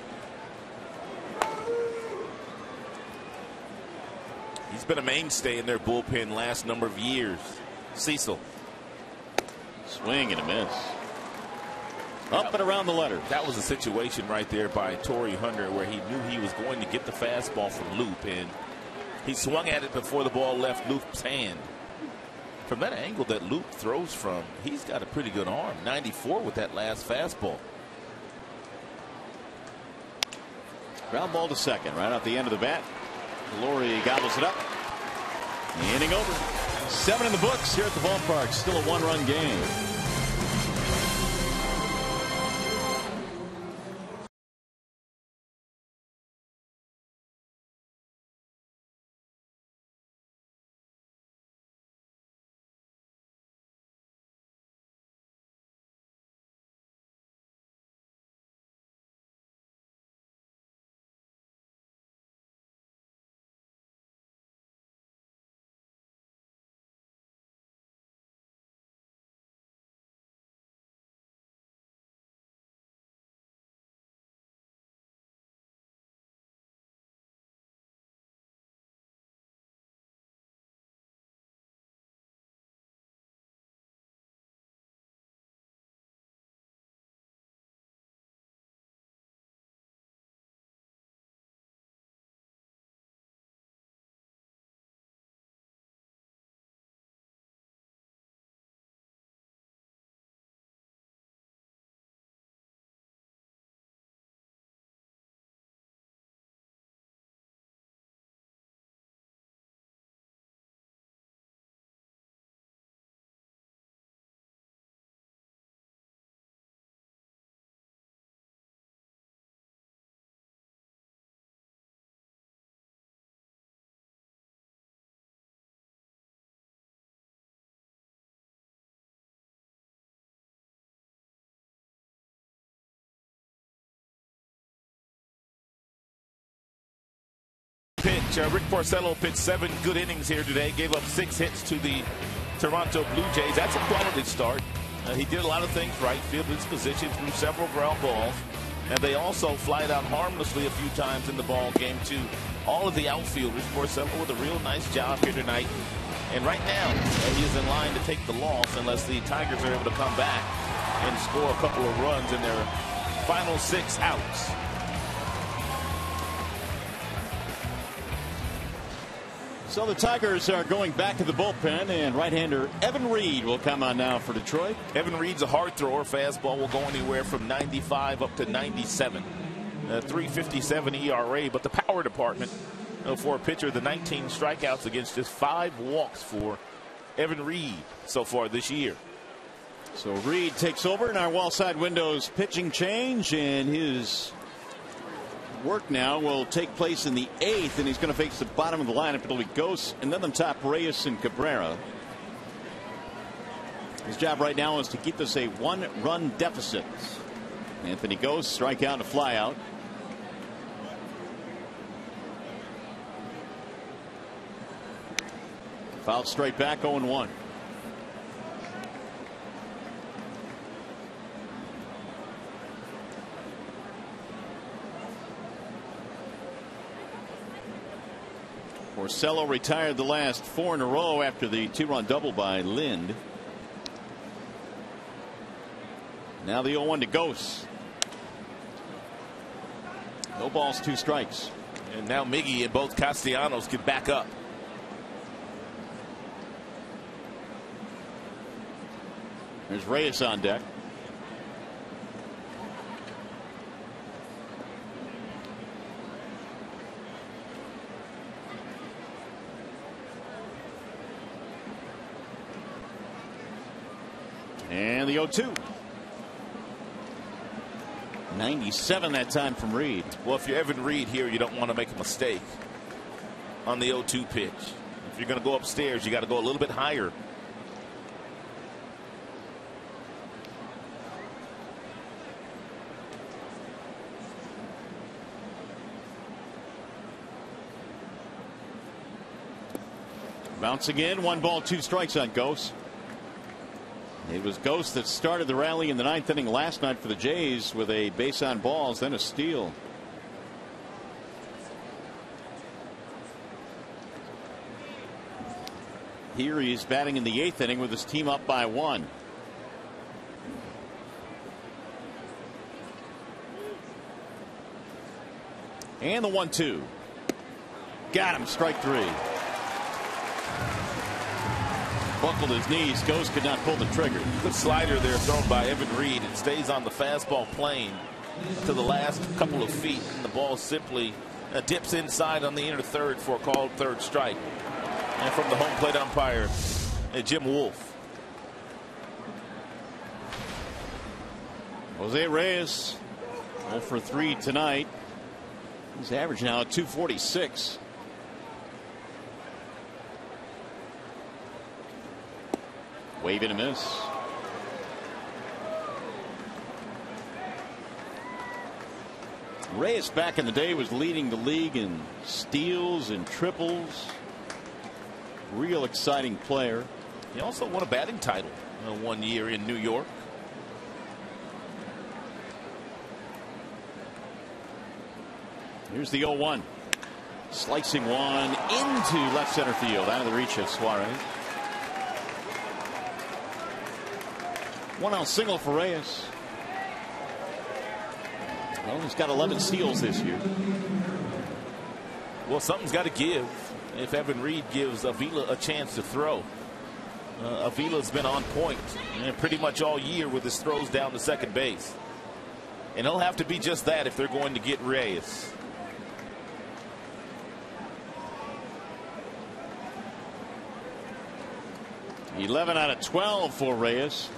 He's been a mainstay in their bullpen last number of years. Cecil. Swing and a miss. Up and around the letter. That was a situation right there by Torii Hunter where he knew he was going to get the fastball from Loup, and he swung at it before the ball left Loup's hand. From that angle that Loup throws from, he's got a pretty good arm. 94 with that last fastball. Ground ball to second, right off the end of the bat. Lawrie gobbles it up. The inning over. Seven in the books here at the ballpark. Still a one run game. Uh, Rick Porcello pitched seven good innings here today. Gave up six hits to the Toronto Blue Jays. That's a quality start. Uh, he did a lot of things right. Fielded his position through several ground balls. And they also flied out harmlessly a few times in the ball game to all of the outfielders. Porcello with a real nice job here tonight. And right now, uh, he is in line to take the loss unless the Tigers are able to come back and score a couple of runs in their final six outs. So the Tigers are going back to the bullpen, and right-hander Evan Reed will come on now for Detroit. Evan Reed's a hard thrower. Fastball will go anywhere from 95 up to 97. A 357 ERA, but the power department uh, for a pitcher, the 19 strikeouts against just five walks for Evan Reed so far this year. So Reed takes over in our Wallside Windows pitching change, and his work now will take place in the eighth, and he's going to face the bottom of the lineup. It'll be Gose, and then on top, Reyes and Cabrera. His job right now is to keep this a one run deficit. Anthony Gose, strike out and a fly out. Foul straight back 0 1. Porcello retired the last four in a row after the two run double by Lind. Now the 0 1 to Gose. No balls, two strikes. And now Miggy and both Castellanos get back up. There's Reyes on deck. And the 0 2. 97 that time from Reed. Well, if you're Evan Reed here, you don't want to make a mistake on the 0 2 pitch. If you're going to go upstairs, you got to go a little bit higher. Bounce again. One ball, two strikes on Gose. It was Gose that started the rally in the ninth inning last night for the Jays with a base on balls, then a steal. Here he is batting in the eighth inning with his team up by one. And the one two. Got him, strike three. Buckled his knees. Gose could not pull the trigger. Good slider there thrown by Evan Reed. It stays on the fastball plane to the last couple of feet. And the ball simply uh, dips inside on the inner third for a called third strike. And from the home plate umpire, uh, Jim Wolf. Jose Reyes 0 for 3 tonight. He's average now at 246. Wave and a miss. Reyes back in the day was leading the league in steals and triples. Real exciting player. He also won a batting title one year in New York. Here's the 0 1. Slicing one into left center field out of the reach of Suarez. One out single for Reyes. Well, he's got 11 steals this year. Well, something's got to give if Evan Reed gives Avila a chance to throw. Uh, Avila's been on point and pretty much all year with his throws down to second base. And he'll have to be just that if they're going to get Reyes. Eleven out of 12 for Reyes.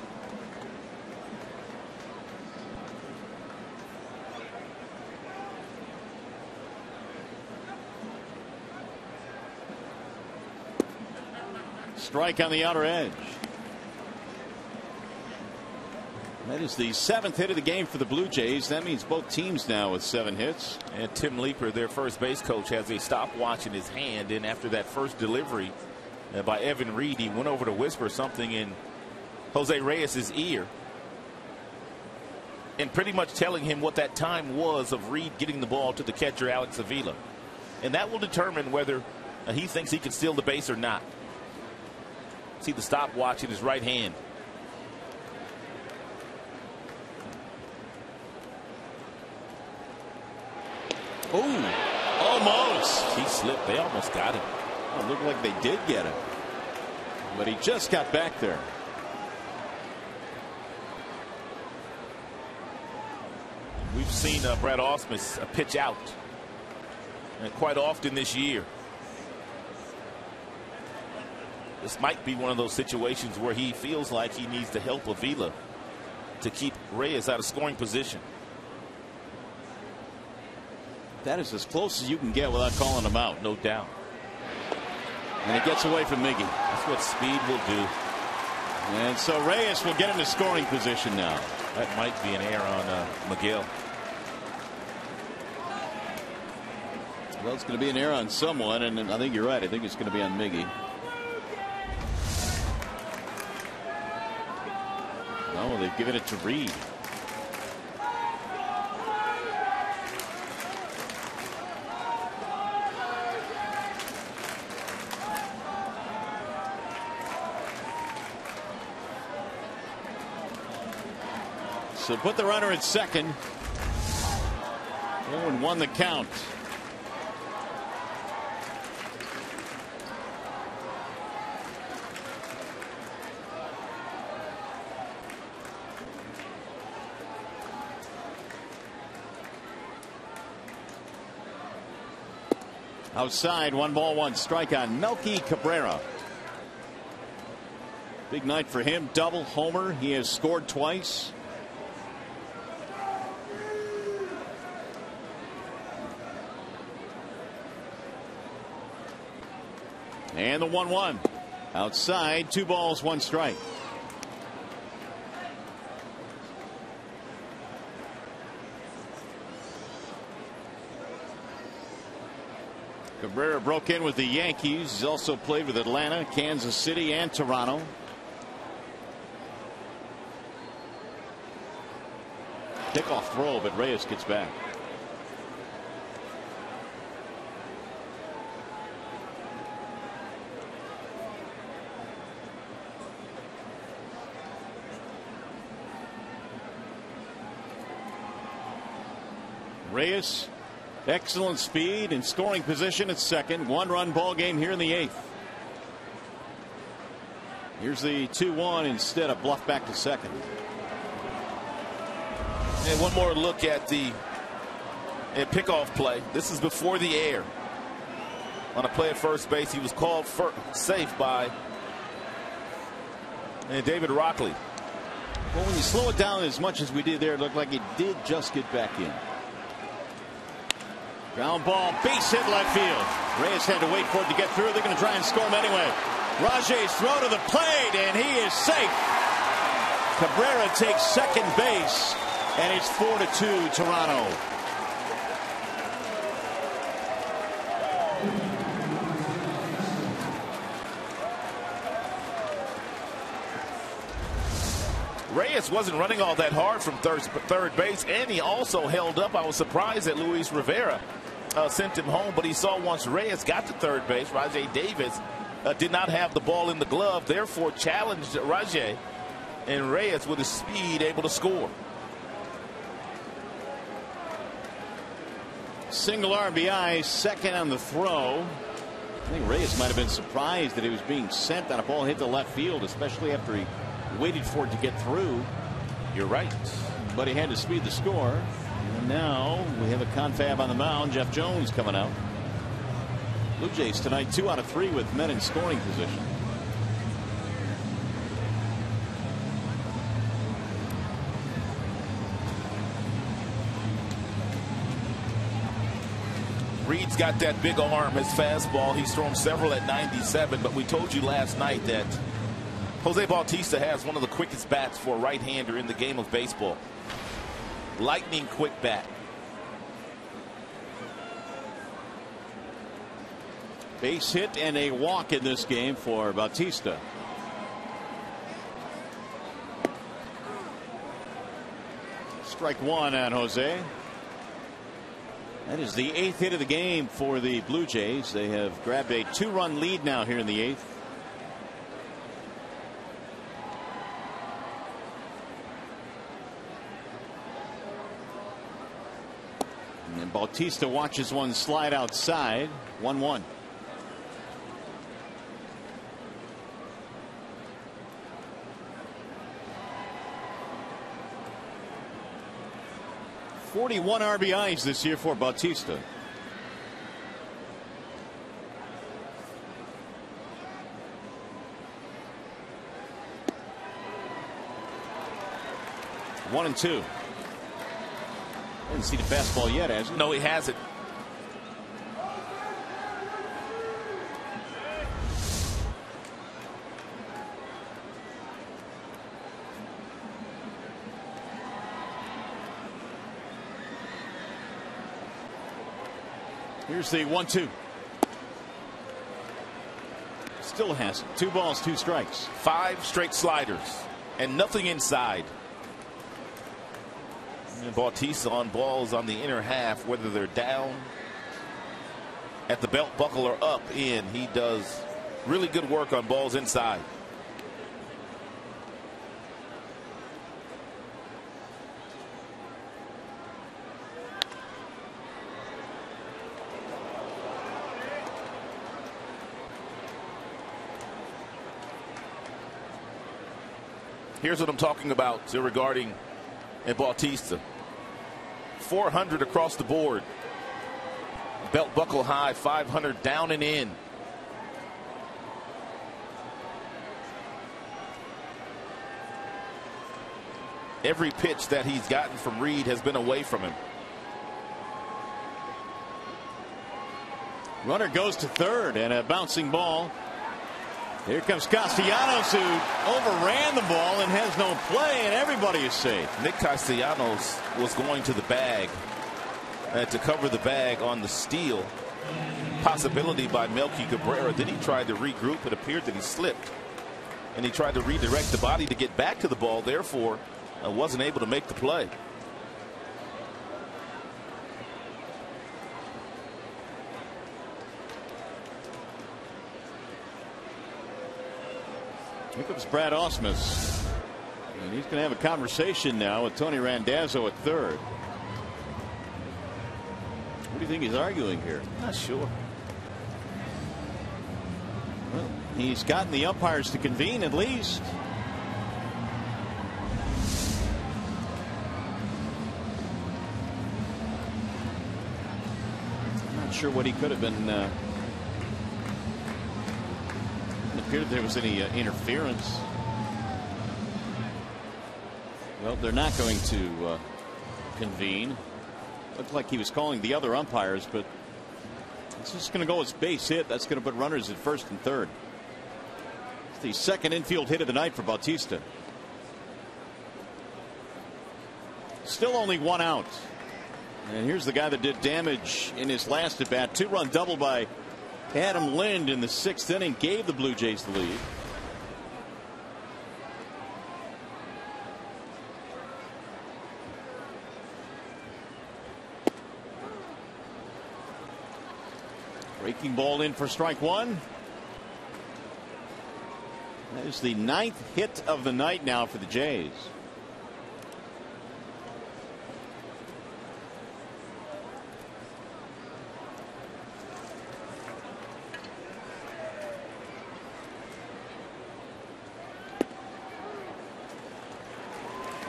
Strike on the outer edge. That is the seventh hit of the game for the Blue Jays. That means both teams now with seven hits. And Tim Leiper, their first base coach, has a stopwatch in his hand. And after that first delivery uh, by Evan Reed, he went over to whisper something in Jose Reyes' ear. And pretty much telling him what that time was of Reed getting the ball to the catcher, Alex Avila. And that will determine whether uh, he thinks he can steal the base or not. See the stopwatch in his right hand. Ooh, almost. He slipped. They almost got him. It looked like they did get him. But he just got back there. We've seen uh, Brad Ausmus uh, pitch out and quite often this year. This might be one of those situations where he feels like he needs to help of Avila to keep Reyes out of scoring position. That is as close as you can get without calling him out. No doubt. And it gets away from Miggy. That's what speed will do. And so Reyes will get into scoring position now. That might be an error on uh, Miguel. Well, it's going to be an error on someone, and I think you're right. I think it's going to be on Miggy. Oh, they've given it to Reed. So put the runner at second. And won the count. Outside, one ball, one strike on Melky Cabrera. Big night for him. Double homer. He has scored twice. And the 1 1. Outside, two balls, one strike. Cabrera broke in with the Yankees. He's also played with Atlanta, Kansas City, and Toronto. Kickoff throw, but Reyes gets back. Reyes, excellent speed and scoring position at second. One run ball game here in the eighth. Here's the 2 1 instead of bluff back to second. And one more look at the at pickoff play. This is before the air. On a play at first base, he was called for, safe by and David Rackley. Well, when you slow it down as much as we did there, it looked like it did just get back in. Ground ball, base hit left field. Reyes had to wait for it to get through. They're going to try and score him anyway. Rajai's throw to the plate, and he is safe. Cabrera takes second base, and it's 4 to 2 Toronto. Reyes wasn't running all that hard from third, third base, and he also held up. I was surprised that Luis Rivera uh, sent him home, but he saw once Reyes got to third base, Rajai Davis uh, did not have the ball in the glove, therefore challenged Rajai, and Reyes with his speed able to score. Single RBI, second on the throw. I think Reyes might have been surprised that he was being sent on a ball hit to left field, especially after he waited for it to get through. You're right. But he had to speed the score. Now we have a confab on the mound. Jeff Jones coming out. Blue Jays tonight, two out of three with men in scoring position. Reed's got that big arm, his fastball. He's thrown several at 97, but we told you last night that Jose Bautista has one of the quickest bats for a right-hander in the game of baseball. Lightning quick bat. Base hit and a walk in this game for Bautista. Strike one on Jose. That is the eighth hit of the game for the Blue Jays. They have grabbed a two run lead now here in the eighth. And Bautista watches one slide outside. 1 1. Forty-one RBIs this year for Bautista. One and two. Didn't see the fastball yet, has he? No, he hasn't. Here's the one two. Still has it. Two balls, two strikes. Five straight sliders and nothing inside. Bautista on balls on the inner half, whether they're down at the belt buckle or up in, he does really good work on balls inside. Here's what I'm talking about regarding Bautista. 400 across the board. Belt buckle high, 500 down and in. Every pitch that he's gotten from Reed has been away from him. Runner goes to third and a bouncing ball. Here comes Castellanos who overran the ball and has no play and everybody is safe. Nick Castellanos was going to the bag uh, to cover the bag on the steal possibility by Melky Cabrera. Then he tried to regroup. It appeared that he slipped. And he tried to redirect the body to get back to the ball. Therefore, uh, wasn't able to make the play. Here comes Brad Ausmus. And he's going to have a conversation now with Tony Randazzo at third. What do you think he's arguing here? Not sure. Well, he's gotten the umpires to convene at least. Not sure what he could have been. Uh, appear there was any uh, interference. Well, they're not going to uh, convene. Looked like he was calling the other umpires, but it's just going to go as base hit. That's going to put runners at first and third. It's the second infield hit of the night for Bautista. Still only one out. And here's the guy that did damage in his last at bat. Two run double by Adam Lind in the sixth inning gave the Blue Jays the lead. Breaking ball in for strike one. That is the ninth hit of the night now for the Jays.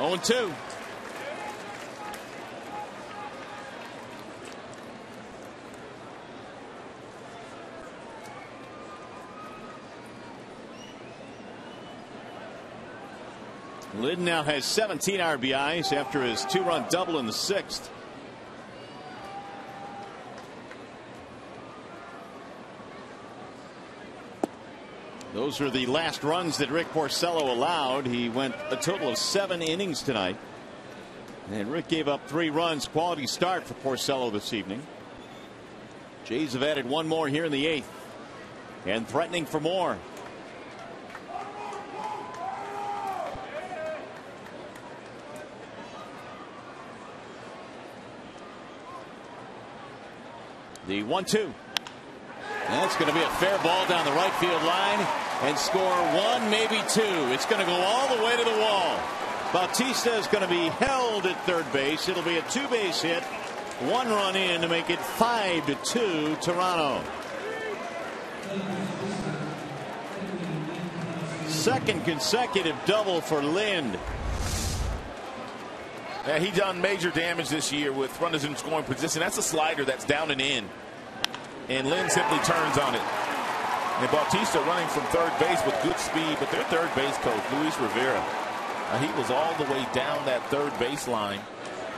Oh and 2. Lind now has 17 RBIs after his two run double in the sixth. Those are the last runs that Rick Porcello allowed. He went a total of seven innings tonight. And Rick gave up three runs. Quality start for Porcello this evening. Jays have added one more here in the eighth. And threatening for more. The one two. That's going to be a fair ball down the right field line and score one, maybe two. It's going to go all the way to the wall. Bautista is going to be held at third base. It'll be a two base hit. One run in to make it five to two Toronto. Second consecutive double for Lind. Yeah, he done major damage this year with runners in scoring position. That's a slider that's down and in. And Lind simply turns on it. And Bautista running from third base with good speed, but their third base coach, Luis Rivera, uh, he was all the way down that third baseline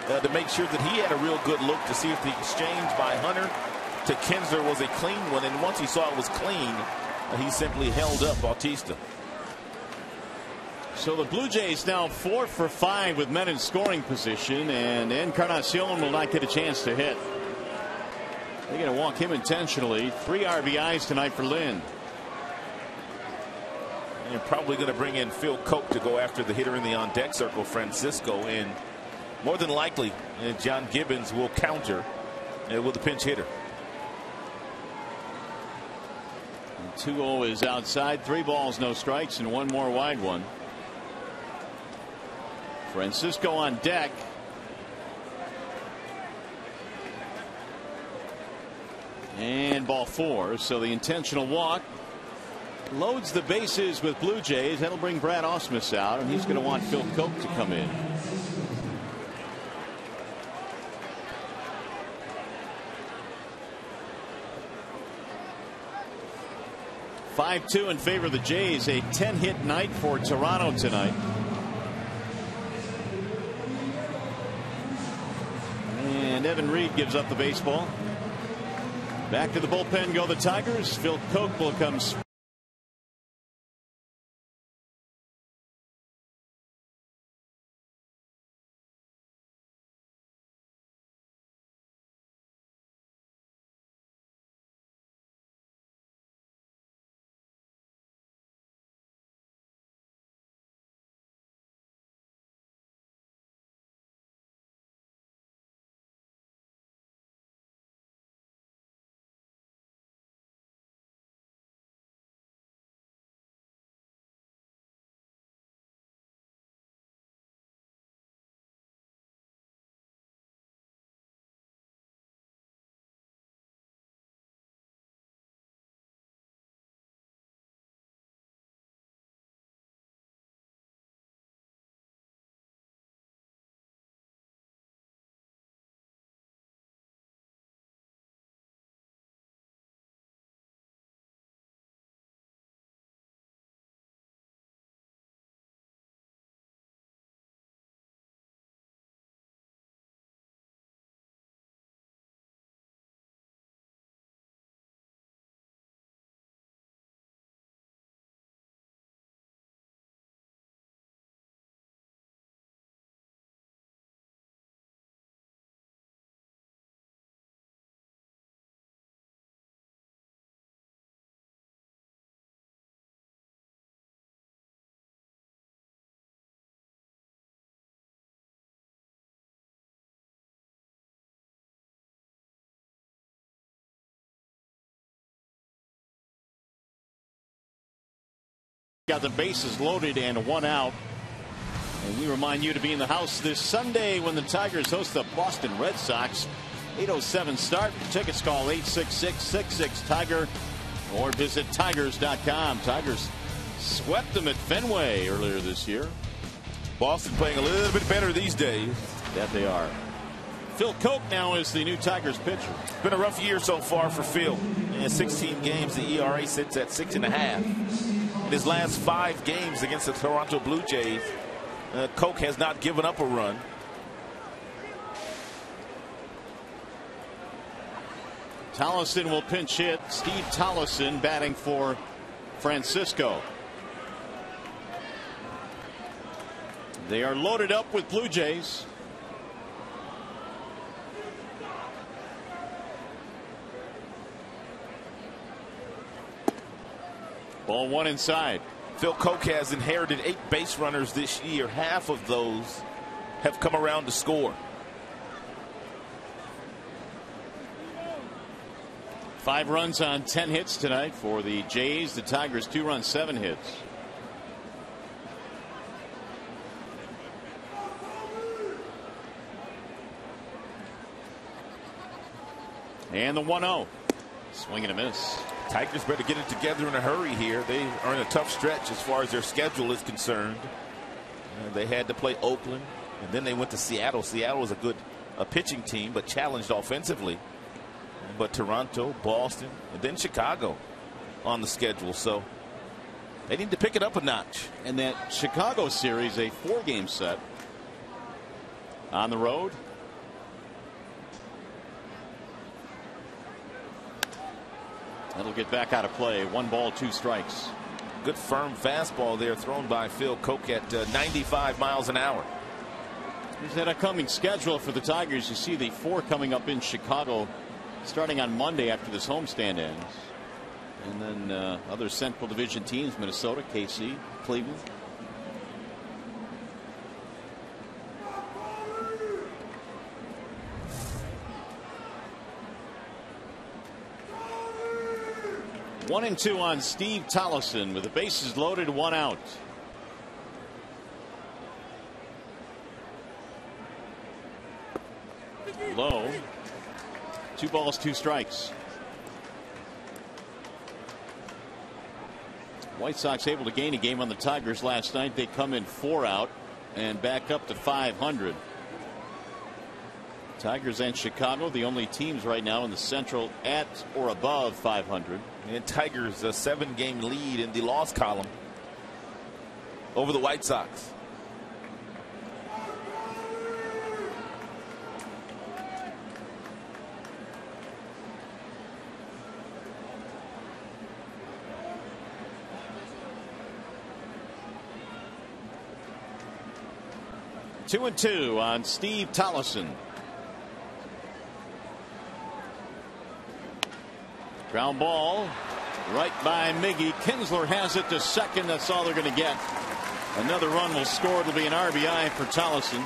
uh, to make sure that he had a real good look to see if the exchange by Hunter to Kinsler was a clean one. And once he saw it was clean, uh, he simply held up Bautista. So the Blue Jays now four for five with men in scoring position, and Encarnacion will not get a chance to hit. They're going to walk him intentionally. Three RBIs tonight for Lind. And you're probably going to bring in Phil Coke to go after the hitter in the on deck circle, Francisco. And more than likely, uh, John Gibbons will counter uh, with a pinch hitter. 2 0 is outside. Three balls, no strikes, and one more wide one. Francisco on deck. And ball four. So the intentional walk loads the bases with Blue Jays. That'll bring Brad Ausmus out, and he's going to want Phil Coke to come in. Five two in favor of the Jays. A 10 hit night for Toronto tonight. And Evan Reed gives up the baseball. Back to the bullpen go the Tigers. Phil Coke will come got the bases loaded and one out. And we remind you to be in the house this Sunday when the Tigers host the Boston Red Sox. 807 start. Tickets call 866-66-TIGER or visit tigers.com. Tigers swept them at Fenway earlier this year. Boston playing a little bit better these days. That they are. Phil Coke now is the new Tigers pitcher. It's been a rough year so far for Phil. In 16 games, the ERA sits at six and a half. In his last five games against the Toronto Blue Jays, uh, Coke has not given up a run. Tolleson will pinch hit. Steve Tolleson batting for Francisco. They are loaded up with Blue Jays. Ball one inside. Phil Coke has inherited eight base runners this year. Half of those have come around to score. Five runs on 10 hits tonight for the Jays. The Tigers two runs, seven hits. And the 1 0. Swing and a miss. Tigers better get it together in a hurry here. They are in a tough stretch as far as their schedule is concerned. Uh, they had to play Oakland, and then they went to Seattle. Seattle was a good a pitching team, but challenged offensively. But Toronto, Boston, and then Chicago on the schedule. So they need to pick it up a notch. And that Chicago series, a four game set on the road. That'll get back out of play. One ball, two strikes. Good firm fastball there thrown by Phil Coke at uh, 95 miles an hour. There's that upcoming schedule for the Tigers. You see the four coming up in Chicago starting on Monday after this homestand ends. And then uh, other Central Division teams Minnesota, KC, Cleveland. One and two on Steve Tolleson with the bases loaded, one out. Low. Two balls, two strikes. White Sox able to gain a game on the Tigers last night. They come in four out and back up to 500. Tigers and Chicago, the only teams right now in the Central at or above 500. And Tigers a seven game lead in the loss column over the White Sox. Two and two on Steve Tolleson. Ground ball right by Miggy. Kinsler has it to second. That's all they're going to get. Another run will score. It'll be an RBI for Tolleson.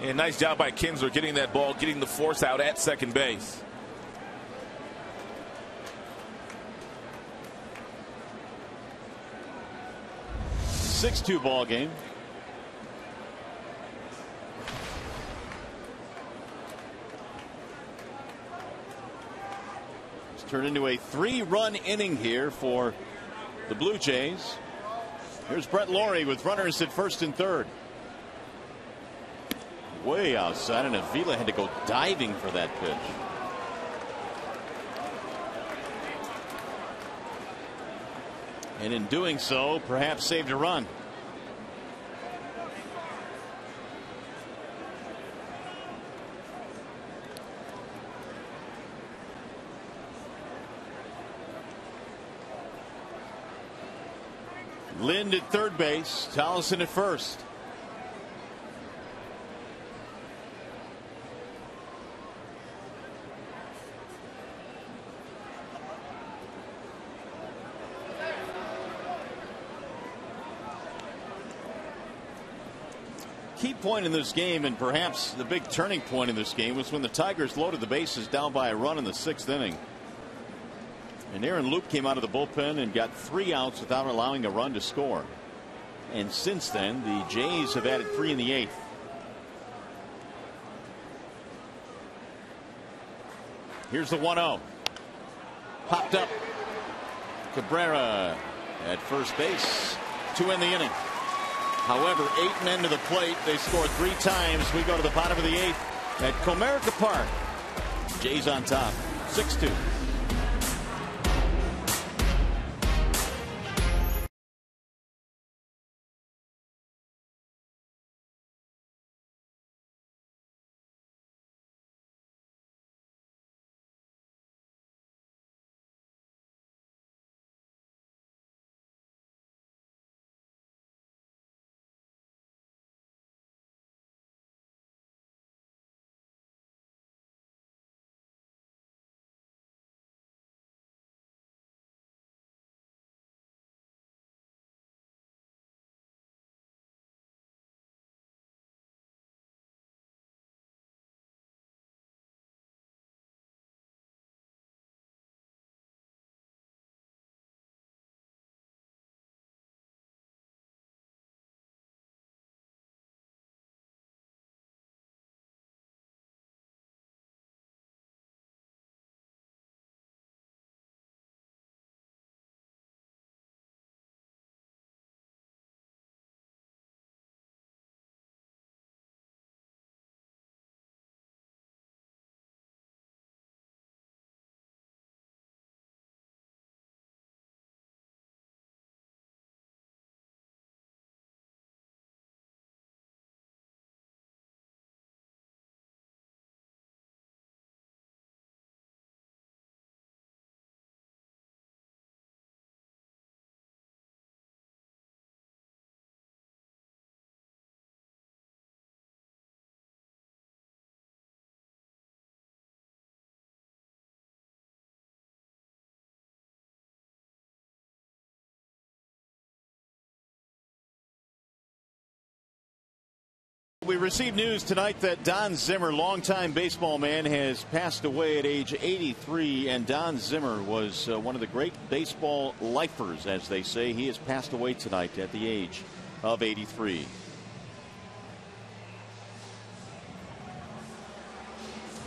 And nice job by Kinsler getting that ball, getting the force out at second base. Six two ball game. It's turned into a three run inning here for the Blue Jays. Here's Brett Lawrie with runners at first and third. Way outside, and Avila had to go diving for that pitch. And in doing so, perhaps saved a run. Lind at third base, Tolleson at first. Key point in this game, and perhaps the big turning point in this game, was when the Tigers loaded the bases down by a run in the sixth inning. And Aaron Loup came out of the bullpen and got three outs without allowing a run to score. And since then, the Jays have added three in the eighth. Here's the 1 0. Popped up. Cabrera at first base to end the inning. However, eight men to the plate. They score three times. We go to the bottom of the eighth at Comerica Park. Jays on top. 6 We received news tonight that Don Zimmer, longtime baseball man, has passed away at age 83. And Don Zimmer was uh, one of the great baseball lifers, as they say. He has passed away tonight at the age of 83.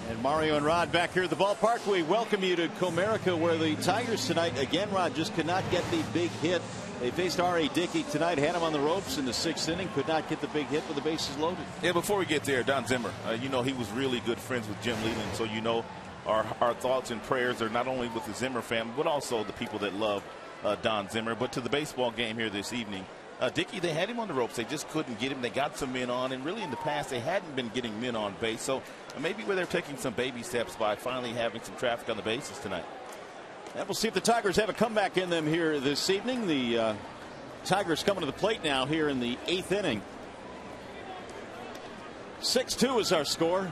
And Mario and Rod back here at the ballpark. We welcome you to Comerica, where the Tigers tonight, again, Rod, just could not get the big hit they faced R.A. Dickey tonight, had him on the ropes in the sixth inning, could not get the big hit with the bases loaded. Yeah, before we get there, Don Zimmer, uh, you know, he was really good friends with Jim Leyland, so you know our, our thoughts and prayers are not only with the Zimmer family, but also the people that love uh, Don Zimmer. But to the baseball game here this evening, uh, Dickey, they had him on the ropes. They just couldn't get him. They got some men on, and really in the past, they hadn't been getting men on base. So maybe where they're taking some baby steps by finally having some traffic on the bases tonight. And we'll see if the Tigers have a comeback in them here this evening. The uh, Tigers coming to the plate now here in the eighth inning. 6 2 is our score.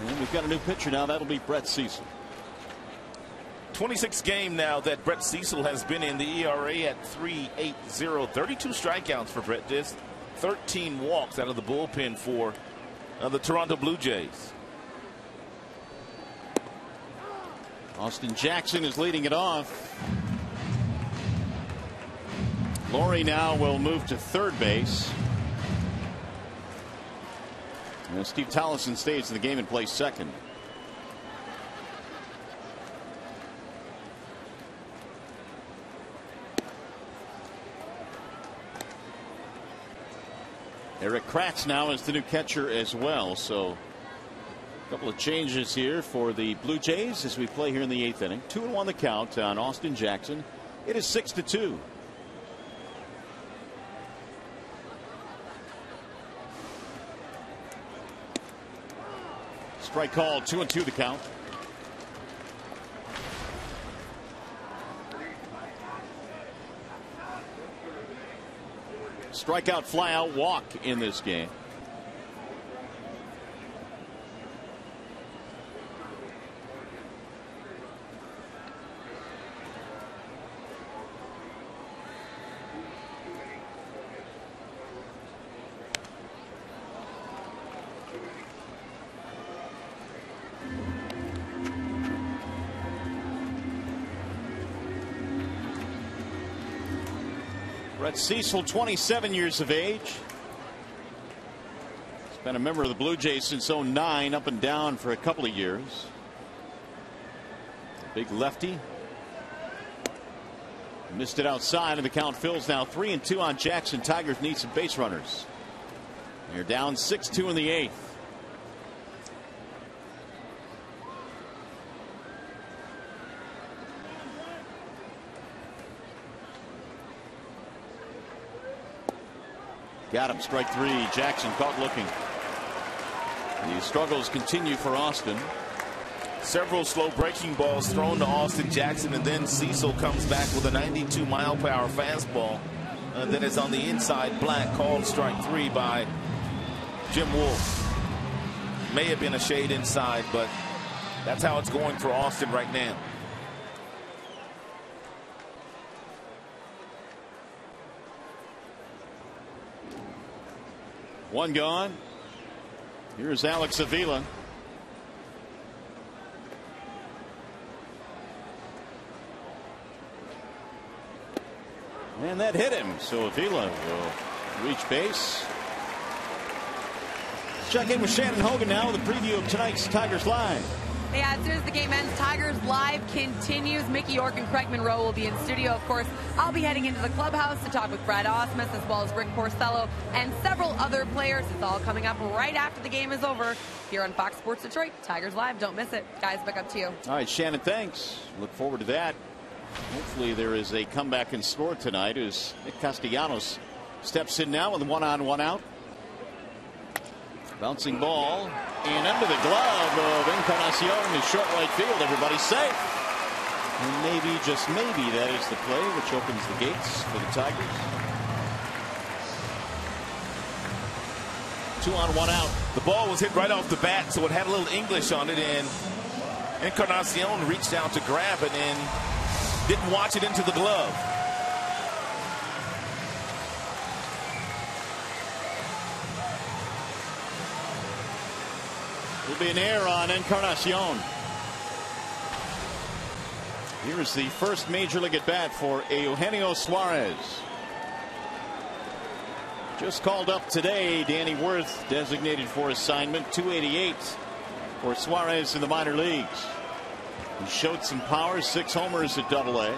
And we've got a new pitcher now. That'll be Brett Cecil. 26 game now that Brett Cecil has been in the ERA at 3.80. 32 strikeouts for Brett Dis. 13 walks out of the bullpen for uh, the Toronto Blue Jays. Austin Jackson is leading it off. Lawrie now will move to third base. And Steve Tolleson stays in the game and plays second. Erik Kratz now is the new catcher as well. So a couple of changes here for the Blue Jays as we play here in the eighth inning. Two and one the count on Austin Jackson. It is six to two. Strike call, two and two the count. Strikeout, flyout, walk in this game. Brett Cecil, 27 years of age. He's been a member of the Blue Jays since 09, up and down for a couple of years. Big lefty. Missed it outside, and the count fills now three and two on Jackson. Tigers need some base runners. They're down 6 2 in the eighth. Him. Strike three. Jackson caught looking. The struggles continue for Austin. Several slow breaking balls thrown to Austin Jackson, and then Cecil comes back with a 92 mile per hour fastball. And then it's on the inside, black, called strike three by Jim Wolf. May have been a shade inside, but that's how it's going for Austin right now. One gone. Here's Alex Avila. And that hit him. So Avila will reach base. Check in with Shannon Hogan now with a preview of tonight's Tigers Live. Yeah, as soon as the game ends, Tigers Live continues. Mickey York and Craig Monroe will be in studio. Of course, I'll be heading into the clubhouse to talk with Brad Ausmus as well as Rick Porcello and several other players. It's all coming up right after the game is over here on Fox Sports Detroit. Tigers Live, don't miss it. Guys, back up to you. All right, Shannon, thanks. Look forward to that. Hopefully, there is a comeback in score tonight as Nick Castellanos steps in now with one on, one out. Bouncing ball and under the glove of Encarnacion in short right field. Everybody's safe. And maybe, just maybe, that is the play which opens the gates for the Tigers. Two on, one out. The ball was hit right off the bat, so it had a little English on it, and Encarnacion reached out to grab it and didn't watch it into the glove. Be an error on Encarnacion. Here's the first major league at bat for Eugenio Suarez. Just called up today, Danny Worth designated for assignment 288 for Suarez in the minor leagues. He showed some power, six homers at double A.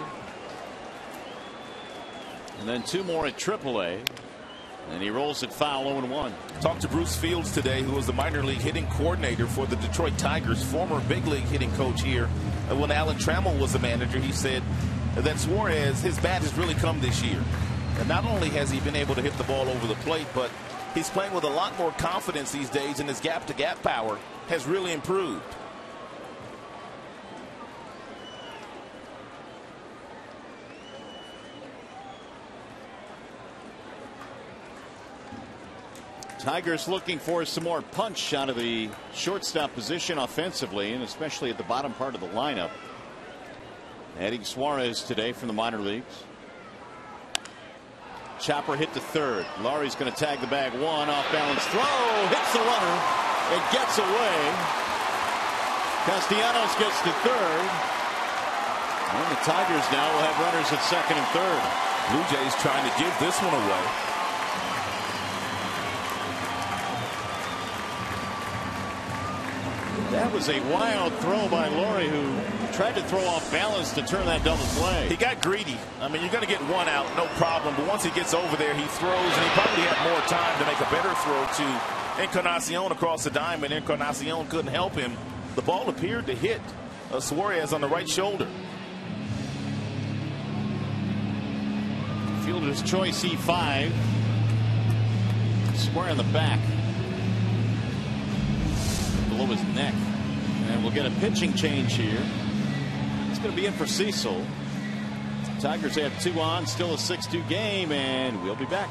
And then two more at triple A. And he rolls it foul 0 1. Talked to Bruce Fields today, who was the minor league hitting coordinator for the Detroit Tigers, former big league hitting coach here. And when Alan Trammell was the manager, he said that Suarez, his bat has really come this year. And not only has he been able to hit the ball over the plate, but he's playing with a lot more confidence these days, and his gap to gap power has really improved. Tigers looking for some more punch out of the shortstop position offensively, and especially at the bottom part of the lineup. Adding Suarez today from the minor leagues. Chopper hit to third. Lawrie's going to tag the bag one off balance throw hits the runner. It gets away. Castellanos gets to third. And the Tigers now will have runners at second and third. Blue Jays trying to give this one away. That was a wild throw by Lawrie, who tried to throw off balance to turn that double play. He got greedy. I mean, you're going to get one out, no problem. But once he gets over there, he throws, and he probably had more time to make a better throw to Encarnacion across the diamond. Encarnacion couldn't help him. The ball appeared to hit uh, Suarez on the right shoulder. Fielder's choice E5. Square in the back. Below his neck. And we'll get a pitching change here. It's going to be in for Cecil. Tigers have two on, still a 6 2 game, and we'll be back.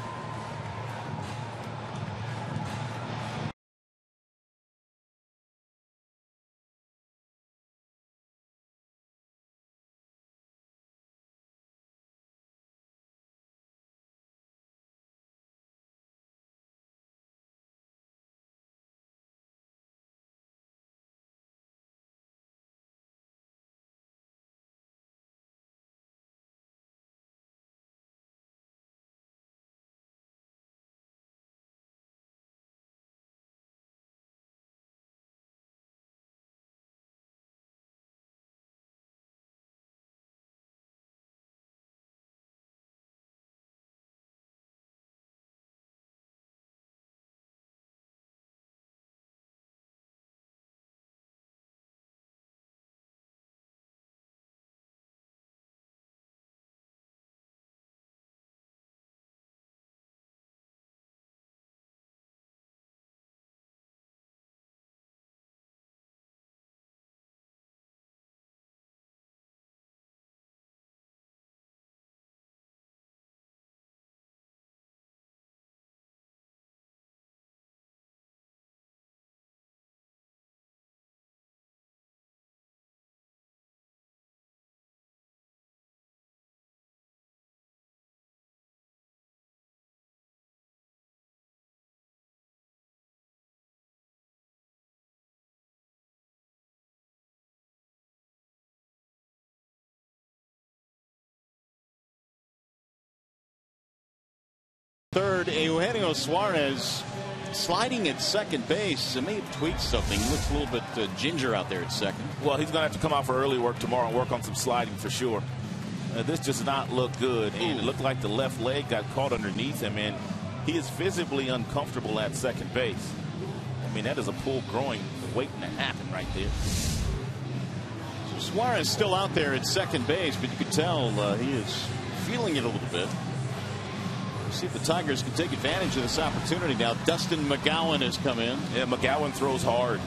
Third, Eugenio Suarez sliding at second base. It may have tweaked something. He looks a little bit uh, ginger out there at second. Well, he's going to have to come out for early work tomorrow and work on some sliding for sure. Uh, this does not look good. And it looked like the left leg got caught underneath him, and he is visibly uncomfortable at second base. I mean, that is a pull groin waiting to happen right there. So Suarez still out there at second base, but you could tell uh, he is feeling it a little bit. See if the Tigers can take advantage of this opportunity now. Dustin McGowan has come in. Yeah, McGowan throws hard.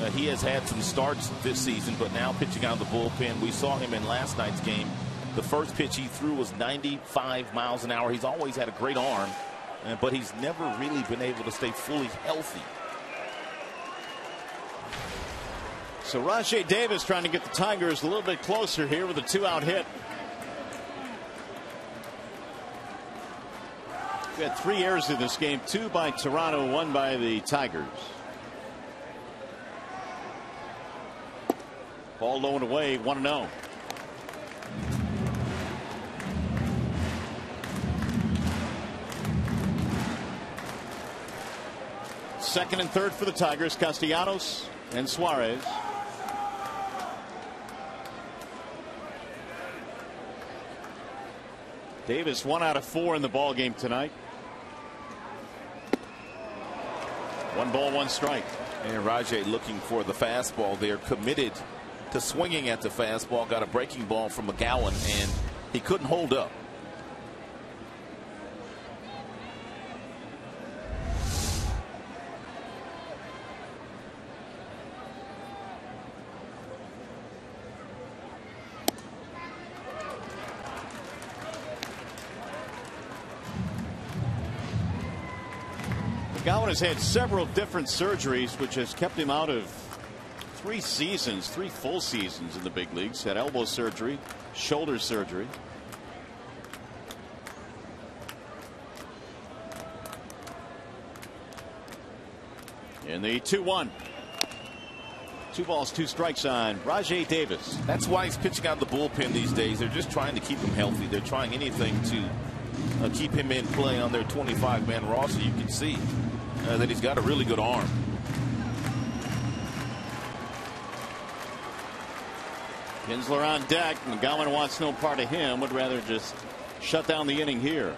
Uh, he has had some starts this season, but now pitching out of the bullpen. We saw him in last night's game. The first pitch he threw was 95 miles an hour. He's always had a great arm, uh, but he's never really been able to stay fully healthy. So Rajai Davis trying to get the Tigers a little bit closer here with a two out hit. We had three errors in this game, two by Toronto, one by the Tigers. Ball low and away, 1 0. Second and third for the Tigers, Castellanos and Suarez. Davis one out of four in the ball game tonight. One ball, one strike. And Rajai looking for the fastball there, committed to swinging at the fastball, got a breaking ball from McGowan, and he couldn't hold up. McGowan has had several different surgeries, which has kept him out of three seasons, three full seasons in the big leagues. Had elbow surgery, shoulder surgery. In the 2 1. Two balls, two strikes on Rajai Davis. That's why he's pitching out the bullpen these days. They're just trying to keep him healthy. They're trying anything to uh, keep him in play on their 25 man roster. You can see uh, that he's got a really good arm. Kinsler on deck. McGowan wants no part of him. Would rather just shut down the inning here.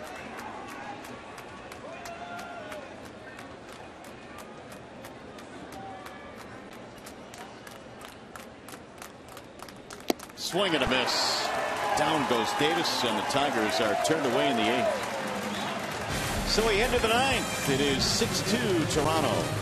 Swing and a miss. Down goes Davis, and the Tigers are turned away in the eighth. So we head to the ninth. It is 6 2 Toronto.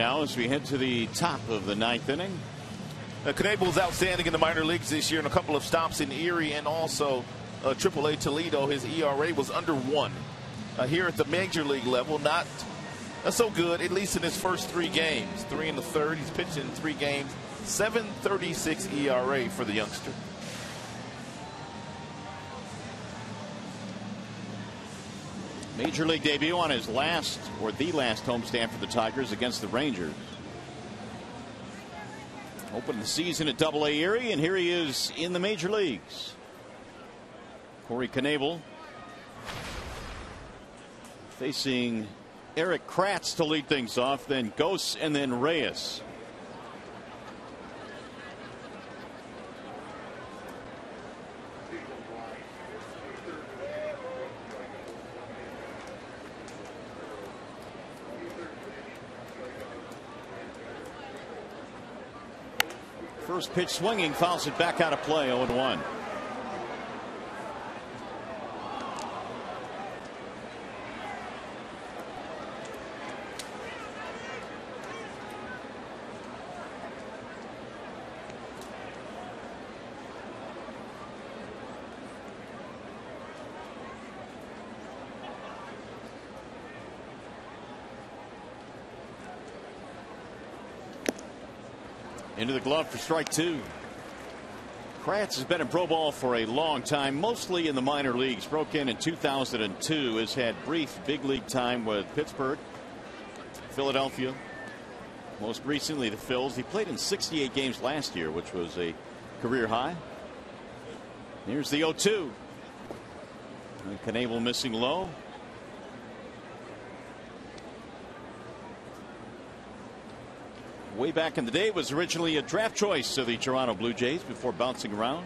Now, as we head to the top of the ninth inning, Uh, Knebel was outstanding in the minor leagues this year in a couple of stops in Erie and also uh, AAA Toledo. His ERA was under one. Uh, here at the major league level, not uh, so good, at least in his first three games. Three in the third. He's pitched in three games. 736 ERA for the youngster. Major league debut on his last or the last homestand for the Tigers against the Rangers. Opened the season at Double A Erie, and here he is in the major leagues. Corey Knebel facing Erik Kratz to lead things off, then Gose, and then Reyes. First pitch swinging, fouls it back out of play 0 1. Into the glove for strike two. Kratz has been in pro ball for a long time, mostly in the minor leagues. Broke in in 2002, has had brief big league time with Pittsburgh, Philadelphia, most recently the Phils. He played in 68 games last year, which was a career high. Here's the 0 2. Knebel missing low. Way back in the day was originally a draft choice of the Toronto Blue Jays before bouncing around.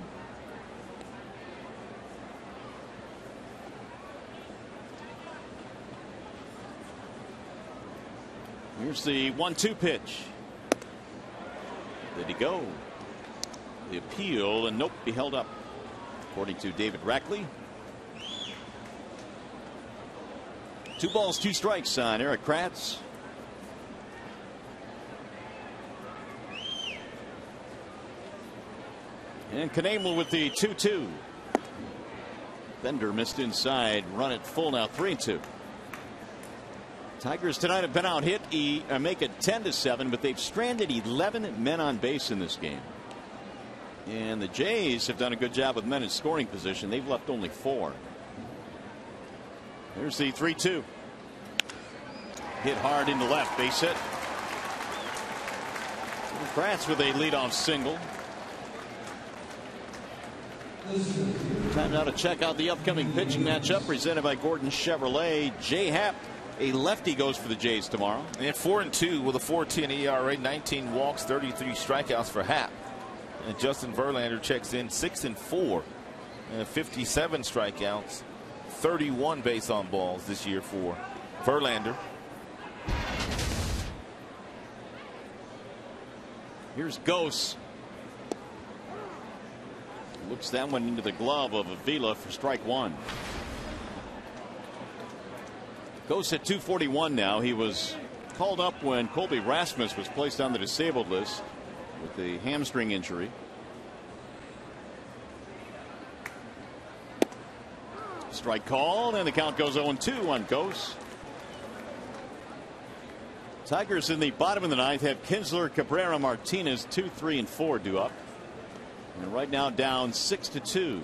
Here's the one two pitch. Did he go? The appeal and nope be held up according to David Rackley. Two balls two strikes on Erik Kratz. And Knebel with the 2 2. Bender missed inside. Run it full now 3 2. Tigers tonight have been out hit. E, uh, make it 10 to 7, but they've stranded 11 men on base in this game. And the Jays have done a good job with men in scoring position. They've left only four. There's the 3 2. Hit hard into left. Base hit. Kratz with a leadoff single. Time now to check out the upcoming pitching matchup presented by Gordon Chevrolet. Jay Happ, a lefty, goes for the Jays tomorrow. And 4 and 2 with a 4.10 ERA, 19 walks, 33 strikeouts for Happ. And Justin Verlander checks in 6 and 4, and 57 strikeouts, 31 base on balls this year for Verlander. Here's Gose. Looks that one into the glove of Avila for strike one. Gose at 241 now. He was called up when Colby Rasmus was placed on the disabled list with the hamstring injury. Strike called and the count goes 0 2 on Gose. Tigers in the bottom of the ninth have Kinsler, Cabrera, Martinez, 2, 3, and 4 due up. And right now down six to two.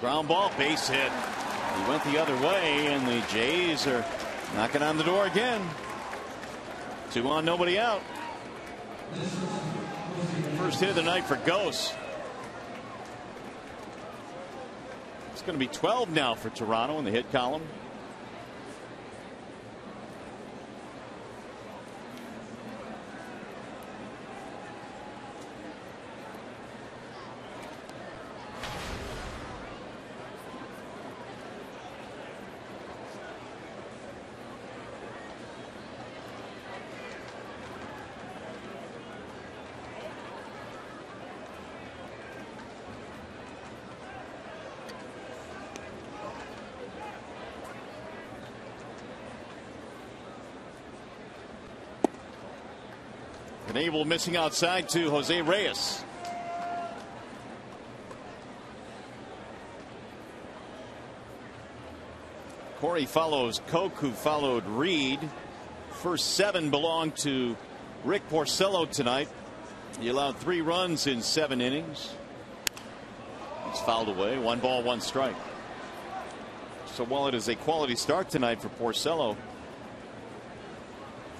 Ground ball base hit. He went the other way and the Jays are knocking on the door again. Two on nobody out. First hit of the night for Gose. Going to be 12 now for Toronto in the hit column. Knebel missing outside to Jose Reyes. Corey follows Coke, who followed Reed. First seven belong to Rick Porcello tonight. He allowed three runs in seven innings. He's fouled away. One ball, one strike. So while it is a quality start tonight for Porcello,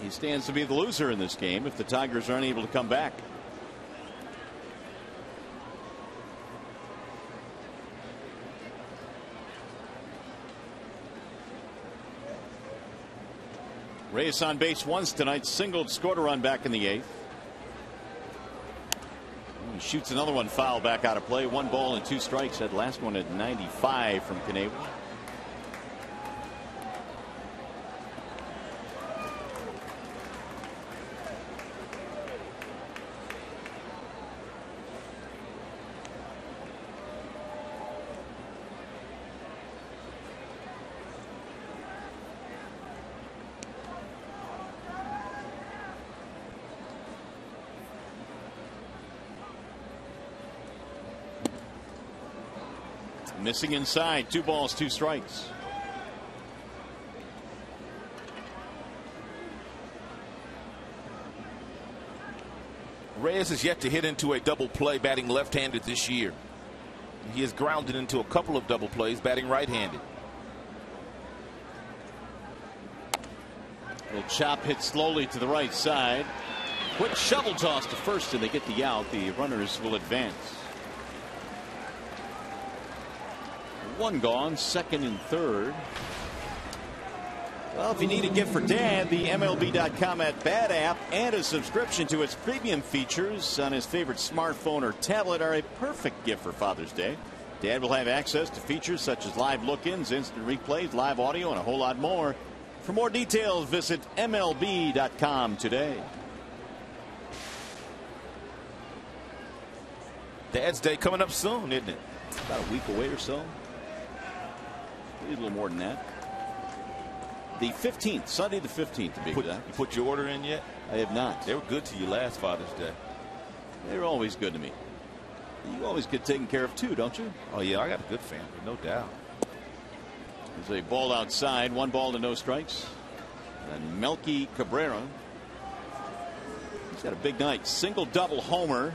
he stands to be the loser in this game if the Tigers are unable to come back. Reyes on base once tonight, singled, scored a run back in the eighth. He shoots another one foul back out of play. One ball and two strikes. That last one at 95 from Knebel. Missing inside. Two balls, two strikes. Reyes has yet to hit into a double play batting left handed this year. He has grounded into a couple of double plays batting right handed. Little chop hit slowly to the right side. Quick shovel toss to first, and they get the out. The runners will advance. One gone, second and third. Well, if you need a gift for dad, the MLB.com at Bat app and a subscription to its premium features on his favorite smartphone or tablet are a perfect gift for Father's Day. Dad will have access to features such as live look ins, instant replays, live audio, and a whole lot more. For more details, visit MLB.com today. Dad's Day coming up soon, isn't it? About a week away or so. A little more than that. The 15th, Sunday the 15th to be Put, exact. you put your order in yet? I have not. They were good to you last Father's Day. They're always good to me. You always get taken care of too, don't you? Oh, yeah, I got a good family, no doubt. There's a ball outside, one ball to no strikes. And Melky Cabrera. He's had a big night. Single double homer.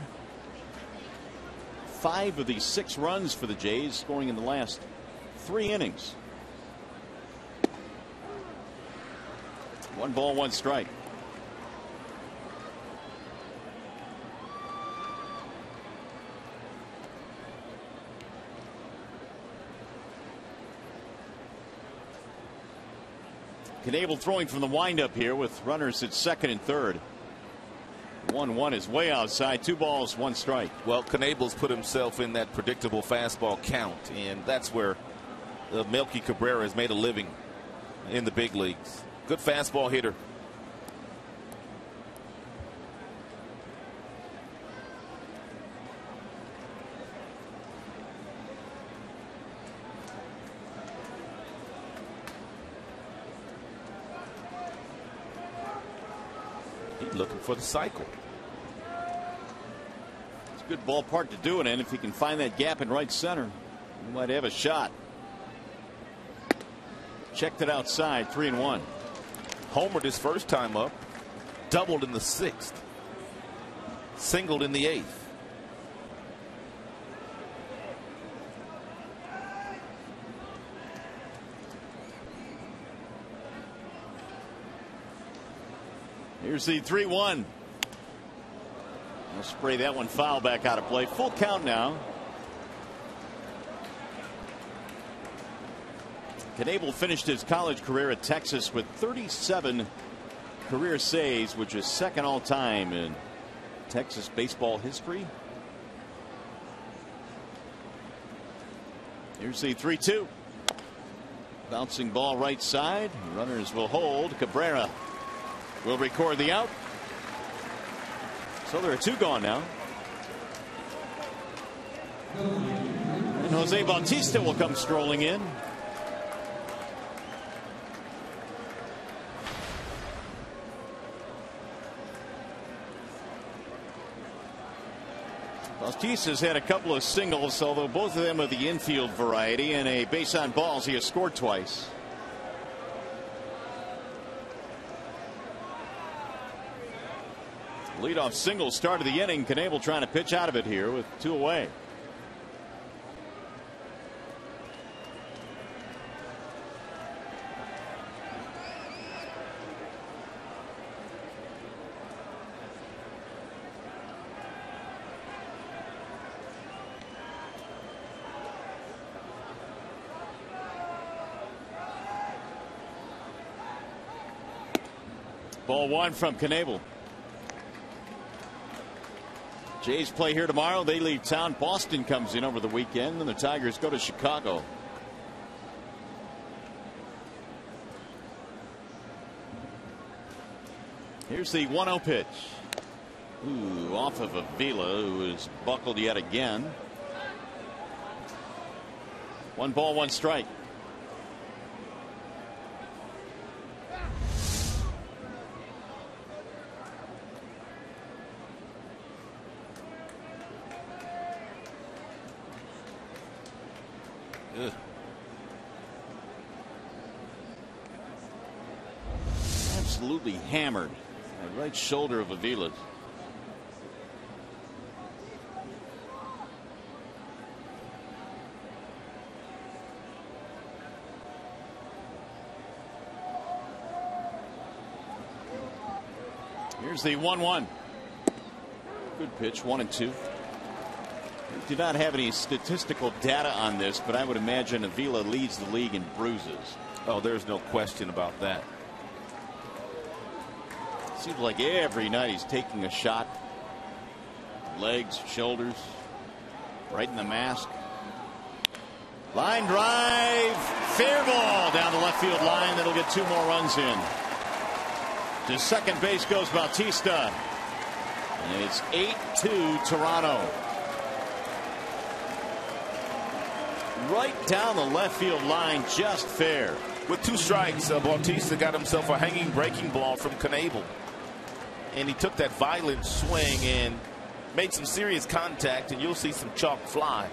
Five of the six runs for the Jays, scoring in the last three innings. One ball, one strike. Knebel throwing from the windup here with runners at second and third. 1 1 is way outside. Two balls, one strike. Well, Knebel's put himself in that predictable fastball count, and that's where uh, Melky Cabrera has made a living in the big leagues. Good fastball hitter. He's looking for the cycle. It's a good ballpark to do it in. If he can find that gap in right center, he might have a shot. Checked it outside, three and one. Homered his first time up, doubled in the sixth, singled in the eighth. Here's the 3 1. I'll spray that one foul back out of play. Full count now. Knebel finished his college career at Texas with 37 career saves, which is second all time in Texas baseball history. Here's the 3 2. Bouncing ball right side. Runners will hold. Cabrera will record the out. So there are two gone now. And Jose Bautista will come strolling in. Bautista's had a couple of singles, although both of them are the infield variety, and a base on balls. He has scored twice. Leadoff single start of the inning. Knebel trying to pitch out of it here with two away. Ball one from Knebel. Jays play here tomorrow. They leave town. Boston comes in over the weekend, and the Tigers go to Chicago. Here's the 1 0 pitch. Ooh, off of Avila, who is buckled yet again. One ball, one strike. Ugh. Absolutely hammered. Right shoulder of Avila's. Here's the 1 1. Good pitch, 1 and 2. We do not have any statistical data on this, but I would imagine Avila leads the league in bruises. Oh, there's no question about that. Seems like every night he's taking a shot. Legs, shoulders, right in the mask. Line drive, fair ball down the left field line. That'll get two more runs in. To second base goes Bautista. And it's 8 2 Toronto. Right down the left field line, just fair. With two strikes, uh, Bautista got himself a hanging breaking ball from Knebel. And he took that violent swing and made some serious contact, and you'll see some chalk fly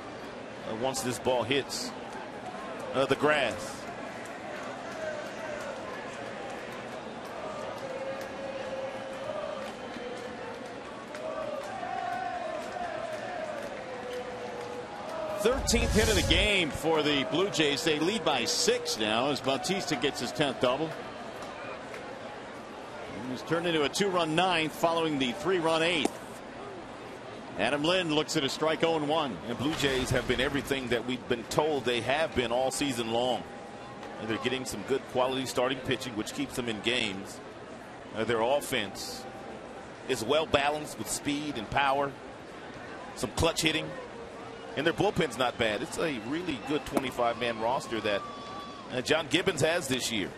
uh, once this ball hits uh, the grass. Thirteenth hit of the game for the Blue Jays. They lead by six now as Bautista gets his tenth double. Turned into a two-run ninth following the three-run eighth. Adam Lind looks at a strike 0 1. And Blue Jays have been everything that we've been told they have been all season long. And they're getting some good quality starting pitching, which keeps them in games. Uh, their offense is well balanced with speed and power, some clutch hitting, and their bullpen's not bad. It's a really good 25 man roster that uh, John Gibbons has this year.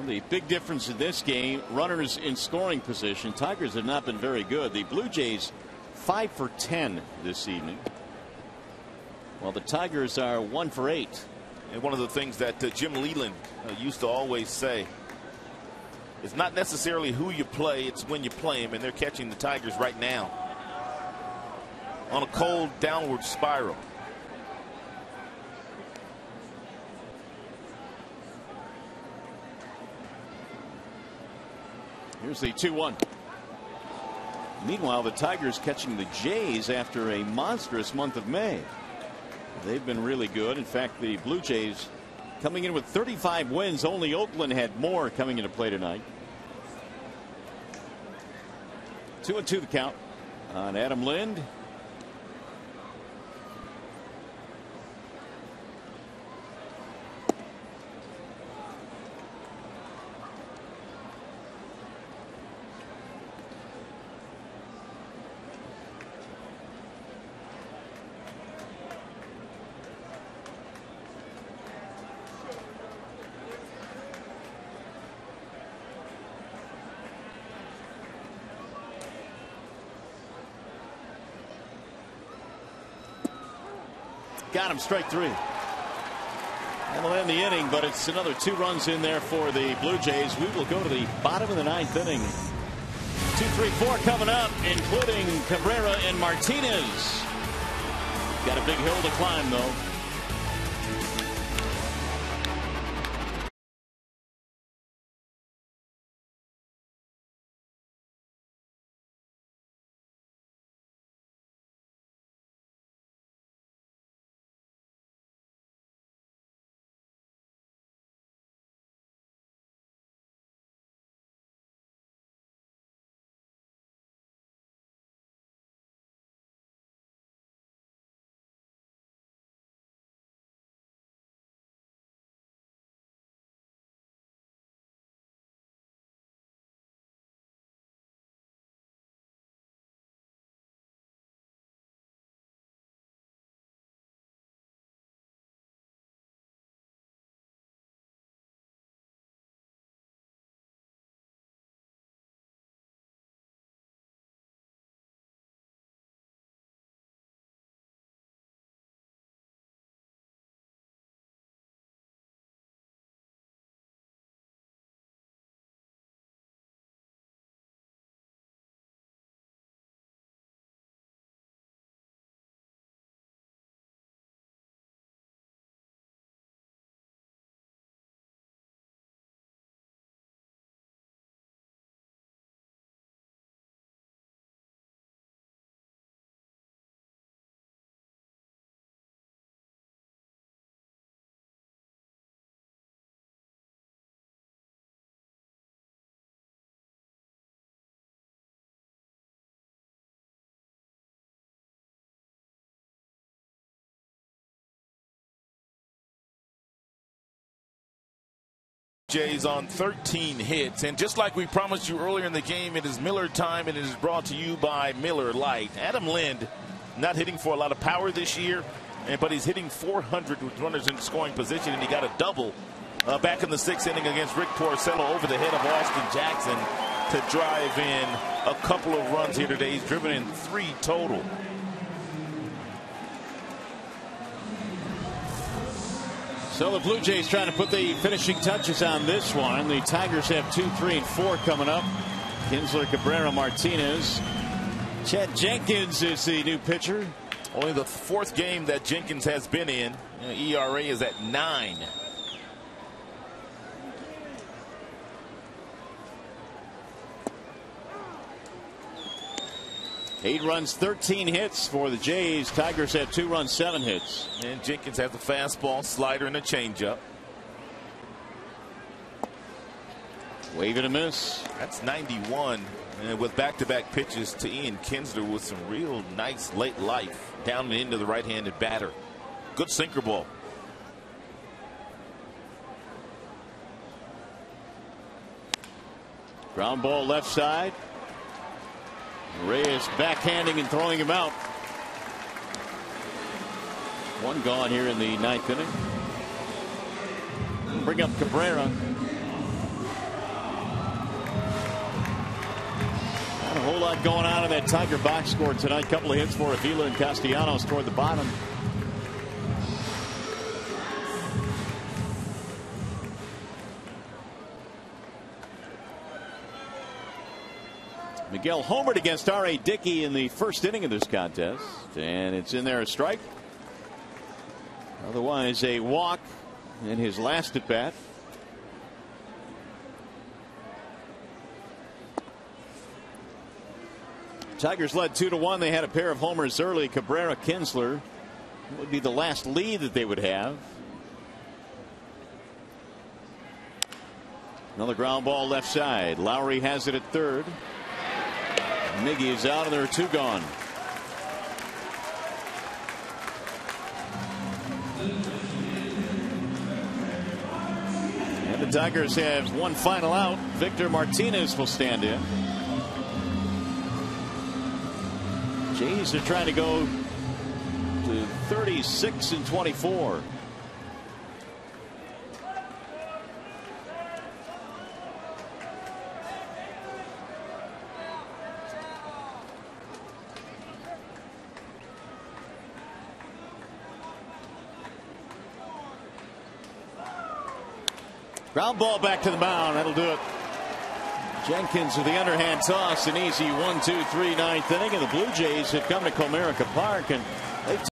Well, the big difference in this game, runners in scoring position. Tigers have not been very good. The Blue Jays, five for 10 this evening. While the Tigers are one for eight. And one of the things that uh, Jim Leyland uh, used to always say it's not necessarily who you play, it's when you play them, and they're catching the Tigers right now on a cold downward spiral. Here's the 2 1. Meanwhile, the Tigers catching the Jays after a monstrous month of May. They've been really good. In fact, the Blue Jays coming in with 35 wins. Only Oakland had more coming into play tonight. Two and two the count on Adam Lind. Got him strike three. That'll end the inning, but it's another two runs in there for the Blue Jays. We will go to the bottom of the ninth inning. Two, three, four coming up, including Cabrera and Martinez. Got a big hill to climb, though. Jays on 13 hits. And just like we promised you earlier in the game, it is Miller time and it is brought to you by Miller Lite. Adam Lind not hitting for a lot of power this year, but he's hitting 400 with runners in scoring position, and he got a double uh, back in the sixth inning against Rick Porcello over the head of Austin Jackson to drive in a couple of runs here today. He's driven in three total. So the Blue Jays trying to put the finishing touches on this one. The Tigers have two, three, and four coming up. Kinsler, Cabrera, Martinez. Chad Jenkins is the new pitcher. Only the fourth game that Jenkins has been in. ERA is at nine. Eight runs, 13 hits for the Jays. Tigers have two runs, seven hits. And Jenkins has a fastball, slider, and a changeup. Wave and a miss. That's 91. And with back to back pitches to Ian Kinsler with some real nice late life down and into the right handed batter. Good sinker ball. Ground ball left side. Reyes backhanding and throwing him out. One gone here in the ninth inning. Bring up Cabrera. Not a whole lot going on in that Tiger box score tonight. Couple of hits for Avila and Castellanos toward the bottom. Miguel homered against R.A. Dickey in the first inning of this contest. And it's in there a strike. Otherwise, a walk in his last at bat. Tigers led two to one. They had a pair of homers early. Cabrera Kinsler would be the last lead that they would have. Another ground ball left side. Lawrie has it at third. Miggy is out and there are two gone. And the Tigers have one final out. Victor Martinez will stand in. Jays are trying to go to 36 and 24. Ground ball back to the mound. That'll do it. Jenkins with the underhand toss, an easy one, two, three, ninth inning, and the Blue Jays have come to Comerica Park and they've